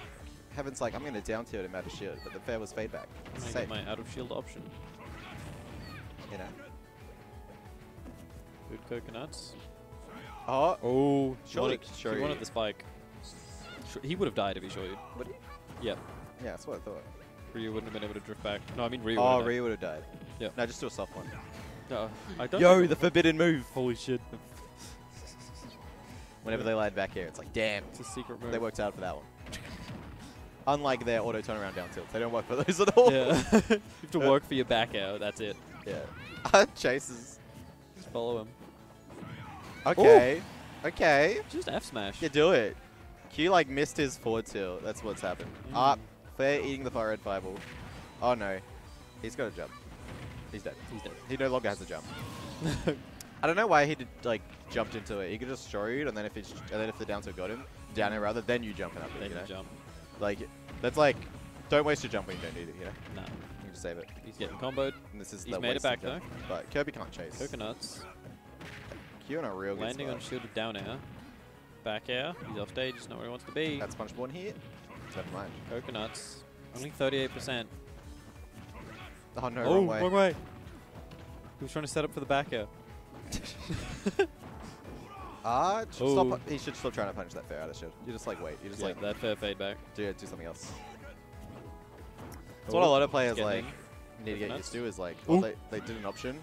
Heaven's like, I'm going to down tilt him out of shield, but the fair was fade back. Get my out of shield option. you know. Good coconuts. Oh, Oh, wanted, surely- he wanted the spike. He would have died if he showed you. Would he? Yeah. yeah, that's what I thought. Ryu wouldn't have been able to drift back. No, I mean Ryu. Oh, Ryu would have died. Yeah. No, just do a soft one. No, I don't. Yo, the forbidden move. holy shit! Whenever they land back here, it's like, damn, It's a secret move. they worked out for that one. Unlike their auto turnaround down tilt, they don't work for those at all. Yeah. you have to work for your back out. That's it. yeah. Chases. Just follow him. Okay. Okay. Just F smash. Yeah, do it. Q like missed his forward tilt. That's what's happened. Mm. Ah, Fair eating the fire red fireball. Oh no. He's got a jump. He's dead. He's dead. He no longer has a jump. I don't know why he did like jumped into it. He could just show you, and then if it's and then if the down tilt got him, down air rather, then you jumping up. it, Then you you know? jump. Like that's like, don't waste your jump when you don't need it. You know, Nah. you can just save it. He's getting comboed. And this is He's the made it back, jump. But Kirby can't chase. Coconuts. Q on a real good Landing on spot. shielded down air. Back air. He's off stage. He's not where he wants to be. That's punchboard here. Never mind. Coconuts. Only 38%. Oh no, oh, wrong way. wrong way. He was trying to set up for the back air. Ah, Oh. He should stop trying to punch that fair out of shield. You just like wait. You just Yeah, like that fair fade back. do do something else. That's what a lot of players like in. need to get used to is like well, they they did an option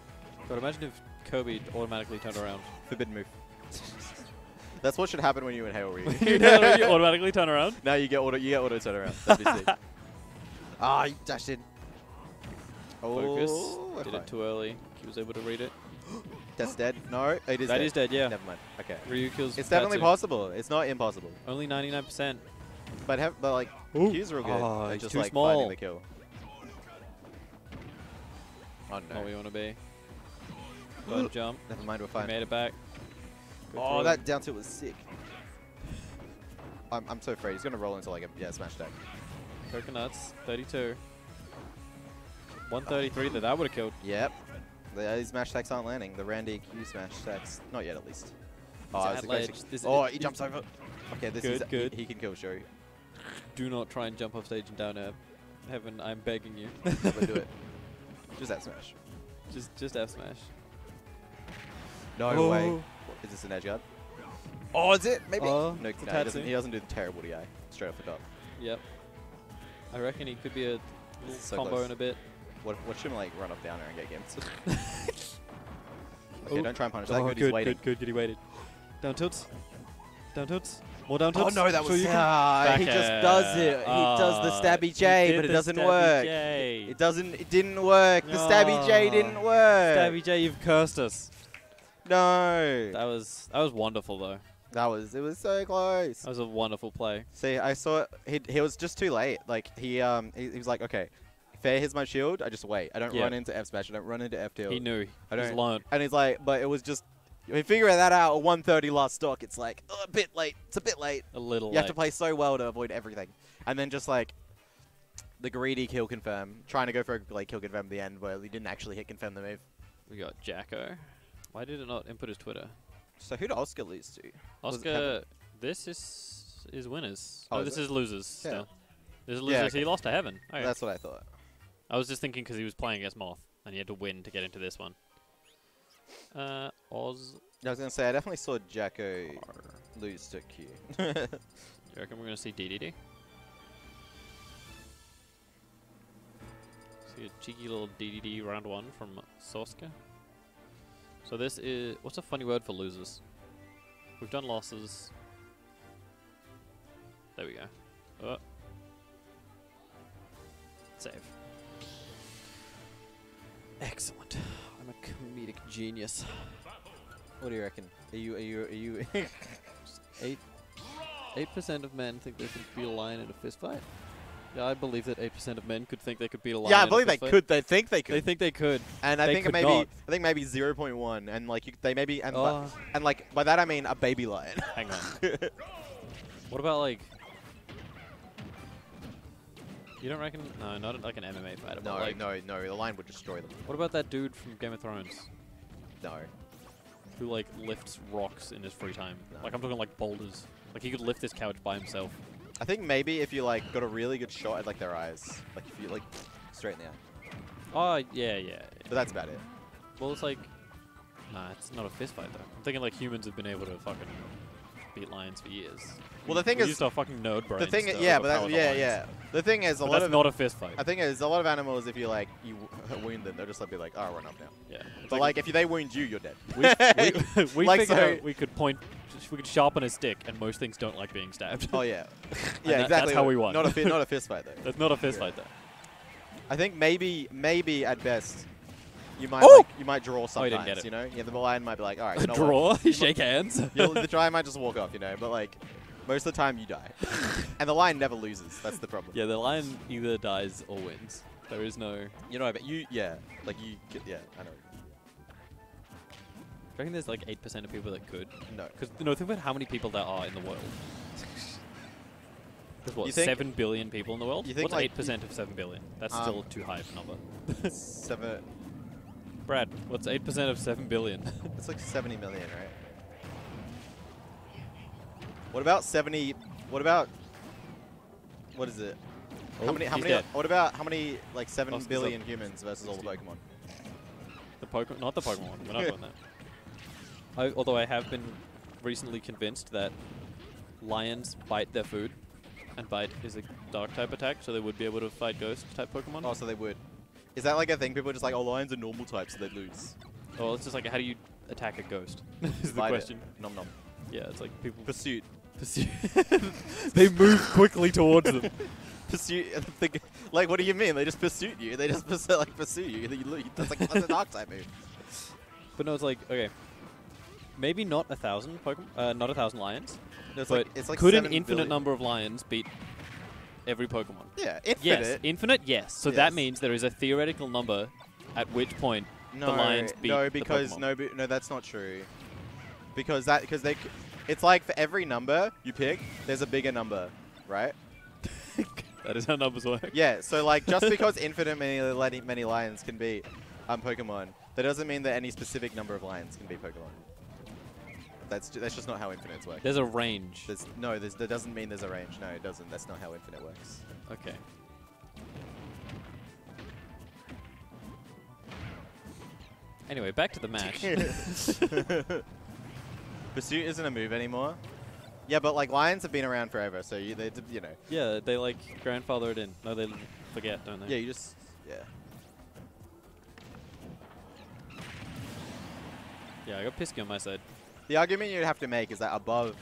God, imagine if Kirby automatically turned around. forbidden move. That's what should happen when you inhale Ryu. you know, you automatically turn around. now you get auto you get auto turn around. That'd be sick. Ah, you dashed in. Focus. Oh, Did it too early. He was able to read it. That's dead. No, it is That dead. is dead, yeah. Never mind. Okay. Ryu kills It's definitely Tatsu. possible. It's not impossible. Only 99%. But have but like Ooh. Q's real good. Ah, oh, at he's just too like small. finding the kill. Oh no. Oh, not where you want to be. Don't jump. Never mind, we're He fine. made it back. Good Oh, throw. that down tilt was sick. I'm, I'm so afraid he's gonna roll into like a yeah smash deck. Coconuts. 32. 133 that that would have killed. Yep. The, uh, these smash attacks aren't landing. The Randy Q smash attacks. not yet at least. Oh, it's at a great ledge. oh, he jumps over. Okay, this Good, is good. He, he can kill Shuri. Do not try and jump off stage and down air. Heaven, I'm begging you. Never do it. Just that smash. just, just F smash. No Oh. way. Is this an edge guard? Oh, is it? Maybe. Oh, no, no he, doesn't, he doesn't do the terrible DI. Straight off the top. Yep. I reckon he could be a little So combo close. in a bit. What, watch him like run up down there and get games. okay, Oh. don't try and punish that. Oh, good, waiting. good, good, good. He waited. Down tilts. Down tilts. More down Oh no, that Sure was you can- ah, he just does it. He does the Ah, stabby J, but it doesn't work. J. It doesn't. It didn't work. The stabby J Ah. didn't work. Stabby J, you've cursed us. No. That was that was wonderful though. That was. It was so close. That was a wonderful play. See, I saw it. He, he was just too late. Like he um he, he was like, okay, fair. Here's my shield. I just wait. I don't Yeah. run into F smash. I don't run into F tilt. He knew. I He's don't- learned. And he's like, but it was just. We figure that out at 130 last stock. It's like oh, a bit late. It's a bit late. A little. You have to play so well to avoid everything. And then just like the greedy kill confirm, trying to go for a like kill confirm at the end where he didn't actually hit confirm the move. We got Jacko. Why did it not input his Twitter? So who did Oscar lose to? Oscar, this is is winners. Oh, no, is this it? is losers. Yeah. Still, this is Yeah, losers. okay. He lost to Heaven. Okay. That's what I thought. I was just thinking because he was playing against Moth and he had to win to get into this one. Uh, Oz. I was gonna say I definitely saw Jacko lose to Q. Do you reckon we're gonna see DDD? See a cheeky little DDD round one from Soska. So this is what's a funny word for losers? We've done losses. There we go. Oh. Save. Excellent. I'm a comedic genius. What do you reckon? Are you are you are you? Eight. Eight percent of men think they can beat a lion in a fist fight. Yeah, I believe that eight percent of men could think they could beat a lion. yeah, I believe they fight. could. They think they could. They think they could. and I they think maybe not. I think maybe 0.1, and like you, they maybe and Oh. and like by that I mean a baby lion. Hang on. what about like? You don't reckon? No, not like an MMA fighter. no, like, no, no. The lion would destroy them. What about that dude from Game of Thrones No. who like lifts rocks in his free time? No. Like I'm talking like boulders. Like he could lift this couch by himself. I think maybe if you like got a really good shot at like their eyes, like if you like straight in the eye. Oh yeah, yeah. But that's about it. Well, it's like, nah, it's not a fist fight though. I'm thinking like humans have been able to fucking beat lions for years. Well, the thing we is- used our fucking nerd brains. The thing, to yeah, but that's, yeah, lions. yeah. The thing is, a But lot that's of not a fist fight. I think is a lot of animals. If you like you wound them, they'll just like be like, "Oh, run up now." yeah. But like, if they wound you, you're dead. we, we, we Like, figured so- out we could point, we could sharpen a stick, and most things don't like being stabbed. oh yeah, yeah, that- exactly. That's how we won. Not a not a fist fight though. That's not a fist Yeah. fight though. I think maybe maybe at best you might Oh! like, you might draw Oh, sometimes. you didn't get it. You know, yeah, the lion might be like, "All right, you know what?" Draw, shake hands. You'll- the giant might just walk off, you know. But like, most of the time you die, and the lion never loses. That's the problem. yeah, the lion either dies or wins. There is no. You know, but you, yeah, like you, get, yeah, I know. I reckon there's like eight percent of people that could. No, Because no, think about how many people there are in the world. There's what You think- seven billion people in the world. you think, What's like, eight percent of seven billion? That's Um, still too high of a number. seven. Brad, what's eight percent of seven billion? It's like 70 million, right? What about 70? What about? What is it? Oh, how many? How many? dead. What about how many? Like seven Oscar's billion humans versus all the Pokemon? the Pokemon, not the Pokemon one. We're not doing that. I, although I have been recently convinced that lions bite their food, and bite is a dark type attack, so they would be able to fight ghost type Pokemon. Oh, so they would. Is that like a thing? People are just like, oh, lions are normal types, so they lose. Well, it's just like how do you attack a ghost? is the Bite it. question. Nom nom. Yeah, it's like people Pursuit. Pursue. they move quickly towards them. Pursuit. think- like, what do you mean? They just pursue you. They just pursue, like pursue you. You That's like that's a dark type move. But no, it's like okay, maybe not a thousand Pokemon, uh, not a thousand lions, No, it's but like it's like could an infinite billion. number of lions beat every Pokemon? Yeah, infinite. Yes, infinite. Yes. So Yes. that means there is a theoretical number at which point No, the lions beat no, the because Pokemon. no, no, that's not true. Because that because they, it's like for every number you pick, there's a bigger number, right? that is how numbers work. Yeah. So like just because infinite many many, many lions can beat um, Pokemon, that doesn't mean that any specific number of lions can beat Pokemon. That's ju- that's just not how infinites work. There's a range. There's, no, there's, that doesn't mean there's a range. No, it doesn't. That's not how infinite works. Okay. Anyway, back to the match. Pursuit isn't a move anymore. Yeah, but like lions have been around forever, so you they, d- you know. yeah, they like grandfather it in. No, they forget, don't they? Yeah, you just yeah. Yeah, I got Pisky on my side. The argument you'd have to make is that above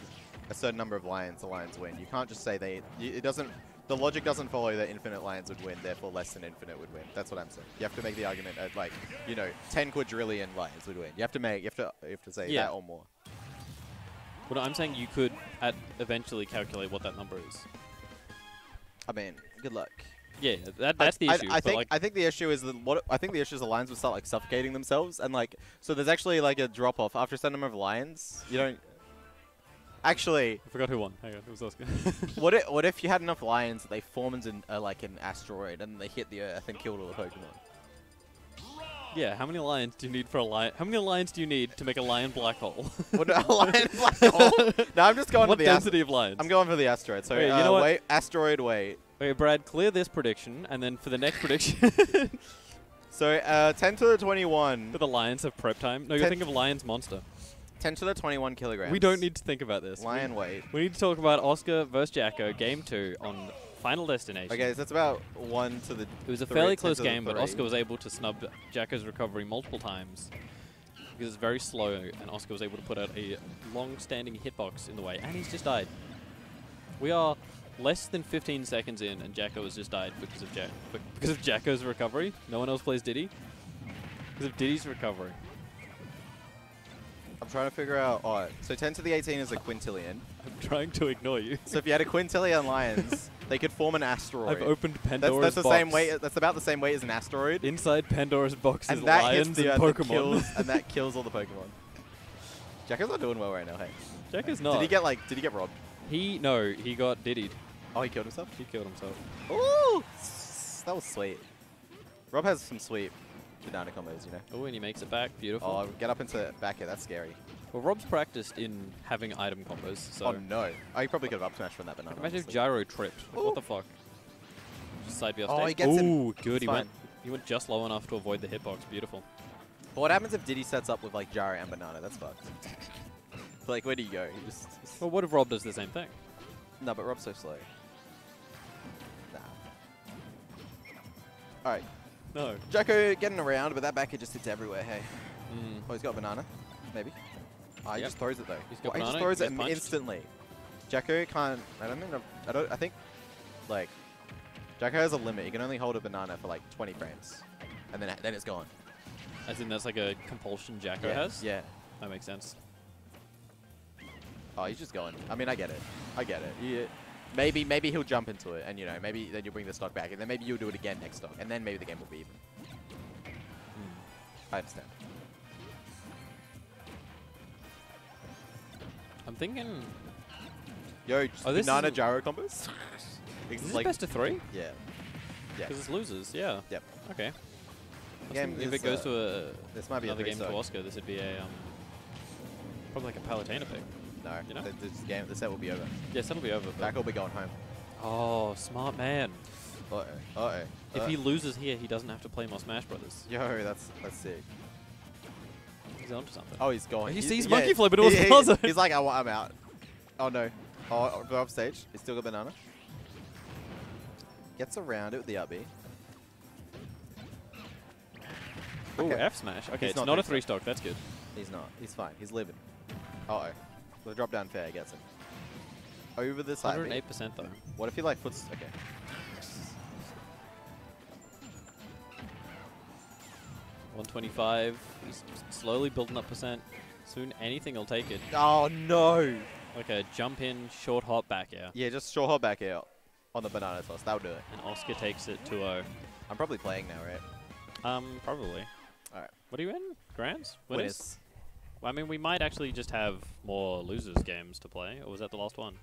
a certain number of lions, the lions win. You can't just say they. It doesn't. The logic doesn't follow that infinite lions would win, therefore less than infinite would win. That's what I'm saying. You have to make the argument at like, you know, 10 quadrillion lions would win. You have to make. You have to. You have to say Yeah. that or more. But I'm saying you could at eventually calculate what that number is. I mean, good luck. Yeah, that, that's the issue. I, I think like, I think the issue is that what I think the issue is the lions would start like suffocating themselves and like so there's actually like a drop off after a certain number of lions. You don't. Actually, I forgot who won. Hang on, it was Oscar. what if what if you had enough lions that they form into uh, like an asteroid and they hit the Earth and killed all the Pokemon? Yeah, how many lions do you need for a lion? How many lions do you need to make a lion black hole? What a lion black hole? No, I'm just going what for the density of lions? I'm going for the asteroid. So you uh, know what? wait, asteroid wait. Okay, Brad, clear this prediction, and then for the next prediction, So uh, 10 to the 21. for the lions have prep time. No, you're Ten- thinking of lions monster. 10 to the 21 kilograms. We don't need to think about this. lion We, weight. we need to talk about Oscar versus Jacko, game two on Final Destination. Okay, so that's about one to the. It was a fairly close game, but. Oscar was able to snub Jacko's recovery multiple times because it's very slow, and Oscar was able to put out a long-standing hitbox in the way, and he's just died. We are less than 15 seconds in, and Jacko has just died because of Jack because of Jacko's recovery. No one else plays Diddy. Because of Diddy's recovery. I'm trying to figure out. Oh, so 10 to the 18 is a quintillion. I'm trying to ignore you. So if you had a quintillion lions, they could form an asteroid. I've opened that's, Pandora's that's the box. same weight. That's about the same weight as an asteroid. Inside Pandora's box is and that lions the and and Pokemon. kills, and that kills all the Pokemon. Jacko's not doing well right now. Hey, Jack is not. did he get like? Did he get robbed? He no, he got diddied. Oh, he killed himself. He killed himself. Ooh, that was sweet. Rob has some sweet banana combos, you know. Oh, and he makes it back. Beautiful. Oh, get up into back here. That's scary. Well, Rob's practiced in having item combos, so oh no! Oh, he probably could have up smashed from that banana. imagine if honestly. Gyro tripped. Like, what the fuck? Just side B off Oh, he gets him. Ooh, good. It's He went. He went just low enough to avoid the hitbox. Beautiful. But what happens if Diddy sets up with like Gyro and banana? That's fucked. like, where do you go? You just, just Well, what if Rob does the same thing? no, but Rob's so slow. Nah. All right, No. Jacko getting around, but that back hit just hits everywhere. Hey. Mm. Oh, he's got a banana, maybe. Oh, he Yep. just throws it though. He's got Why, he just throws it punched. instantly. Jacko can't. I don't think. I don't. I think, like, Jacko has a limit. He can only hold a banana for like 20 frames, and then then it's gone. As in, that's like a compulsion Jacko yeah. has. Yeah. That makes sense. Oh, he's just going. I mean, I get it. I get it. Yeah. Maybe maybe he'll jump into it, and you know, maybe then you'll bring the stock back, and then maybe you'll do it again next stock, and then maybe the game will be even. Hmm. I understand. I'm thinking. Yo, Oh, this banana gyro combos. Is this best of three? Yeah. Yeah. Because it's losers. Yeah. Yep. Okay. Game if it goes uh, to a this might be another game to. Oscar, this would be a um, probably like a Palutena pick. No, You know? the, this game, the set will be over. Yes, that'll be over. Jack will be going home. Oh, smart man. Uh oh. Uh oh. If he loses here, he doesn't have to play more Smash Brothers. Yo, that's that's sick. He's onto something. Oh, he's gone. He He's- sees yeah, monkey flip, but it was he- Plaza. He's like, I, I'm out. Oh no. Oh, we're off stage. He's still got banana. Gets around it with the up B. Ooh, okay. F smash. Okay, He's it's not not, a three-stock. That's good. He's not. He's fine. He's living. Uh oh. The drop down fair gets him. Over the side. B. 108 percent though. What if he like puts? Okay. 125. He's slowly building up percent. Soon anything will take it. Oh no. Okay, jump in, short hop back air. Yeah, just short hop back out on the banana toss. That'll do it. And Oscar takes it 2-0. I'm probably playing now, right? Um, probably. Alright. What are you in? Grands? Winners? Winners. Well, I mean, we might actually just have more losers games to play, or was that the last one?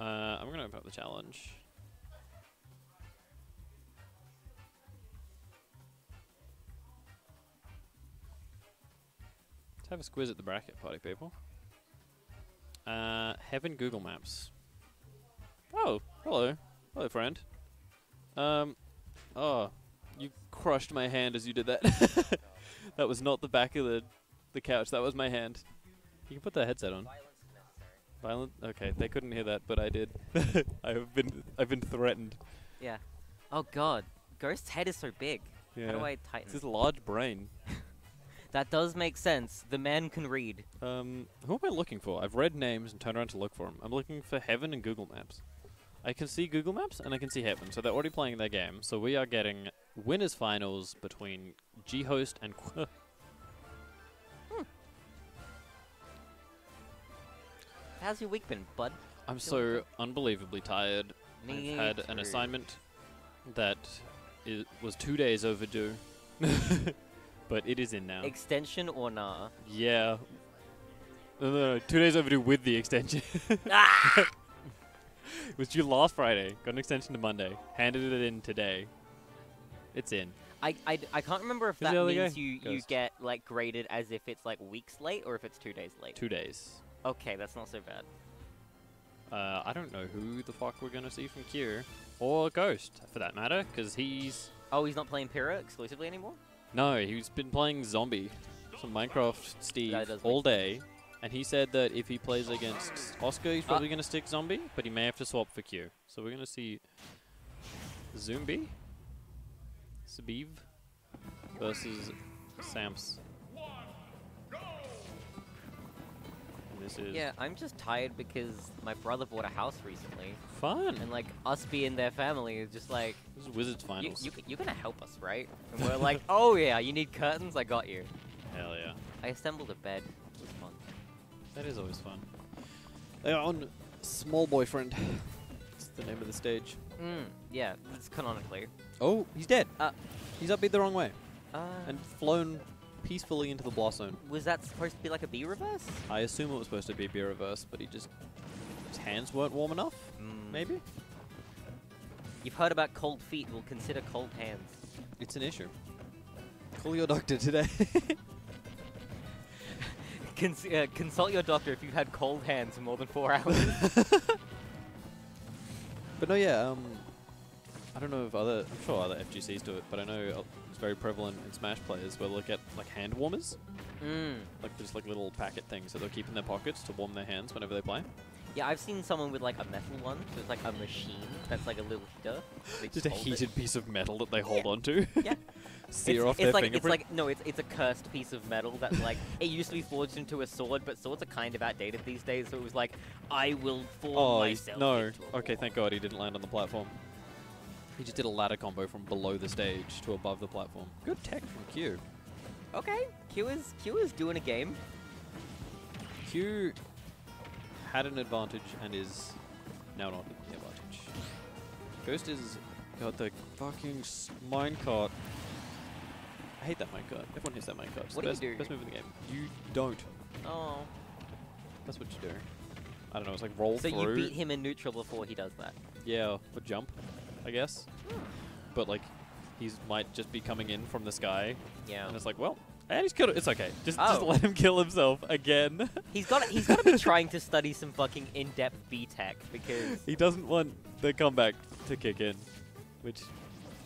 Uh, I'm gonna open up the challenge. Let's have a squiz at the bracket, party people. Uh, Heaven Google Maps. Oh, hello, hello, friend. Um, oh, you crushed my hand as you did that. that was not the back of the the couch. That was my hand. You can put the headset on. Violent. Okay, they couldn't hear that, but I did. I've been I've been threatened. Yeah. Oh god, Ghost's head is so big. Yeah. How do I It's tighten? his large brain. That does make sense. The man can read. Um, who am I looking for? I've read names and turned around to look for them. I'm looking for Heaven and Google Maps. I can see Google Maps and I can see Heaven, so they're already playing their game. So we are getting winners finals between Ghost and. Qu- How's your week been, bud? I'm so unbelievably tired. Me I've had an assignment that was two days overdue, but it is in now. Extension or nah? yeah. No, no, no, two days overdue with the extension. Ah! it was due last Friday. Got an extension to Monday. Handed it in today. It's in. I, I, I can't remember if the that means guy? you, you get like graded as if it's like weeks late or if it's two days late. Two days. Okay, that's not so bad. Uh, I don't know who the fuck we're gonna see from Q or Ghost for that matter, because he's Oh, he's not playing Pyra exclusively anymore. No, he's been playing Zombie, some Minecraft Steve all day, and he said that if he plays against Oscar, he's Ah. probably gonna stick Zombie, but he may have to swap for Q. So we're gonna see Zumbi, Sabiv versus Sams. This is. Yeah, I'm just tired because my brother bought a house recently, Fun. and like us being their family is just like This is Wizards you, finals. you, you're gonna help us, right? And we're like, oh yeah, you need curtains, I got you. Hell yeah. I assembled a bed. It was fun. That is always fun. They are on Small Boyfriend. That's the name of the stage. Mm, yeah, it's canonically. Oh, he's dead. Uh, He's up B'd the wrong way Uh, and flown peacefully into the Blossom. was that supposed to be like a B reverse? I assume it was supposed to be a B reverse, but he just his hands weren't warm enough. Mm. Maybe You've heard about cold feet. We'll consider cold hands. it's an issue. Call your doctor today. Cons- uh, consult your doctor if you've had cold hands for more than four hours. but no, yeah. Um, I don't know if other. I'm sure other FGCs do it, but I know very prevalent in Smash players where they'll get like hand warmers, mm. like just like little packet things that they'll keep in their pockets to warm their hands whenever they play. Yeah, I've seen someone with like a metal one. So it's like a machine that's like a little heater. Just a hold it. heated piece of metal that they hold onto. Yeah. Sear it's, off it's their like fingerprint. it's like no, it's it's a cursed piece of metal that like it used to be forged into a sword, but swords are kind of outdated these days. So it was like I will form Oh myself. no! Okay, thank God he didn't land on the platform. He just did a ladder combo from below the stage to above the platform. Good tech from Q. Okay, Q is Q is doing a game. Q had an advantage and is now not the advantage. Ghost is got the fucking minecart. I hate that minecart. Everyone hates that minecart. It's What the do you do? best move in the game. You don't. Oh, That's what you do. I don't know. It's like roll so through. you beat him in neutral before he does that. Yeah, or jump, I guess. But like, he's might just be coming in from the sky, Yeah. and it's like, well, and he's killed. It's okay. Just just Oh. let him kill himself again. He's got he's got to be trying to study some fucking in-depth B tech because he doesn't want the comeback to kick in, which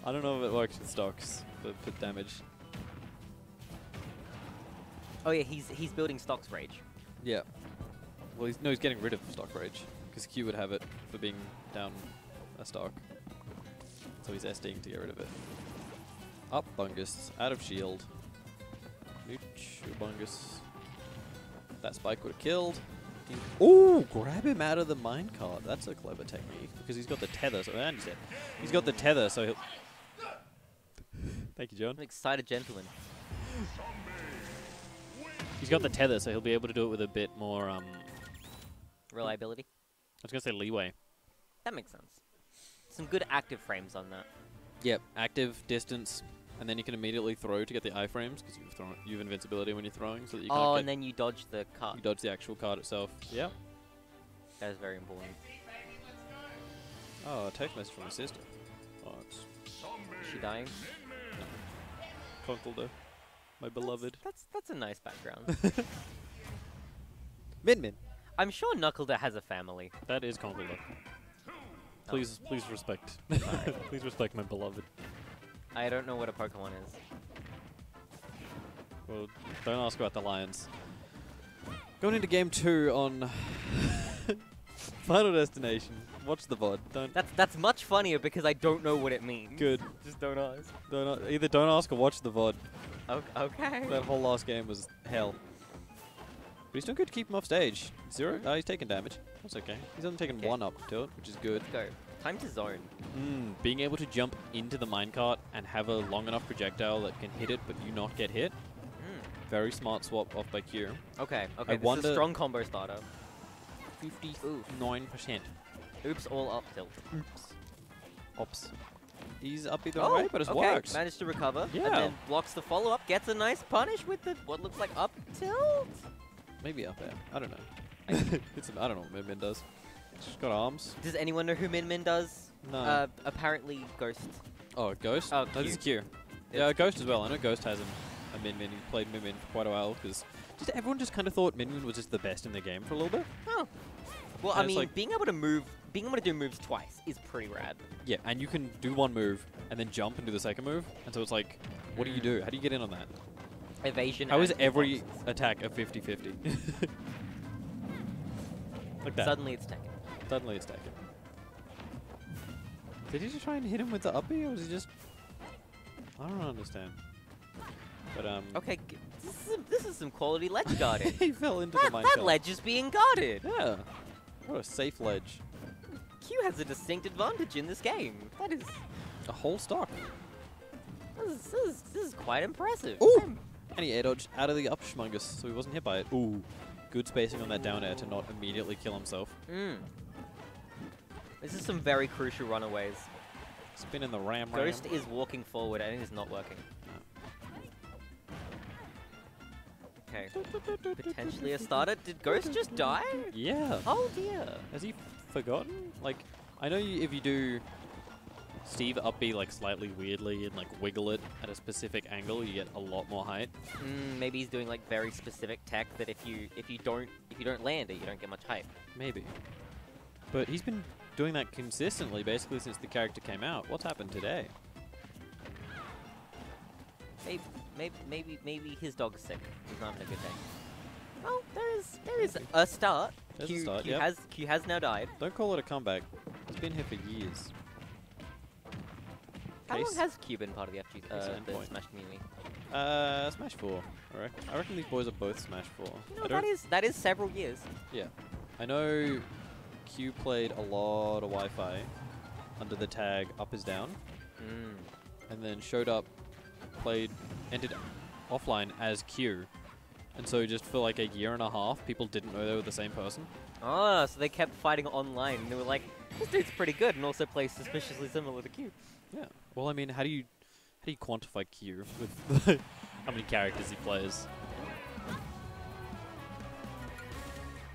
I don't know if it works with stocks. The put damage. oh yeah, he's he's building stocks rage. Yeah. Well, he's no, he's getting rid of stock rage because Q would have it for being down a stock. So he's SDing to get rid of it. Up Bungus, out of shield. Nooch, Bungus. That spike would have killed. Ooh, grab him out of the minecart. That's a clever technique because he's got the tether. So and he's dead. He's got the tether, so he'll. Thank you, John. An excited gentleman. He's got the tether, so he'll be able to do it with a bit more. Um, Reliability. I was gonna say leeway. That makes sense. Some good active frames on that. Yep, active distance, and then you can immediately throw to get the iframes because you've thrown you've invincibility when you're throwing, so that you can't Oh, get, and then you dodge the card. you dodge the actual card itself. Yep. That is very important. Oh, a text message from my sister. Oh, it's Is she dying? Conkelda, my beloved. That's that's a nice background. Min Min. I'm sure Knuckleder has a family. That is Conkelda. Please, please respect. please respect my beloved. I don't know what a Pokemon is. Well, don't ask about the Lions. Going into game two on Final Destination. Watch the VOD. Don't. That's that's much funnier because I don't know what it means. Good. Just don't ask. Don't, either don't ask or watch the VOD. Okay. That whole last game was hell. But he's doing good to keep him off stage. Zero? Oh, he's taking damage. That's okay. He's only taken Okay. one up tilt, which is good. Go. Time to zone. Mm, being able to jump into the minecart and have a long enough projectile that can hit it but you not get hit. Mm. Very smart swap off by Q. Okay. Okay. I this is a strong combo starter. 59%. Oops. All up tilt. Oops. Ops. He's up either Oh, way, but it okay. works. Managed to recover. Yeah. And then blocks the follow up. Gets a nice punish with the what looks like up tilt. Maybe up there. I don't know. it's, I don't know what Min Min does. She's got arms. Does anyone know who Min Min does? No. Uh, apparently Ghost. oh, Ghost? Oh, no, this is Q. Yeah, Ghost as well. I know Ghost has a, a Min Min. He played Min Min for quite a while because just everyone just kind of thought Min Min was just the best in the game for a little bit. Oh. Well, And I mean, like- being able to move, being able to do moves twice is pretty rad. Yeah, and you can do one move and then jump and do the second move. And so it's like, what do you do? How do you get in on that? Evasion. How is every hitboxes. attack a 50-50? like that. Suddenly it's taken. Suddenly it's taken. Did he just try and hit him with the uppy, or was he just... I don't understand. But, um... Okay, g- This is some, this is some quality ledge guarding. he fell into that, the mine that ledge is being guarded. Yeah. What a safe ledge. Q has a distinct advantage in this game. That is A whole stock. this is, this is, this is quite impressive. Ooh! And he air dodged out of the up schmungus, so he wasn't hit by it. Ooh. Good spacing on that down air to not immediately kill himself. Mm. This is some very crucial runaways. Spin in the ram ram. Ghost is walking forward and it is not working. Okay. Potentially a starter. Did Ghost just die? Yeah. Oh dear. Has he forgotten? Like, I know you, if you do Steve up B like slightly weirdly and like wiggle it at a specific angle, you get a lot more height. Mm, maybe he's doing like very specific tech that if you if you don't if you don't land it, you don't get much height. Maybe. But he's been doing that consistently basically since the character came out. What's happened today? Maybe maybe maybe maybe his dog's sick. He's not having a good day. Well, there is there is a start. There's a Q, start, Q yep. has Q has now died. Don't call it a comeback. He's been here for years. How long has Q been part of the FG uh, the. Smash community? Uh, Smash 4. I reckon. I reckon these boys are both Smash 4. You know, I that don't- is that is several years. Yeah. I know Q played a lot of Wi-Fi under the tag up is down, Mm. and then showed up, played, entered offline as Q. And so just for like a year and a half, people didn't know they were the same person. Ah, so they kept fighting online, and they were like, "This dude's pretty good," and also plays suspiciously similar to Q. Yeah. Well, I mean, how do you how do you quantify Q with how many characters he plays?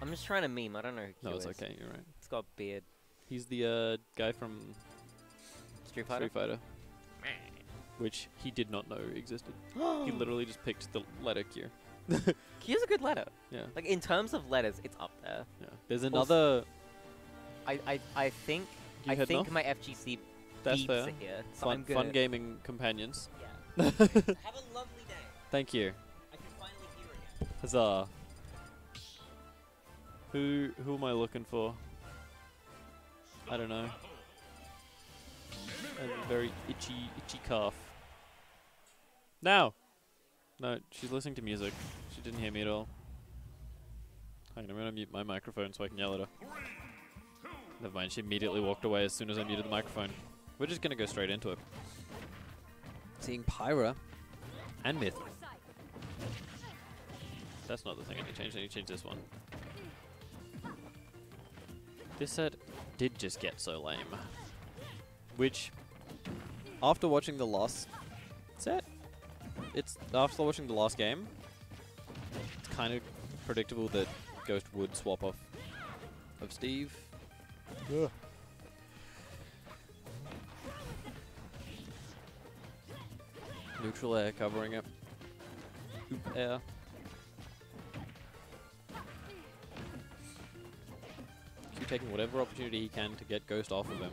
I'm just trying to meme. I don't know who Q No, it's is. okay. You're right. It's got a beard. He's the uh, guy from Street Fighter. Street Fighter, which he did not know existed. he literally just picked the letter Q. Q's a good letter. Yeah. Like in terms of letters, it's up there. Yeah. There's Also- another. I I, I think I think north? my FGC That's beeps fair. it here. So Fun, I'm gonna, fun gaming companions. Yeah. Have a lovely day. Thank you. I can finally hear again. Huzzah. Who who am I looking for? I don't know. A very itchy itchy calf. Now. No, she's listening to music. She didn't hear me at all. Hang on, I'm gonna mute my microphone so I can yell at her. Never mind, she immediately walked away as soon as I muted the microphone. We're just gonna go straight into it. Seeing Pyra and Myth. That's not the thing I need to change. I need to change this one. This set did just get so lame. Which, after watching the last set, it's after watching the last game, it's kind of predictable that Ghost would swap off of Steve. Neutral air covering it. Oop air. Q taking whatever opportunity he can to get Ghost off of him.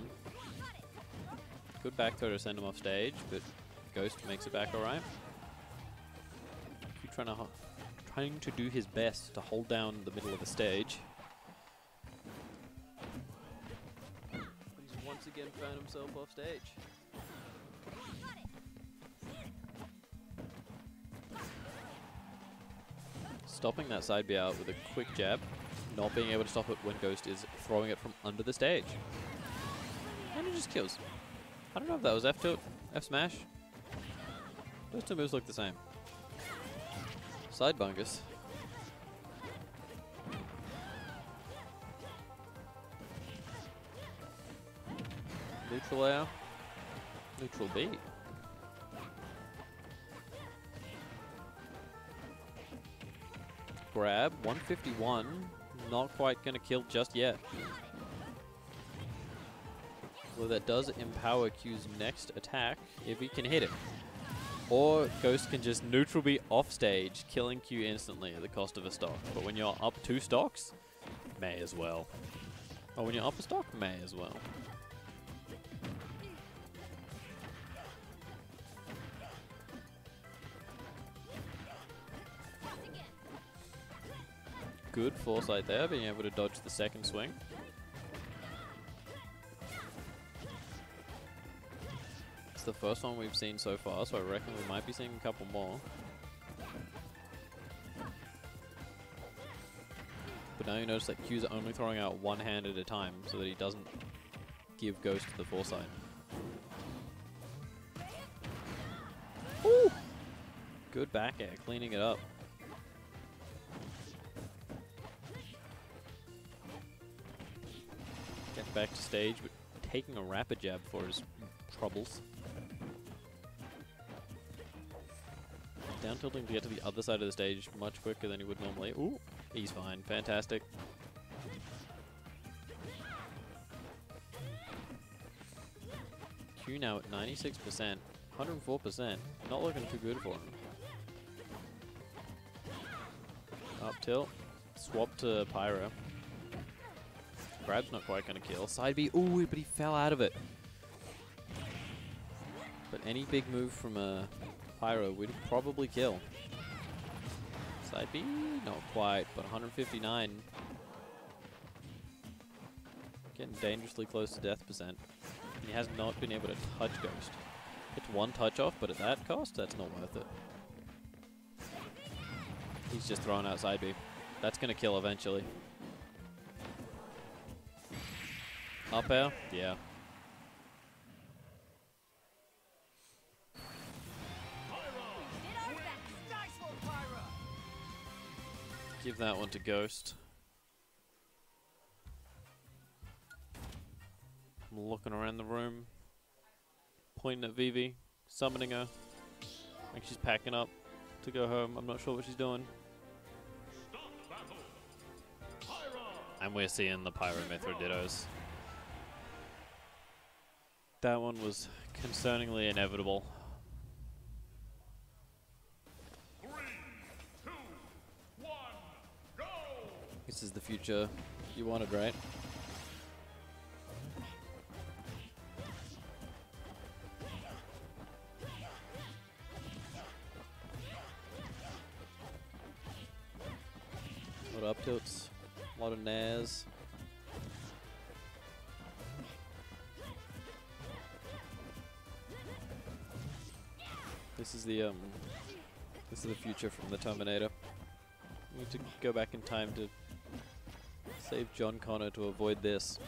Good back throw to send him off stage, but Ghost makes it back alright. Q trying to trying to do his best to hold down the middle of the stage. But he's once again found himself off stage. Stopping that side B out with a quick jab, not being able to stop it when Ghost is throwing it from under the stage. And it just kills. I don't know if that was F tilt, F smash. Those two moves look the same. Side bungus. Neutral air. Neutral B. Grab, 151. Not quite going to kill just yet. Well, that does empower Q's next attack if he can hit it. Or Ghost can just neutral B off stage, killing Q instantly at the cost of a stock. But when you're up two stocks, may as well. Or when you're up a stock, may as well. good foresight there, being able to dodge the second swing. It's the first one we've seen so far, so I reckon we might be seeing a couple more. But now you notice that Q's only throwing out one hand at a time, so that he doesn't give Ghost the foresight. Ooh! Good back air, cleaning it up. Back to stage, but taking a rapid jab for his troubles. Down tilting to get to the other side of the stage much quicker than he would normally. Ooh, he's fine. Fantastic. Q now at 96%, 104%. Not looking too good for him. Up tilt. Swap to Pyra. Grab's not quite going to kill. Side B. Ooh, but he fell out of it. But any big move from a Pyra would probably kill. Side B? Not quite, but 159. Getting dangerously close to death percent. And he has not been able to touch Ghost. It's one touch off, but at that cost, that's not worth it. He's just throwing out side B. That's going to kill eventually. Up air? Yeah. Give that one to Ghost. I'm looking around the room, pointing at Vivi, summoning her. Like she's packing up to go home. I'm not sure what she's doing. And we're seeing the Pyra Mythra Dittos. That one was concerningly inevitable. This is the future you wanted, right? Lot of up tilts, a lot of nairs. The um, this is the future from the Terminator. We need to go back in time to save John Connor to avoid this.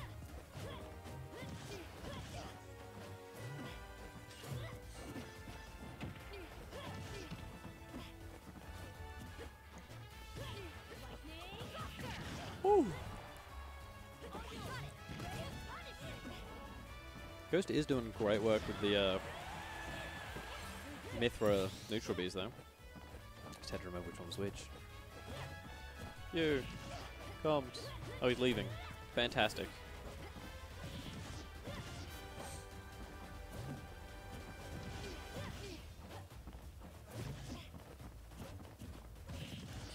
Ghost is doing great work with the uh, Mythra neutral bees though. Just had to remember which one was which. You. Comes. Oh, he's leaving. Fantastic.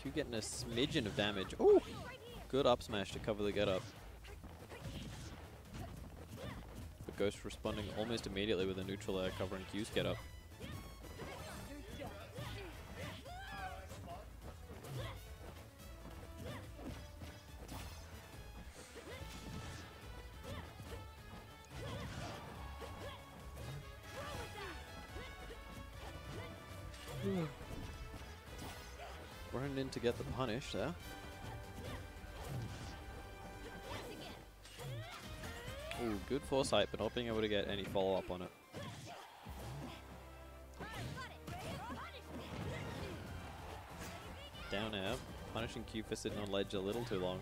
Q getting a smidgen of damage. Ooh! Good up smash to cover the get up. But Ghost responding almost immediately with a neutral air covering Q's get up. Running in to get the punish there. Ooh, good foresight, but not being able to get any follow-up on it. Down air, punishing Q for sitting on ledge a little too long.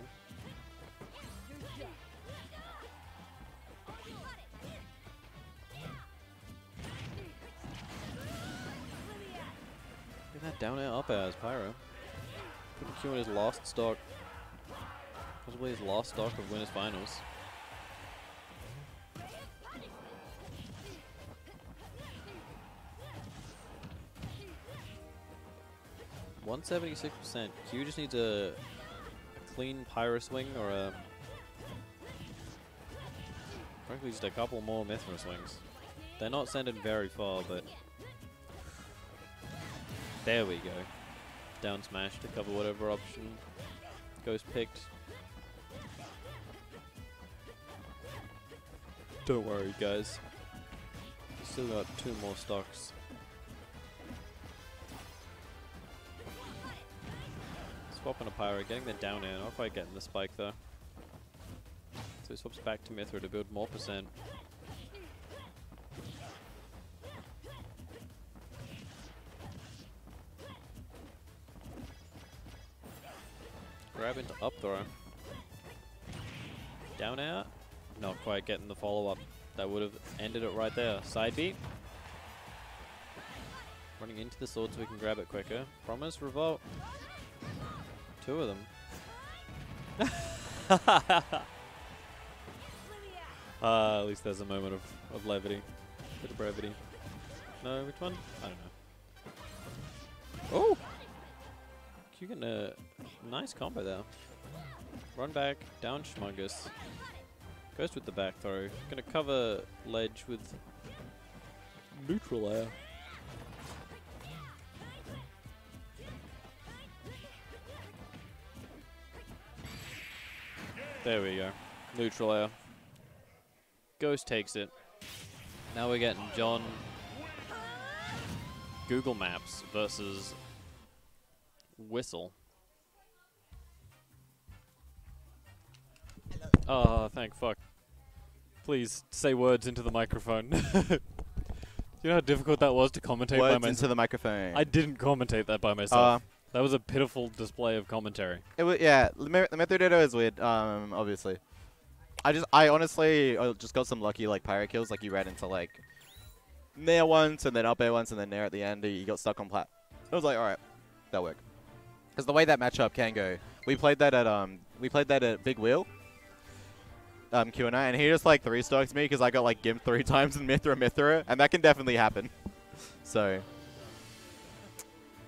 Putting Q in his lost stock. Possibly his lost stock of winners finals. One seventy six percent. Q just needs a, a clean Pyra swing or a frankly just a couple more Mythra swings. They're not sending very far, but there we go. Down smash to cover whatever option Ghost picked. Don't worry, guys. Still got two more stocks. Swapping a Pyra, getting the down air, not quite getting the spike though. So he swaps back to Mythra to build more percent. Up throw. Down air, not quite getting the follow up. That would have ended it right there. Side beat. Running into the sword so we can grab it quicker. Promise, revolt. Two of them. uh, at least there's a moment of, of levity. Bit of brevity. No, which one? I don't know. Oh! You getting a nice combo there. Run back, down Schmungus. Goes with the back throw. Gonna cover ledge with neutral air. There we go. Neutral air. Ghost takes it. Now we're getting John Google Maps versus Whistle. Oh, thank fuck. Please say words into the microphone. you know how difficult that was to commentate by Words myself? into the microphone. I didn't commentate that by myself. that was a pitiful display of commentary. It was, yeah, the Me- the Method Ditto is weird, um, obviously. I just, I honestly I just got some lucky, like, pirate kills. Like, you ran into, like, Nair once, and then up air once, and then Nair at the end. You got stuck on plat. I was like, alright, that'll work. Because the way that matchup can go, we played that at, um, we played that at Big Wheel. Um, Q&A, and he just, like, three-stocks me because I got, like, gimped three times in Mythra Mythra, and that can definitely happen. so.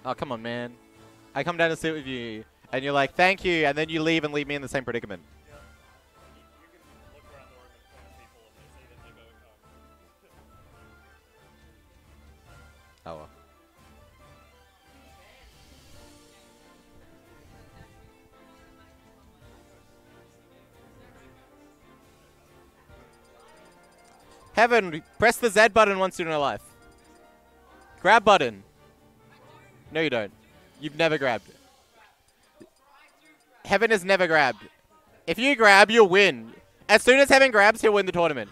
Oh, come on, man. I come down to sit with you, and you're like, thank you, and then you leave and leave me in the same predicament. Heaven, press the Z button once in your life. Grab button. No, you don't. You've never grabbed. It. Heaven has never grabbed. If you grab, you'll win. As soon as Heaven grabs, he'll win the tournament.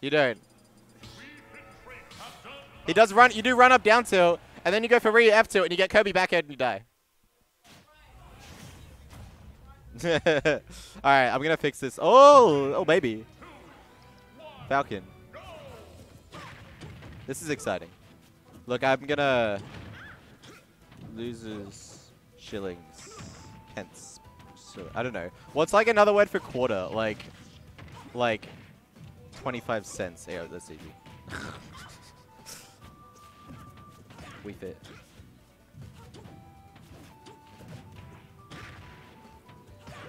You don't. He does run. You do run up down tilt, and then you go for re F tilt, and you get Kirby back and you die. All right, I'm gonna fix this. Oh, oh, baby, Falcon. This is exciting. Look, I'm gonna losers, shillings, pence. So I don't know. What's like another word for quarter? Like, like, 25 cents. Yeah, that's easy. we fit.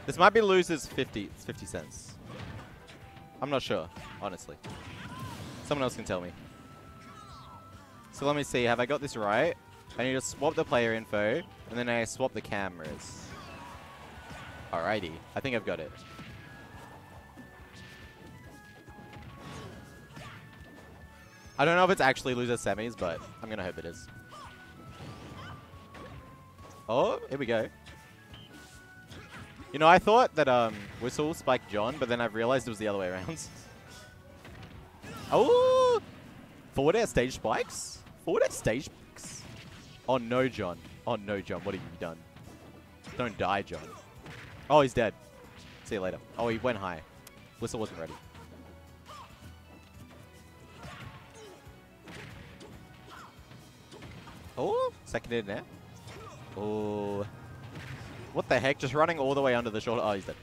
This might be losers 50, It's 50 cents. I'm not sure, honestly. Someone else can tell me. So let me see, have I got this right? I need to swap the player info, and then I swap the cameras. Alrighty, I think I've got it. I don't know if it's actually loser semis, but I'm gonna hope it is. Oh, here we go. You know, I thought that um, Whistle spiked John, but then I've realized it was the other way around. oh! Forward air stage spikes? Forward air stage spikes? Oh no, John. Oh no, John. What have you done? Don't die, John. Oh, he's dead. See you later. Oh, he went high. Whistle wasn't ready. Oh, second in there. Oh. What the heck? Just running all the way under the shoulder. Oh, he's dead.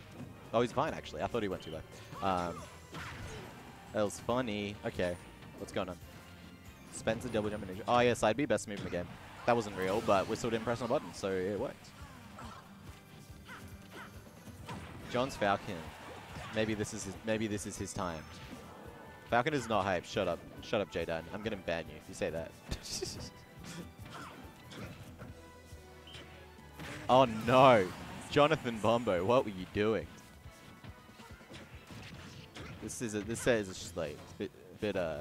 Oh, he's fine, actually. I thought he went too low. Um, that was funny. Okay. What's going on? Spencer double jumping. ninja. Oh, yeah, side B, best move in the game. That wasn't real, but Whistle didn't press on the button, so it worked. John's Falcon. Maybe this is his, maybe this is his time. Falcon is not hype. Shut up. Shut up, J-Dan. I'm gonna ban you if you say that. oh no. Jonathan Bombo, what were you doing? This is a, this set is just like a bit, a bit uh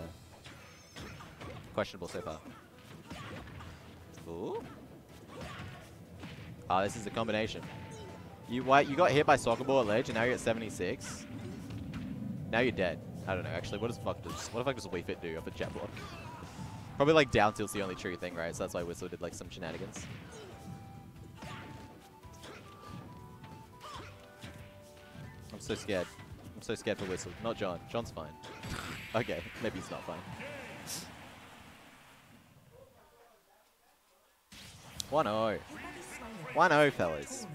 questionable so far. Ooh. Oh, this is a combination. You why you got hit by soccer ball at ledge, and now you're at 76. Now you're dead. I don't know. Actually, what does fuck does what the fuck does Wii Fit do off a jet block? Probably like down tilt's the only true thing, right? So that's why Whistle did like some shenanigans. So scared. I'm so scared for Whistle. Not John. John's fine. Okay, maybe he's not fine. One zero. One zero, fellas.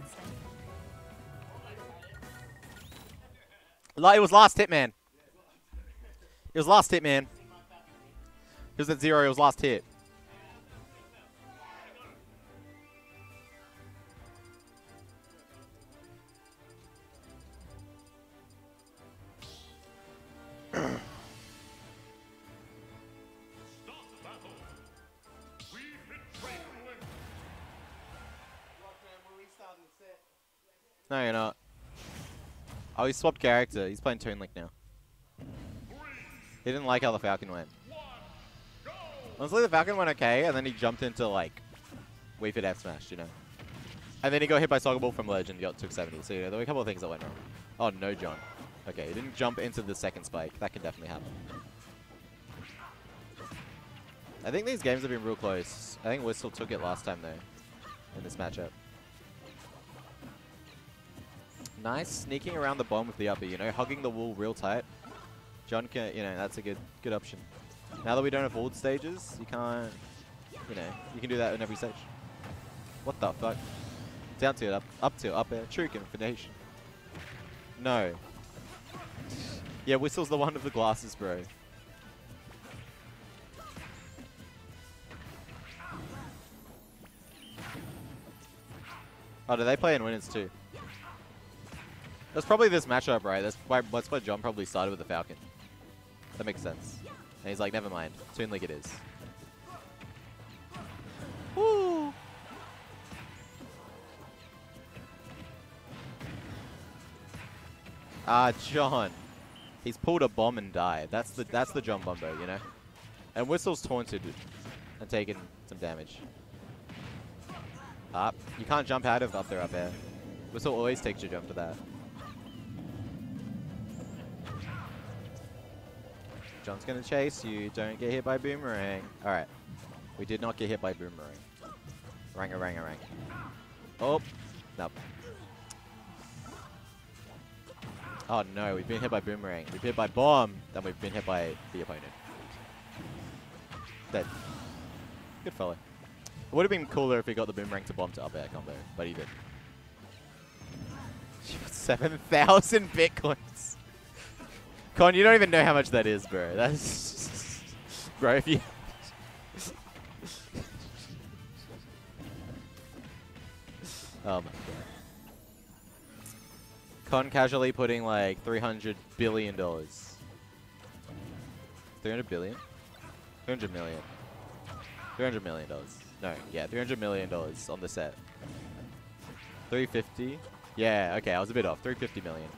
La- It was last hit, man. It was last hit, man. It was at zero. It was last hit. No, you're not. Oh, he swapped character. He's playing Toon Link now. He didn't like how the Falcon went. Honestly, the Falcon went okay, and then he jumped into, like, Wii Fit F smash, you know? And then he got hit by Soccer Ball from Ledge and got took 70. So, you know, there were a couple of things that went wrong. Oh, no, John. Okay, he didn't jump into the second spike. That can definitely happen. I think these games have been real close. I think Whistle took it last time, though, in this matchup. Nice sneaking around the bomb with the upper, you know, hugging the wall real tight. John can, you know, that's a good good option. Now that we don't have walled stages, you can't, you know, you can do that in every stage. What the fuck? Down to it, up, up to up air, true combination. No. Yeah, Whistle's the one with the glasses, bro. Oh, do they play in winners too? That's probably this matchup, right? That's why, that's why John probably started with the Falcon. That makes sense. And he's like, never mind. Toon Link it is. Woo! Ah, John. He's pulled a bomb and died. That's the that's the John Bombo, you know? And Whistle's taunted and taken some damage. Up. You can't jump out of up there, up air. Whistle always takes your jump to that. John's gonna chase you. Don't get hit by boomerang. All right. We did not get hit by boomerang. Rang a rang a rang. Oh. Nope. Oh no, we've been hit by boomerang. We've been hit by bomb. Then we've been hit by the opponent. Dead. Good fellow. It would have been cooler if he got the boomerang to bomb to up air combo, but he did. 7,000 bitcoins. Con, you don't even know how much that is, bro. That's. bro, if you. oh my god. Con casually putting like $300 billion. 300 billion? 300 million. 300 million dollars. No, yeah, 300 million dollars on the set. 350? Yeah, okay, I was a bit off. 350 million.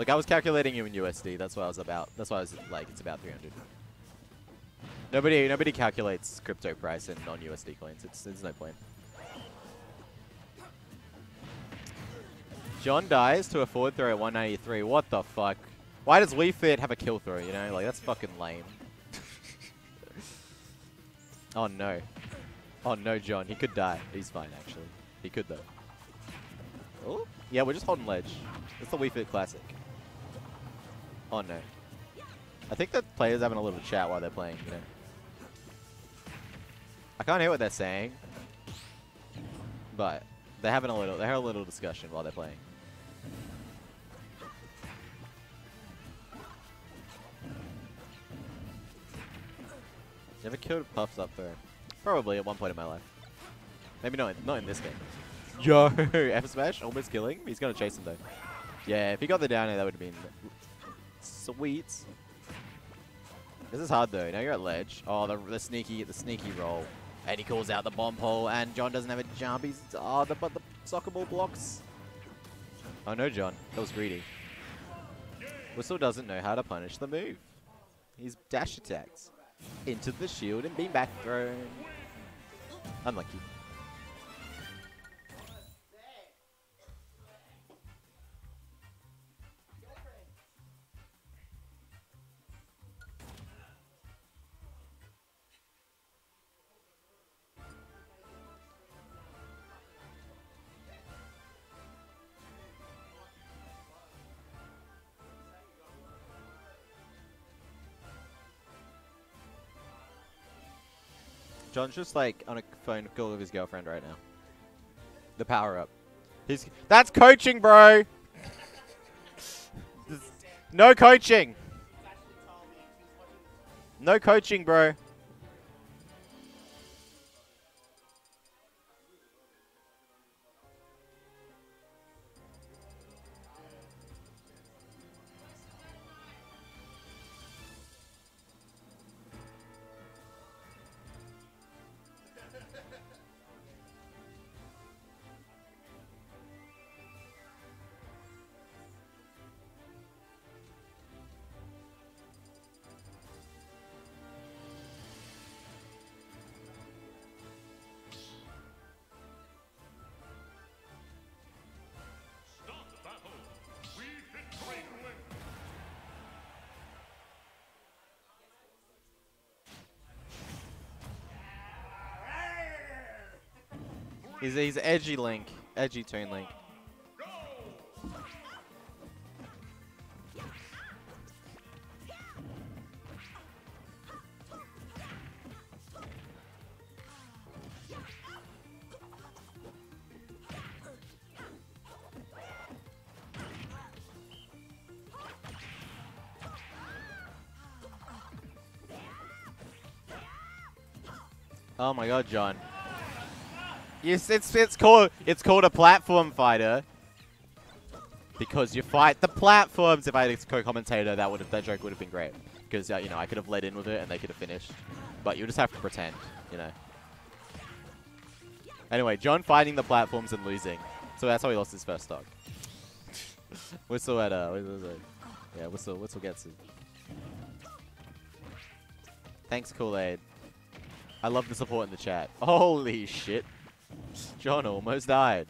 Look, I was calculating you in USD. That's why I was about. That's why I was like, it's about 300. Nobody, nobody calculates crypto price in non-USD coins. It's, there's no point. John dies to a forward throw at 193. What the fuck? Why does Wii Fit have a kill throw? You know, like that's fucking lame. oh no. Oh no, John. He could die. He's fine, actually. He could, though. Oh, yeah, we're just holding ledge. It's the Wii Fit Classic. Oh no. I think the players having a little chat while they're playing, you know. I can't hear what they're saying. But they're having a little they're having a little discussion while they're playing. Never killed Puffs up there. Probably at one point in my life. Maybe not in, not in this game. Yo, F smash almost killing. He's gonna chase him though. Yeah, if he got the down air, that would have been sweet. This is hard though. Now you're at ledge. Oh, the, the sneaky, the sneaky roll, and he calls out the bomb pole, and John doesn't have a jump. He's oh, the, but the soccer ball blocks. Oh no, John, that was greedy. Whistle doesn't know how to punish the move. He's dash attacks. Into the shield and beam back thrown. Unlucky. John's just like on a phone call with his girlfriend right now. The power up. He's that's coaching, bro. No coaching. No coaching, bro. He's he's edgy Link, edgy Toon Link. Oh my god, John. Yes, it's it's called it's called a platform fighter. Because you fight the platforms. If I had a co-commentator, that would have that joke would have been great. Because uh, you know I could have led in with it and they could have finished. But you just have to pretend, you know. Anyway, John fighting the platforms and losing. So that's how he lost his first stock. Whistle at uh, whistle, yeah, whistle whistle gets it. Thanks, Kool Aid. I love the support in the chat. Holy shit. John almost died.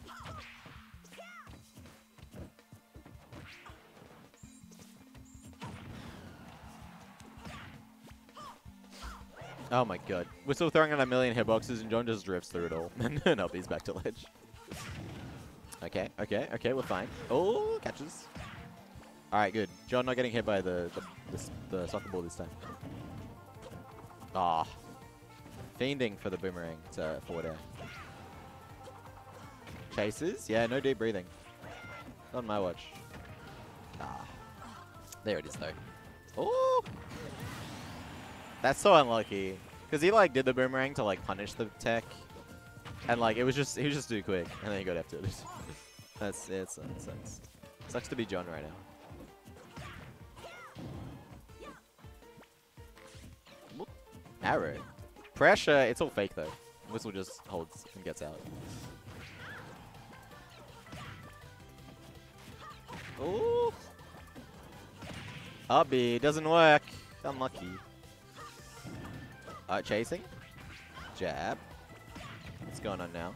Oh my god. We're still throwing in a million hitboxes and John just drifts through it all. and he's back to ledge. Okay, okay, okay, we're fine. Oh, catches. Alright, good. John not getting hit by the, the, the, the soccer ball this time. Ah. Fiending for the boomerang to forward air. Chases? Yeah, no deep breathing. Not on my watch. Ah. There it is, though. Oh! That's so unlucky. Because he, like, did the boomerang to, like, punish the tech. And, like, it was just, he was just too quick. And then he got after to That's, yeah, it sucks. sucks. Sucks to be John right now. Arrow. Pressure, it's all fake, though. Whistle just holds and gets out. Ooh. Up B doesn't work. Unlucky. Uh, chasing. Jab. What's going on now?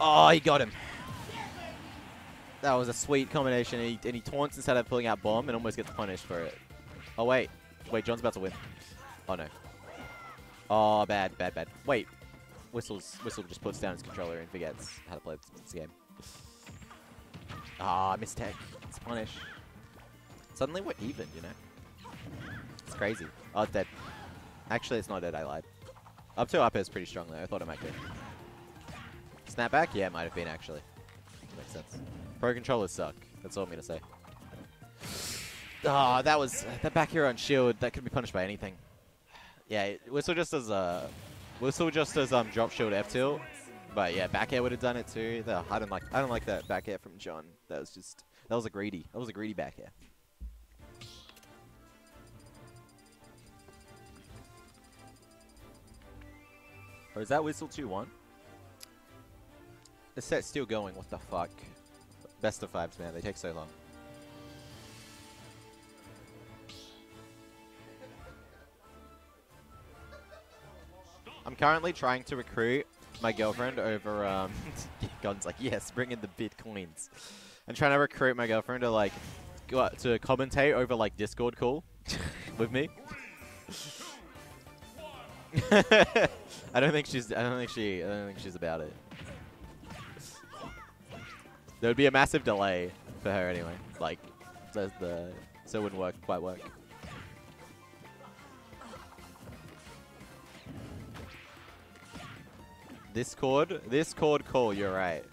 Oh, he got him. That was a sweet combination. And he, and he taunts instead of pulling out bomb and almost gets punished for it. Oh, wait. Wait, John's about to win. Oh, no. Oh, bad, bad, bad. Wait. Whistle's, Whistle just puts down his controller and forgets how to play this game. Ah, mistake. It's punish. Suddenly we're even, you know? It's crazy. Oh, dead. Actually, it's not dead. I lied. Up to up is pretty strong, though. I thought it might be. Snapback? Yeah, it might have been, actually. Makes sense. Pro controllers suck. That's all I'm to say. Ah, that was... That back here on shield, that could be punished by anything. Yeah, Whistle just does, uh... Whistle just does, um, drop shield F tilt. But yeah, back air would have done it too. The- I don't like I don't like that back air from John. That was just that was a greedy. That was a greedy back here. Or is that whistle 2-1? The set's still going, what the fuck? Best of fives, man, they take so long. I'm currently trying to recruit my girlfriend over, um, Gun's like, yes, bring in the bitcoins. I'm trying to recruit my girlfriend to like go out to commentate over like Discord call with me. I don't think she's. I don't think she. I don't think she's about it. There would be a massive delay for her anyway. Like, so the so it wouldn't work quite work. Discord call. You're right.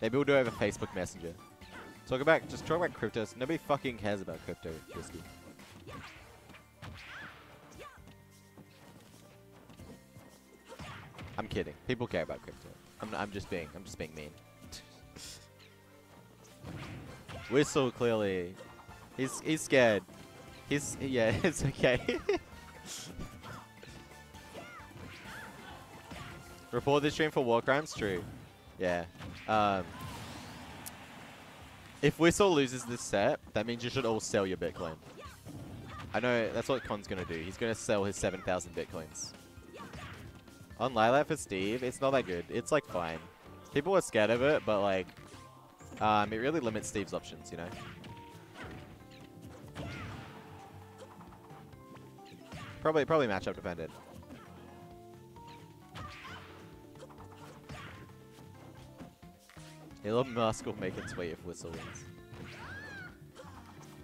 Maybe we'll do it over Facebook Messenger. Talk about just talk about crypto. Nobody fucking cares about crypto. I'm kidding. People care about crypto. I'm, I'm just being I'm just being mean. Whistle clearly, he's he's scared. He's yeah, it's okay. Report this stream for war crimes. True. Yeah. Um, if Whistle loses this set, that means you should all sell your Bitcoin. I know that's what Con's gonna do. He's gonna sell his 7,000 Bitcoins. On Lilac for Steve, it's not that good. It's like fine. People are scared of it, but like, um, it really limits Steve's options, you know? Probably, probably matchup dependent. Elon Musk will make if Whistle wins.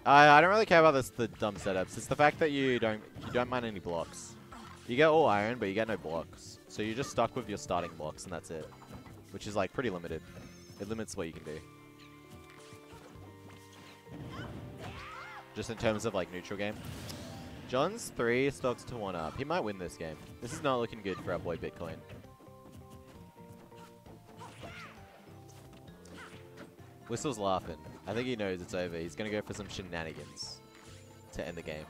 I I don't really care about this the dumb setups. It's the fact that you don't you don't mind any blocks. You get all iron, but you get no blocks. So you're just stuck with your starting blocks, and that's it. Which is like pretty limited. It limits what you can do. Just in terms of like neutral game. John's three stocks to one up. He might win this game. This is not looking good for our boy Bitcoin. Whistle's laughing. I think he knows it's over. He's gonna go for some shenanigans to end the game.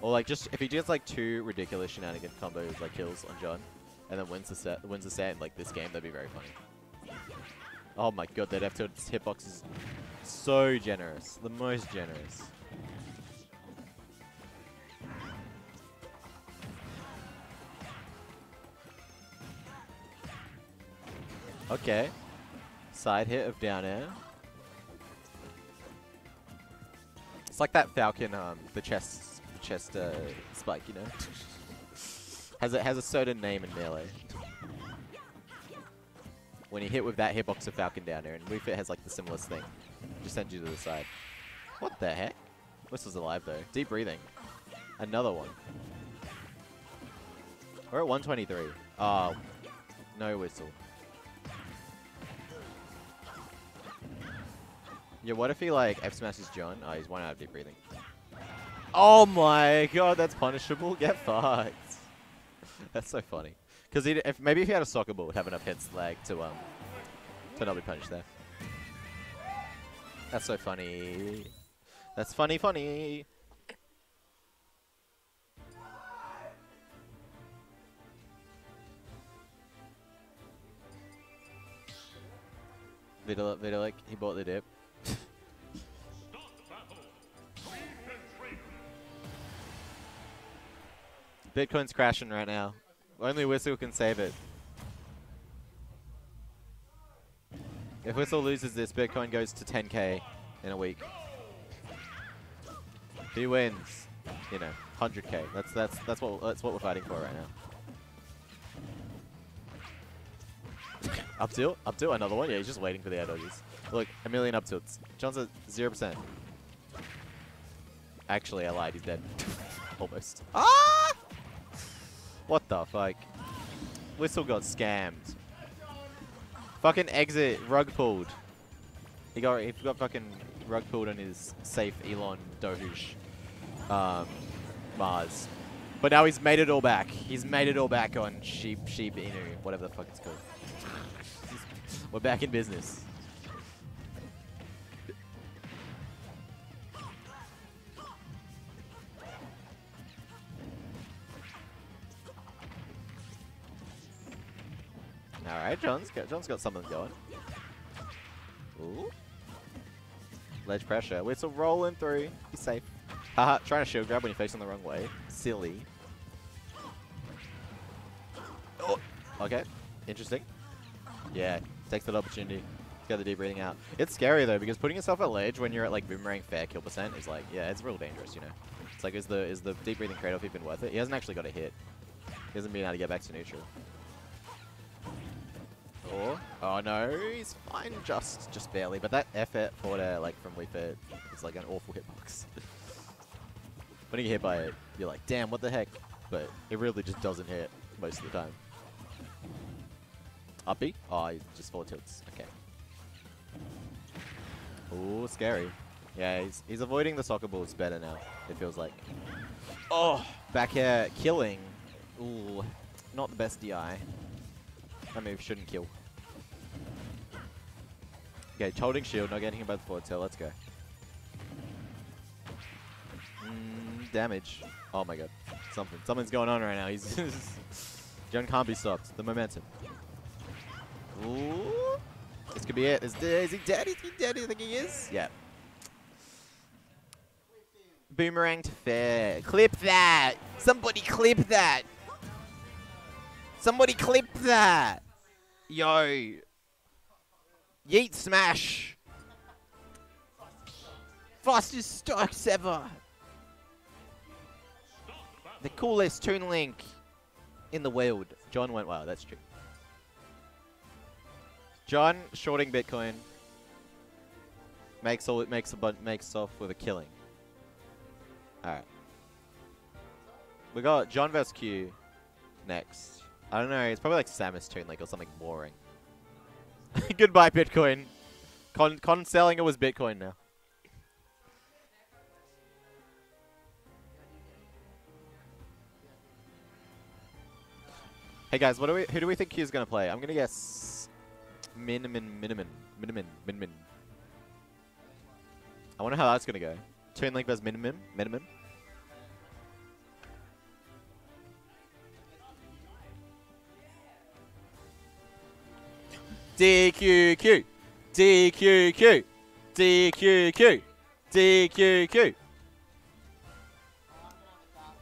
Or like just if he gets like two ridiculous shenanigan combos like kills on John, and then wins the set, wins the set in like this game, that'd be very funny. Oh my god, that F tilt hitbox is so generous, the most generous. Okay. Side hit of down air. It's like that Falcon, um, the chest, the chest uh, spike, you know. has a has a certain name in melee. When you hit with that hitbox of Falcon down air, and Wii has like the simplest thing. Just sends you to the side. What the heck? Whistle's alive though. Deep breathing. Another one. We're at 123. Oh, no whistle. Yeah, what if he like F smashes John? Oh, he's one out of deep breathing. Oh my god, that's punishable. Get fucked. that's so funny. Because if maybe if he had a soccer ball, would have enough hits lag to um to not be punished there. That's so funny. That's funny, funny. Vitalik, he bought the dip. Bitcoin's crashing right now. Only Whistle can save it. If Whistle loses this, Bitcoin goes to 10k in a week. If he wins, you know, 100k. That's that's that's what that's what we're fighting for right now. up tilt, up tilt, another one. Yeah, he's just waiting for the air dodges. Look, a million up tilts. John's at zero percent. Actually, I lied. He's dead. Almost. Ah! What the fuck? Whistle got scammed. Fucking exit, rug pulled. He got he got fucking rug pulled on his safe Elon Dohush um, Mars. But now he's made it all back. He's made it all back on Sheep Sheep Inu, whatever the fuck it's called. We're back in business. All right, John's got John's got something going. Ooh. Ledge pressure. Whistle rolling through. He's safe. Haha, trying to shield grab when you're facing the wrong way. Silly. Oh, okay. Interesting. Yeah, takes that opportunity to get the deep breathing out. It's scary though because putting yourself at ledge when you're at like boomerang fair kill percent is like, yeah, it's real dangerous, you know. It's like, is the is the deep breathing trade-off even worth it? He hasn't actually got a hit. He hasn't been able to get back to neutral. Or, oh no, he's fine, just just barely. But that effort forward air, like from Air, is like an awful hitbox. when you get hit by it, you're like, damn, what the heck? But it really just doesn't hit most of the time. Uppy? Oh, he just forward tilts. Okay. Ooh, scary. Yeah, he's, he's avoiding the soccer balls better now, it feels like. Oh, back air killing. Ooh, not the best DI. That move shouldn't kill. Okay, holding shield, not getting him by the forward tail. Let's go. Mm, damage. Oh my god. Something. Something's going on right now. He's John can't be stopped. The momentum. Ooh. This could be it. Is, is he dead? Is he dead? Do you think he is? Yeah. Boomerang to fair. Clip that. Somebody clip that. Somebody clip that. Yo. Yeet smash. Fastest strikes ever. The coolest Toon Link in the world. John went wow, that's true. John shorting Bitcoin makes all it makes a bunch makes off with a killing. Alright. We got John vs Q next. I don't know, it's probably like Samus Toon Link or something boring. Goodbye, Bitcoin. Con, con selling it was Bitcoin now. Hey guys, what do we? Who do we think he's gonna play? I'm gonna guess Min Min, Minimin, Min Min, Minimin. I wonder how that's gonna go. Toon Link versus Min Min, Minimin. DQQ, DQQ, DQQ, DQQ.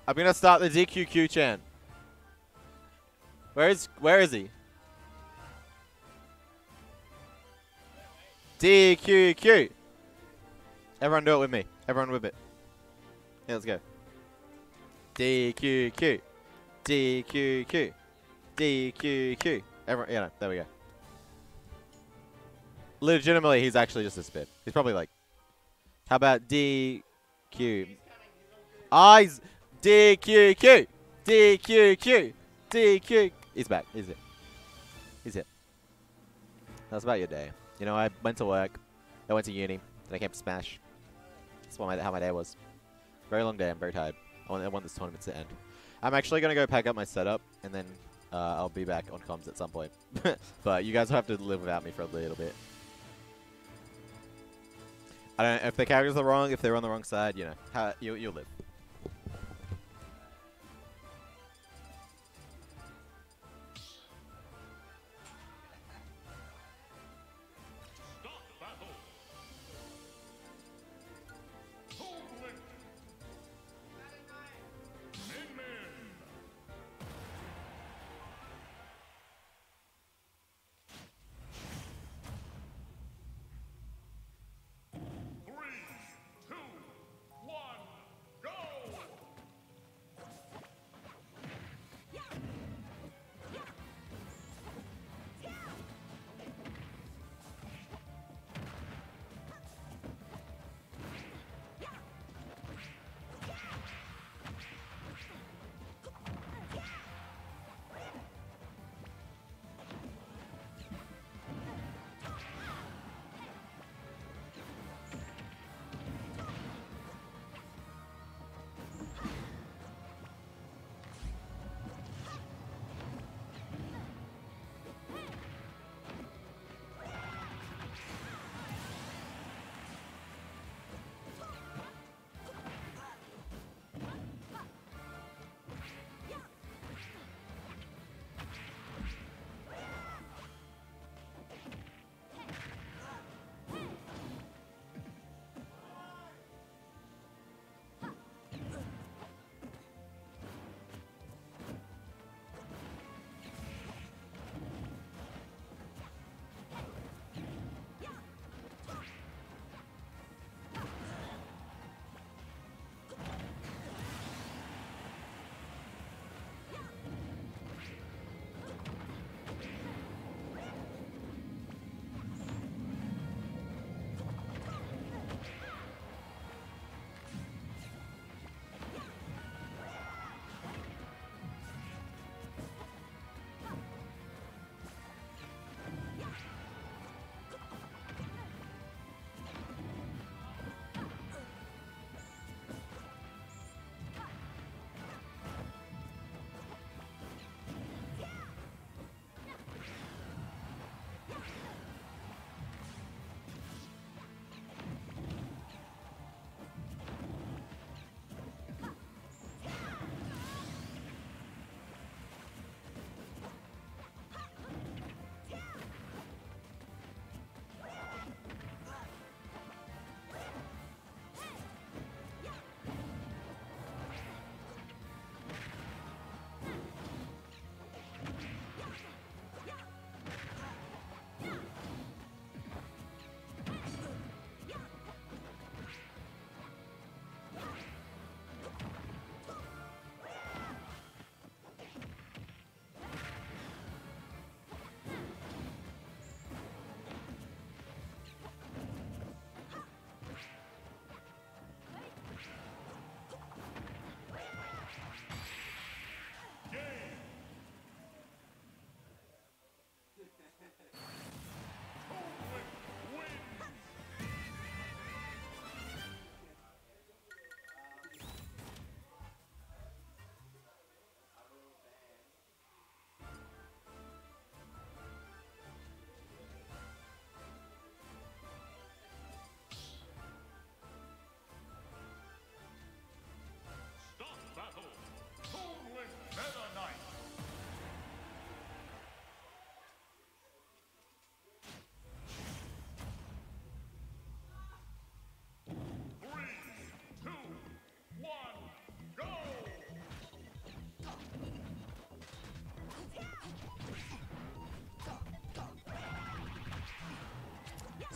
I'm gonna start the DQQ chant. Where is where is he? DQQ. Everyone do it with me. Everyone with it. Yeah, let's go. DQQ. DQQ. DQQ. Everyone, yeah, no, there we go. Legitimately, he's actually just a spit. He's probably like, how about DQ? Eyes. DQQ. DQQ. DQ. He's back. He's it. He's it. That's about your day. You know, I went to work. I went to uni. Then I came to Smash. That's what my, how my day was. Very long day. I'm very tired. I want, I want this tournament to end. I'm actually going to go pack up my setup, and then uh, I'll be back on comms at some point. but you guys will have to live without me for a little bit. I don't know if the characters are wrong, if they're on the wrong side, you know, how, you, you'll live.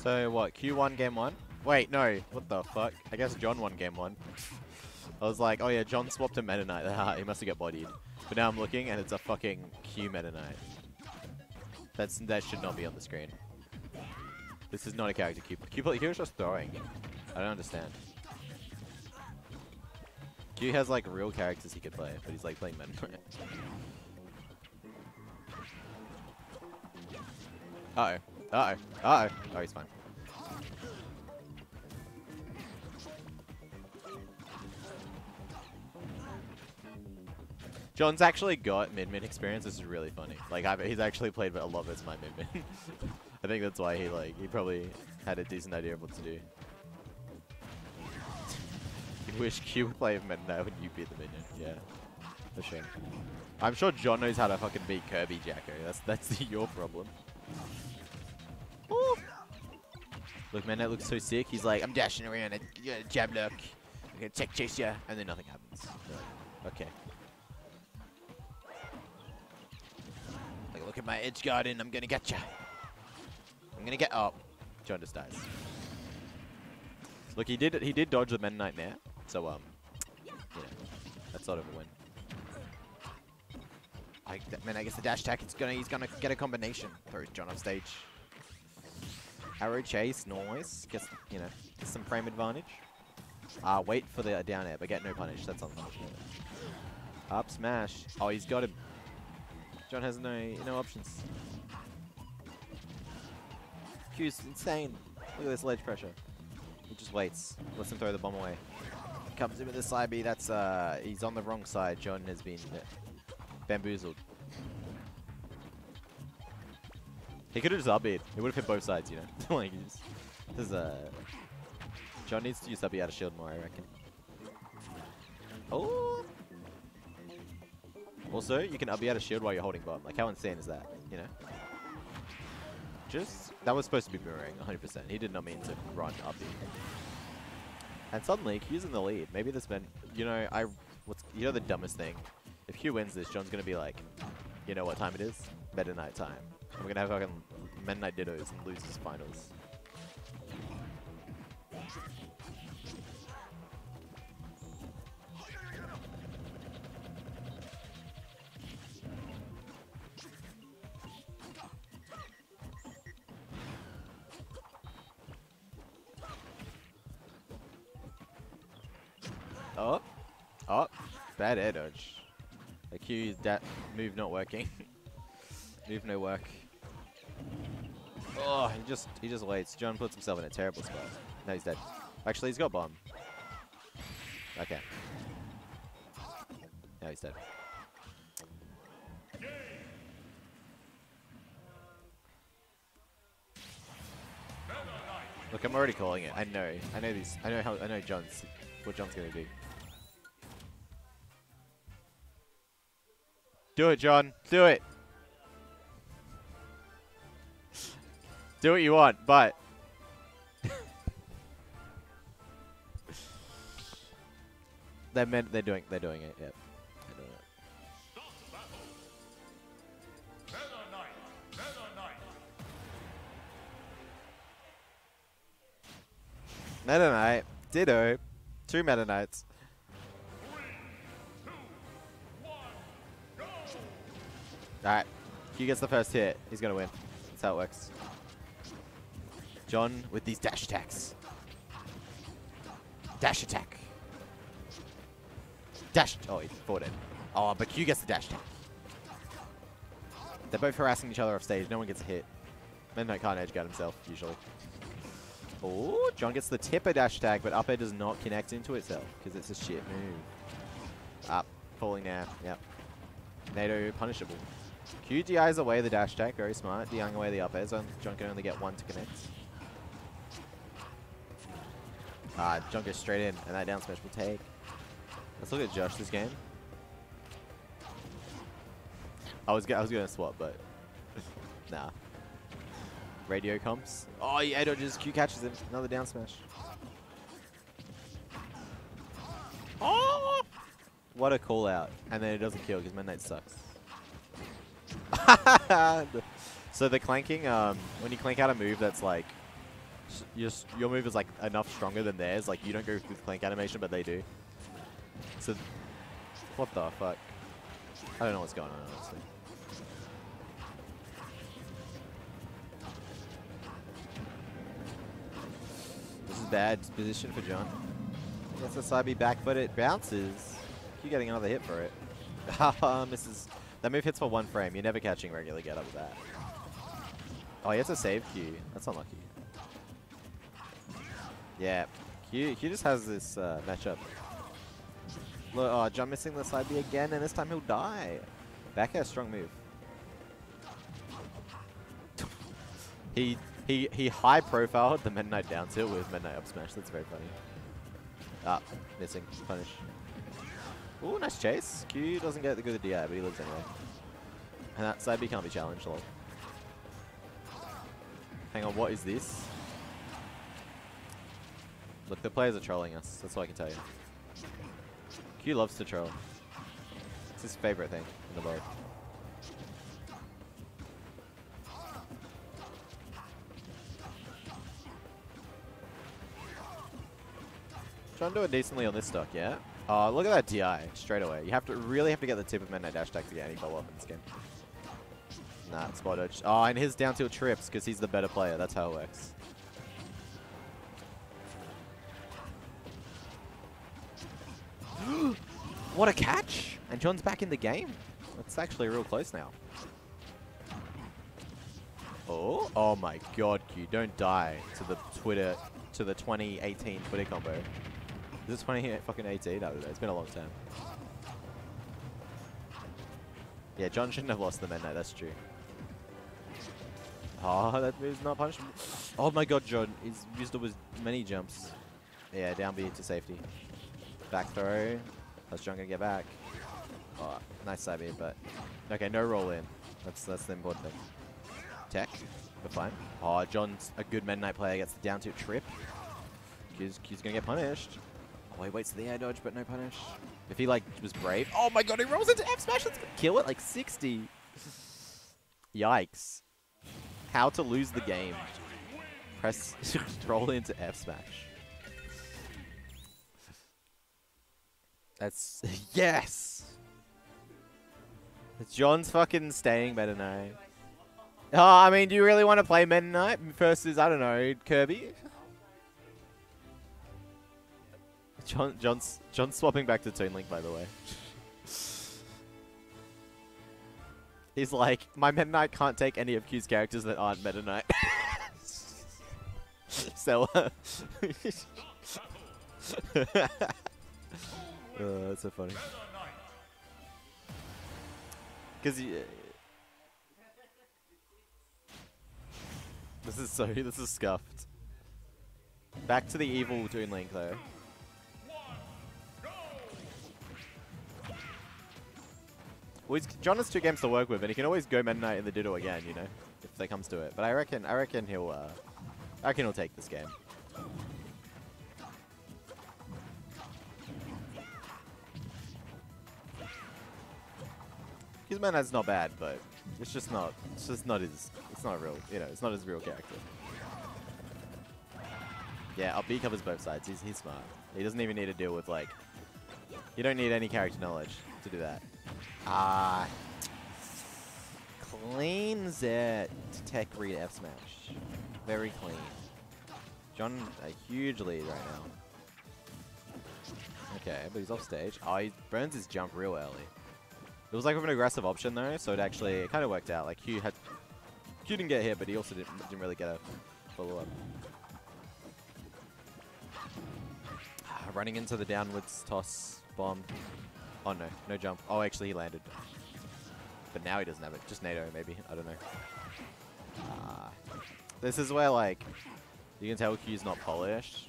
So what? Q1 game one? Wait, no. What the fuck? I guess John won game one. I was like, oh yeah, John swapped to Meta Knight. He must have got bodied. But now I'm looking and it's a fucking Q Meta Knight. That's that should not be on the screen. This is not a character Q. Q was just throwing. I don't understand. Q has like real characters he could play, but he's like playing Meta Knight. Uh oh. Uh oh. Uh oh. Oh, he's fine. John's actually got Min Min experience. This is really funny. Like, I've, he's actually played a lot of it's my Min Min. I think that's why he like he probably had a decent idea of what to do. you wish Q would play mid now when you beat the minion. Yeah, for sure. I'm sure John knows how to fucking beat Kirby Jacko. That's that's your problem. Look, man, that looks so sick. He's like, I'm dashing around and yeah, jab look. I'm gonna tech chase ya, and then nothing happens. Okay. Like, look at my edge guarding. I'm gonna get ya. I'm gonna get up. John just dies. Look, he did he did dodge the Knight there, so um, you know, that's sort of a win. I man, I guess the dash attack. It's gonna he's gonna get a combination. Throws John off stage. Arrow chase, noise. Gets you know gets some frame advantage. Ah, wait for the down air, but get no punish. That's unfortunate. Up smash. Oh, he's got him. John has no no options. Q's insane. Look at this ledge pressure. He just waits. Lets him throw the bomb away. Comes in with the side B. That's uh, he's on the wrong side. John has been bamboozled. He could have just up B'd. He would have hit both sides, you know. like this is uh, John needs to use up B out of shield more, I reckon. Oh. Also, you can up B out of shield while you're holding bomb. Like how insane is that? You know. Just that was supposed to be boomerang, 100%. He did not mean to run up upbeat. And suddenly, Q's in the lead. Maybe this meant, you know, I, what's, you know, the dumbest thing. If Q wins this, John's gonna be like, you know what time it is? Meta Knight time. We're gonna have fucking Meta Knight Dittos and lose finals. Oh, oh, bad air dodge. That move not working. move no work. Oh, he just he just waits. John puts himself in a terrible spot. No, he's dead. Actually, he's got bomb. Okay. Now he's dead. Look, I'm already calling it. I know. I know these. I know how. I know John's. What John's gonna do. Do it, John. Do it. Do what you want, but they're meant. They're doing. They're doing it. Yep. They're doing it. Meta Knight. Ditto. Two Meta Knights. Alright. Q gets the first hit. He's going to win. That's how it works. John with these dash attacks. Dash attack. Dash. Oh, he's forward. Oh, but Q gets the dash attack. They're both harassing each other off stage. No one gets a hit. Can't edge guard himself, usually. Oh, John gets the tipper dash attack, but up air does not connect into itself because it's a shit move. Up, falling now. Yep. NATO punishable. Q DIs away the dash attack, very smart. DIing away the up air, so John can only get one to connect. Ah, John goes straight in, and that down smash will take. Let's look at Josh this game. I was, I was gonna swap, but nah. Radio comps. Oh, yeah, dodges. Q catches him. Another down smash. Oh! What a call out. And then it doesn't kill because Meta Knight sucks. so the clanking, um, when you clank out a move that's like your, your move is like enough stronger than theirs. Like you don't go through the clank animation, but they do. So, what the fuck? I don't know what's going on honestly. This is bad position for John. Gets the side B back, but it bounces. You getting another hit for it. Haha, misses. That move hits for one frame. You're never catching regular get up with that. Oh, he has a save Q. That's unlucky. Yeah, Q, Q just has this uh, matchup. Look, oh, John missing the side B again, and this time he'll die. Back air, strong move. he he he high profiled the Meta Knight down tilt with Meta Knight up smash. That's very funny. Ah, missing. Punish. Ooh, nice chase. Q doesn't get the good DI, but he lives anyway. And that side B can't be challenged, lol. Hang on, what is this? Look, the players are trolling us. That's all I can tell you. Q loves to troll. It's his favorite thing in the world. Trying to do it decently on this stock, yeah? Oh, look at that DI straight away. You have to really have to get the tip of Meta Knight Dash Attack to get any follow-up in this game. Nah, spot dodge. Oh, and his down tilt trips because he's the better player. That's how it works. what a catch! And John's back in the game. It's actually real close now. Oh, oh my god, Q, don't die to the Twitter, to the 2018 Twitter combo. Is it 20 fucking 18? I don't know, it's been a long time. Yeah, John shouldn't have lost the Meta Knight, that's true. Oh, that move's not punishable. Oh my god, John, his wisdom was many jumps. Yeah, down B to safety. Back throw. How's John gonna get back? Oh, nice side B, but okay, no roll in. That's that's the important thing. Tech, we're fine. Oh, John's a good Meta Knight player. Gets the down tilt trip. Q's, Q's gonna get punished. Oh, he waits for the air dodge, but no punish. If he like was brave. Oh my god, he rolls into F smash. Let's kill it like 60. Yikes. How to lose the game. Press roll into F smash. That's yes. John's fucking staying Meta Knight. Oh, I mean, do you really want to play Meta Knight versus I don't know Kirby? John, John's John's swapping back to Toon Link, by the way. He's like, my Meta Knight can't take any of Q's characters that aren't Meta Knight. so, uh, Oh, that's so funny. Because this is so this is scuffed. Back to the evil Toon Link though. Well, John has two games to work with, and he can always go Meta Knight in the Ditto again, you know, if that comes to it. But I reckon, I reckon he'll, uh, I reckon he'll take this game. His Knight's not bad, but it's just not, it's just not his, it's not real, you know, it's not his real character. Yeah, up B covers both sides. He's he's smart. He doesn't even need to deal with like. You don't need any character knowledge to do that. Ah. Cleans it. Tech read F smash. Very clean. John a huge lead right now. Okay, but he's off stage. Oh, he burns his jump real early. It was like with an aggressive option though, so it actually it kind of worked out. Like Q had Q didn't get hit, but he also didn't, didn't really get a follow up. Running into the downwards toss bomb. Oh no, no jump. Oh, actually he landed. But now he doesn't have it. Just NATO maybe. I don't know. Ah. This is where like you can tell Q's not polished.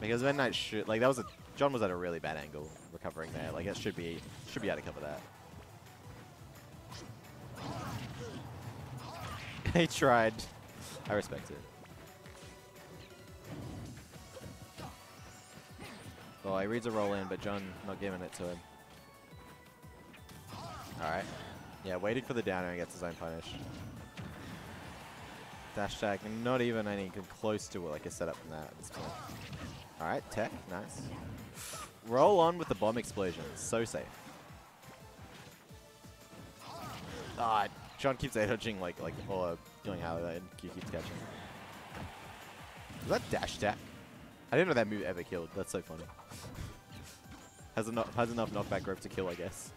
Because when Knight shoot like that was a John was at a really bad angle recovering there. Like it should be should be able to cover that. he tried. I respect it. Oh, he reads a roll in, but John not giving it to him. Alright. Yeah, waiting for the down air and gets his own punish. Dash tag, not even any good close to like a setup from that at this point. Alright, tech, nice. Roll on with the bomb explosions, so safe. Ah, John keeps air dodging like like or doing how and Q keeps catching. Is that dash attack? I didn't know that move ever killed. That's so funny. has enough has enough knockback growth to kill, I guess.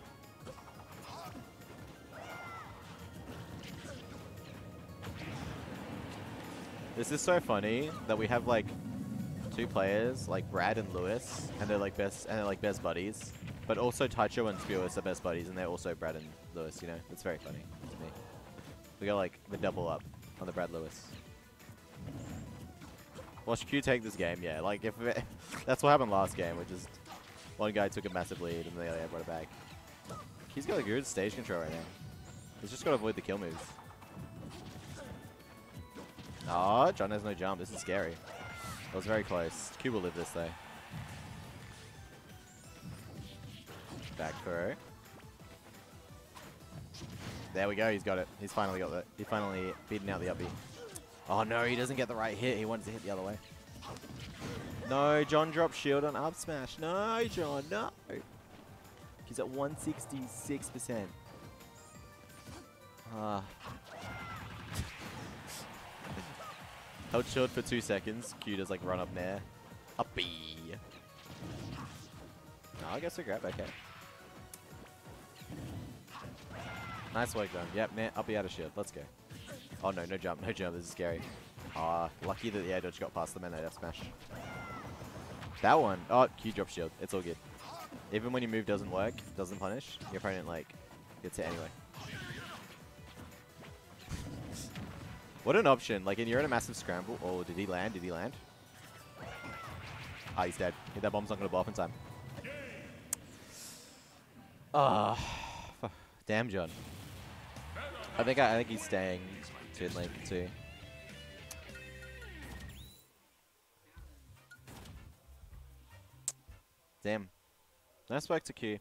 This is so funny that we have like two players like Brad and Lewis, and they're like best and they're like best buddies. But also Taicho and Spewis are best buddies, and they're also Brad and Lewis. You know, it's very funny to me. We got like the double up on the Brad Lewis. Watch Q take this game, yeah. Like if it, that's what happened last game, which is one guy took a massive lead and the other guy brought it back. He's got a good stage control right now. He's just got to avoid the kill moves. Oh, John has no jump. This is scary. Was very close. Q will live this though. Back throw. There we go. He's got it. He's finally got it. He finally beaten out the up. Oh no, he doesn't get the right hit. He wants to hit the other way. No, John dropped shield on up smash. No, John, no. He's at 166%. Ah. Held shield for two seconds. Q does like run up there. Up. No, I guess we grab. Okay. Nice work done. Yep, nah, up B out of shield. Let's go. Oh no, no jump, no jump. This is scary. Ah, lucky that the air dodge got past the man F smash. That one. Oh, Q drop shield. It's all good. Even when your move doesn't work, doesn't punish, your opponent like gets it anyway. What an option. Like, and you're in a massive scramble. Oh, did he land? Did he land? Ah, he's dead. That bomb's not going to blow up in time. Ah, damn, John. I think I, I think he's staying Toon Link too. Damn. Nice work to Q.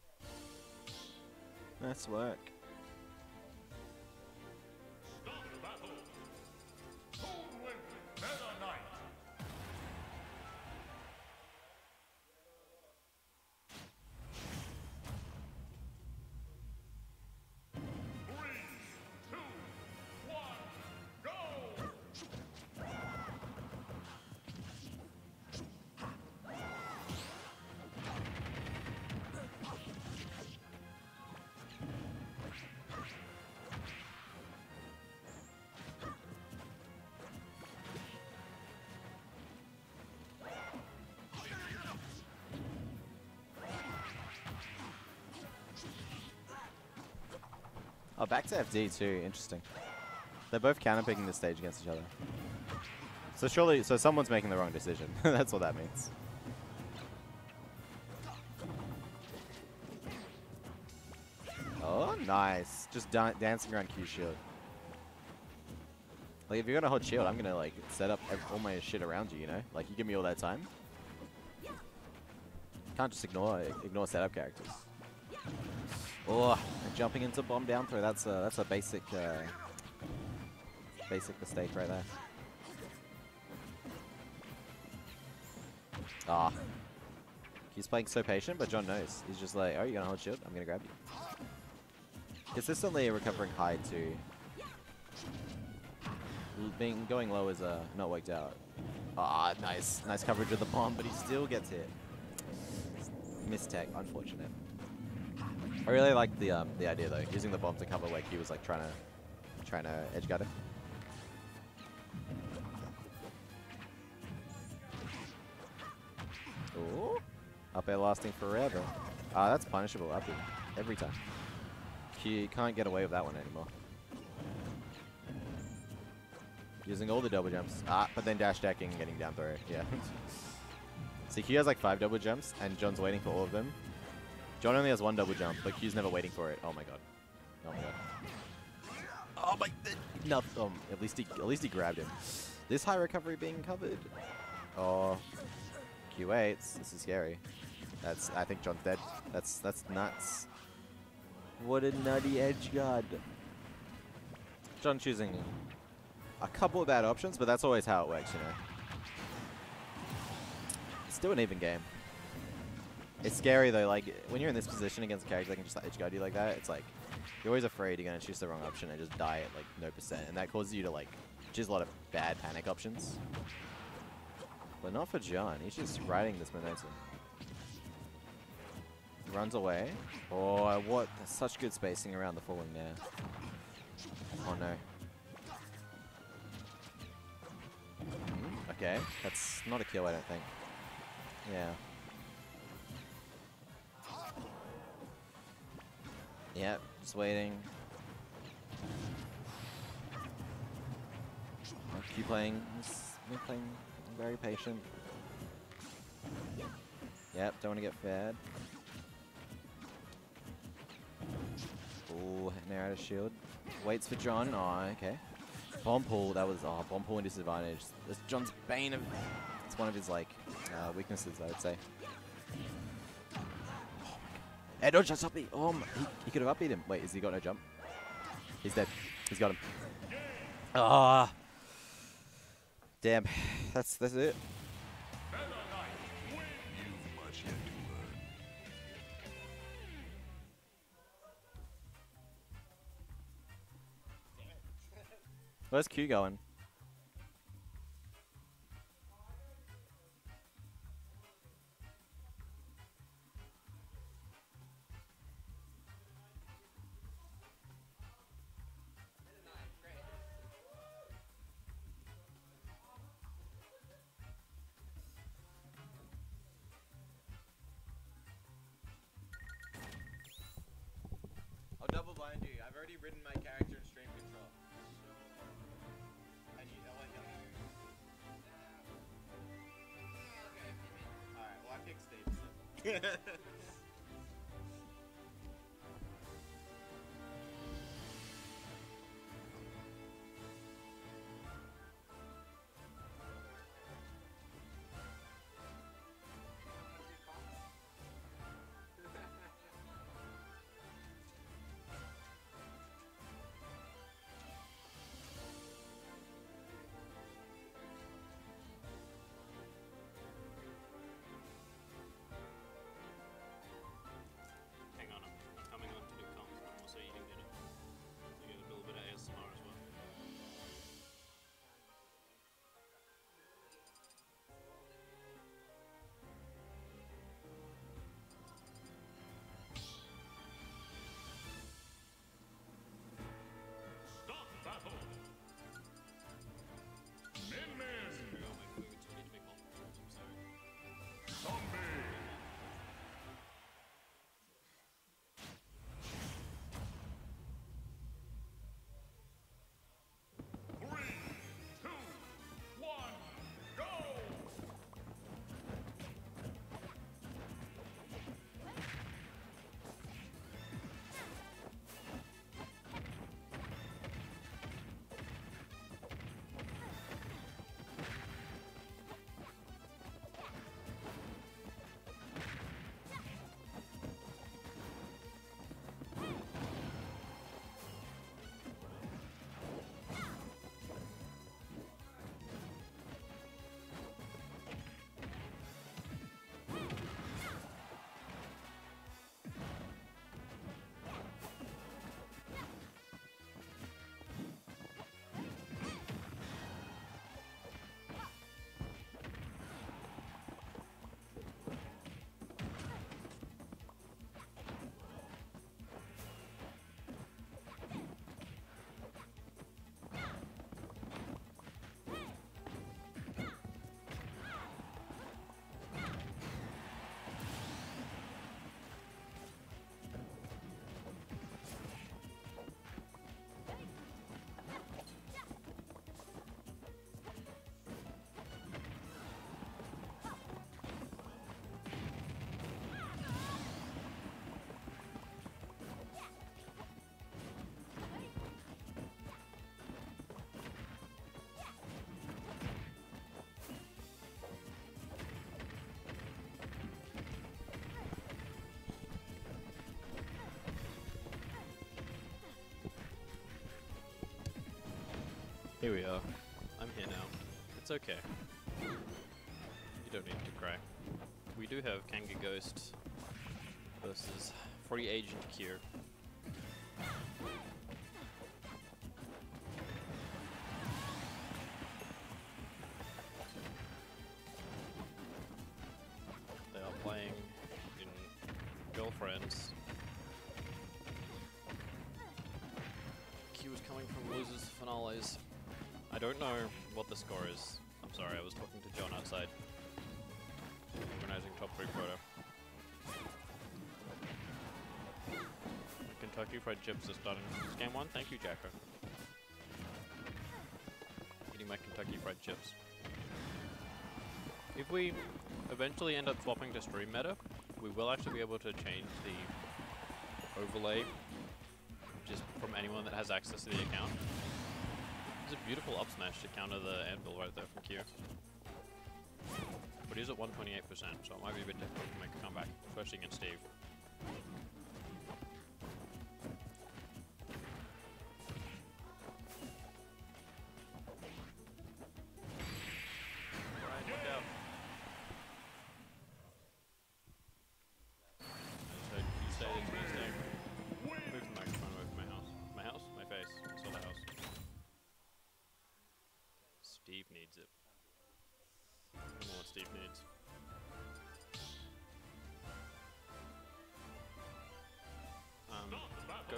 Nice work. Oh, back to FD too. Interesting. They're both counter picking the stage against each other. So surely, so someone's making the wrong decision. That's what that means. Oh, nice. Just da dancing around Q shield. Like, if you're gonna hold shield, I'm gonna, like, set up all my shit around you, you know? Like, you give me all that time. Can't just ignore ignore setup characters. Oh, jumping into bomb down throw. That's a that's a basic uh, basic mistake right there. Ah. He's playing so patient, but John knows. He's just like, oh, you're gonna hold shield? I'm gonna grab you. Consistently recovering high too. Being going low is uh, not worked out. Ah, nice, nice coverage of the bomb, but he still gets hit. Mistake, unfortunate. I really like the um, the idea though, using the bomb to cover like he was like trying to trying to edge guard it. Ooh, up air lasting forever. Ah, that's punishable up air every time. You can't get away with that one anymore. Using all the double jumps. Ah, but then dash decking and getting down throw. Yeah. See, he has like five double jumps, and John's waiting for all of them. John only has one double jump, but Q's never waiting for it. Oh my god. Oh my god. Oh my. No. Um, at least he at least he grabbed him. This high recovery being covered. Oh. Q waits. This is scary. That's. I think John's dead. That's that's nuts. What a nutty edge guard. John choosing a couple of bad options, but that's always how it works, you know. It's still an even game. It's scary though, like when you're in this position against characters that can just like edge guard you like that, it's like you're always afraid you're gonna choose the wrong option and just die at like no percent, and that causes you to like choose a lot of bad panic options. But not for John. He's just riding this momentum. Runs away. Oh, what? Such good spacing around the falling there. Oh no. Hmm, Okay, that's not a kill, I don't think. Yeah. Yep, just waiting. Keep playing. Just playing very patient. Yep, don't want to get fed. Ooh, now out of shield. Waits for John. Oh, okay. Bomb pull, that was, oh, bomb pull and disadvantage. That's John's bane of, it's one of his, like, uh, weaknesses, I would say. Dodge, just up. Oh, my, he, he could have up B'd him. Wait, has he got no jump? He's dead. He's got him. Ah. Damn. That's, that's it. Where's Q going? I've already written my character in stream control. You oh, Alright, well I picked Steve. Here we are. I'm here now. It's okay. You don't need to cry. We do have Kanga Ghost versus Free Agent Q. I don't know what the score is. I'm sorry, I was talking to John outside. Organizing top three photo. Kentucky Fried Chips is starting game one. Thank you, Jacko. Eating my Kentucky Fried Chips. If we eventually end up swapping to stream meta, we will actually be able to change the overlay just from anyone that has access to the account. A beautiful up smash to counter the anvil right there from Q. But he's at 128%, so it might be a bit difficult to make a comeback, especially against Steve.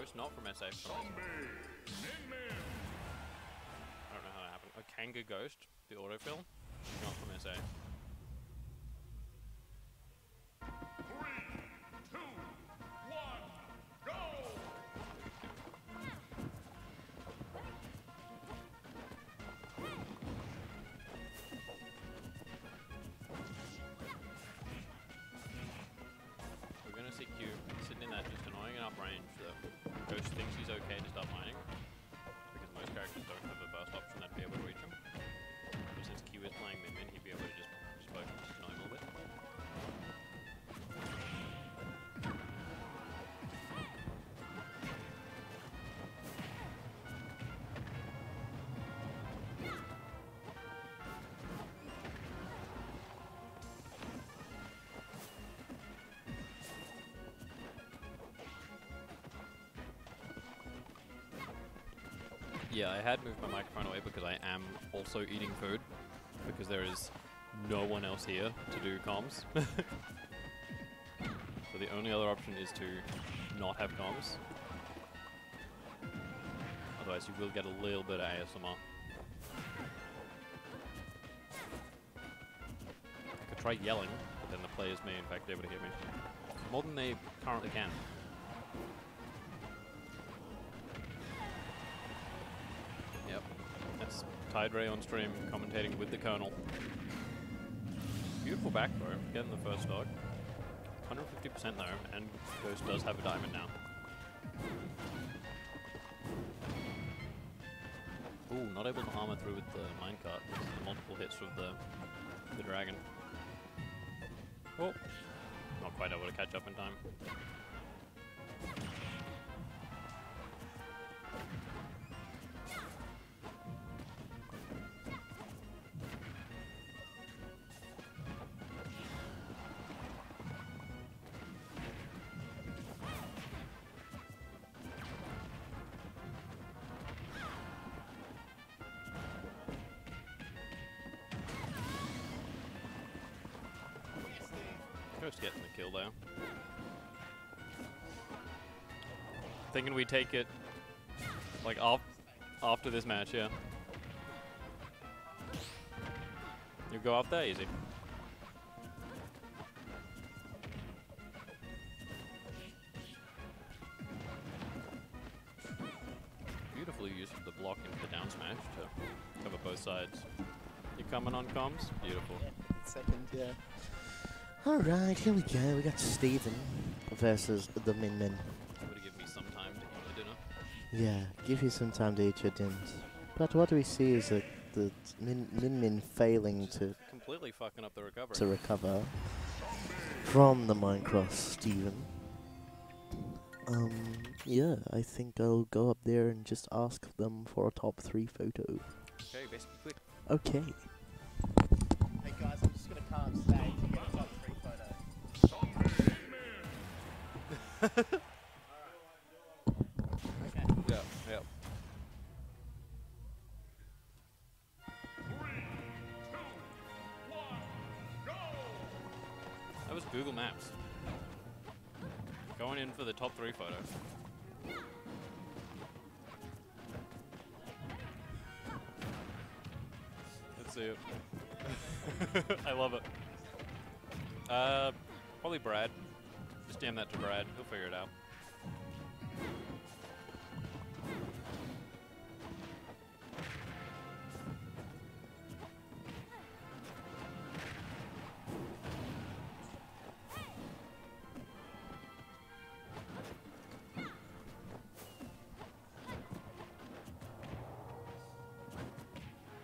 Ghost not from SA. From I don't know how that happened. A Kanga Ghost, the autofill, not from SA. Yeah, I had moved my microphone away because I am also eating food. Because there is no one else here to do comms. so the only other option is to not have comms. Otherwise you will get a little bit of ASMR. I could try yelling, but then the players may in fact be able to hear me. More than they currently can. Ray on stream commentating with the Colonel. Beautiful back throw, getting the first dog. 150% though, and Ghost does have a diamond now. Ooh, not able to armor through with the minecart. The multiple hits with the the dragon. Oh, not quite able to catch up in time. Thinking we take it like off after this match, yeah. You go off there easy. Beautifully used the block into the down smash to cover both sides. You coming on comms? Beautiful. Second, yeah. Alright, here we go. We got Steven versus the Min Min. Yeah, give you some time to eat your dinners. But what we see is that the Min Min, min failing to Completely fucking up the recovery. to recover from the Minecraft Steven. Um, yeah, I think I'll go up there and just ask them for a top three photo. Okay, best be quick. Okay. Hey guys, I'm just gonna come on stage and get a top three photo. jam that to Brad. He'll figure it out.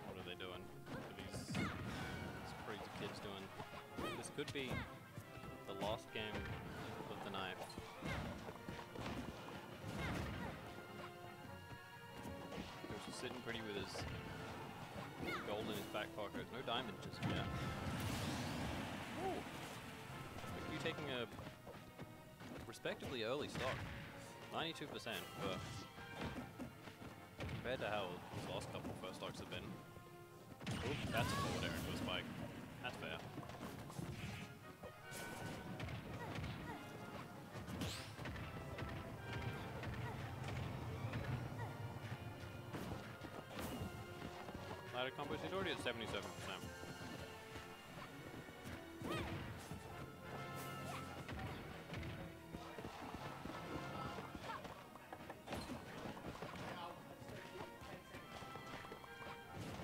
What are they doing? What are these, these crazy kids doing? This could be the last game pretty with his gold in his back pocket. No diamond just yet. Ooh. Could be taking a respectively early stock. 92%, but compared to how his last couple first stocks have been. Oop, that's a forward air into a spike. Combos, he's already at 77%.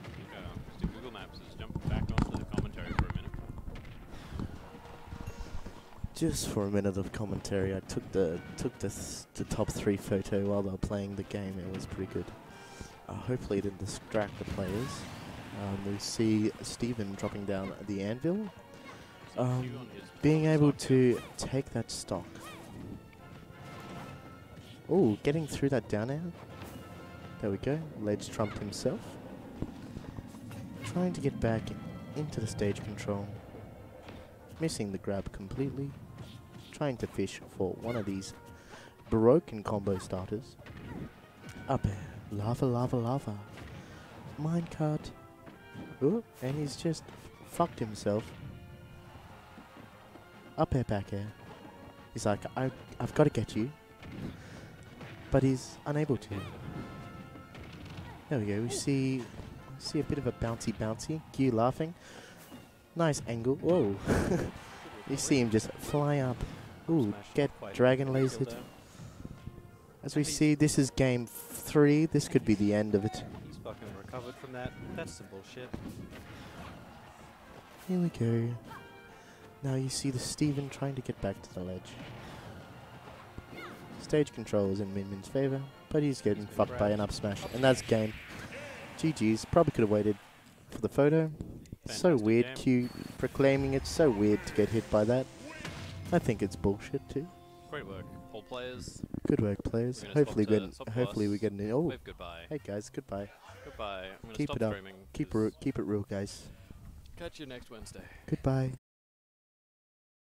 Okay, Mr. Google Maps is jumping back onto the commentary for a minute. Just for a minute of commentary, I took the took the th- the top three photo while they were playing the game. It was pretty good. Hopefully, it didn't distract the players. Um, we see Steven dropping down the anvil, um, being able to take that stock. Oh, getting through that down air. There we go. Ledge trumped himself. Trying to get back into the stage control. Missing the grab completely. Trying to fish for one of these broken combo starters. Up air. Lava, lava, lava. Minecart. Ooh, and he's just fucked himself. Up air, back air. He's like, I, I've got to get you. But he's unable to. There we go. We see see a bit of a bouncy bouncy. Q laughing. Nice angle. Whoa. you see him just fly up. Ooh, get dragon lasered. As we see, this is game three. This could be the end of it. He's fucking recovered from that. That's some bullshit. Here we go. Now you see the Steven trying to get back to the ledge. Stage control is in Min Min's favour, but he's getting been fucked by an up smash, and that's game. GG's. Probably could have waited for the photo. so weird, game. Q proclaiming it's so weird to get hit by that. I think it's bullshit too. Great work. All players, Good work, players. Hopefully, swap we get hopefully we get an. Oh, wave goodbye. hey guys, goodbye. Goodbye. I'm Keep stop it up. Keep it, keep it real, guys. Catch you next Wednesday. Goodbye.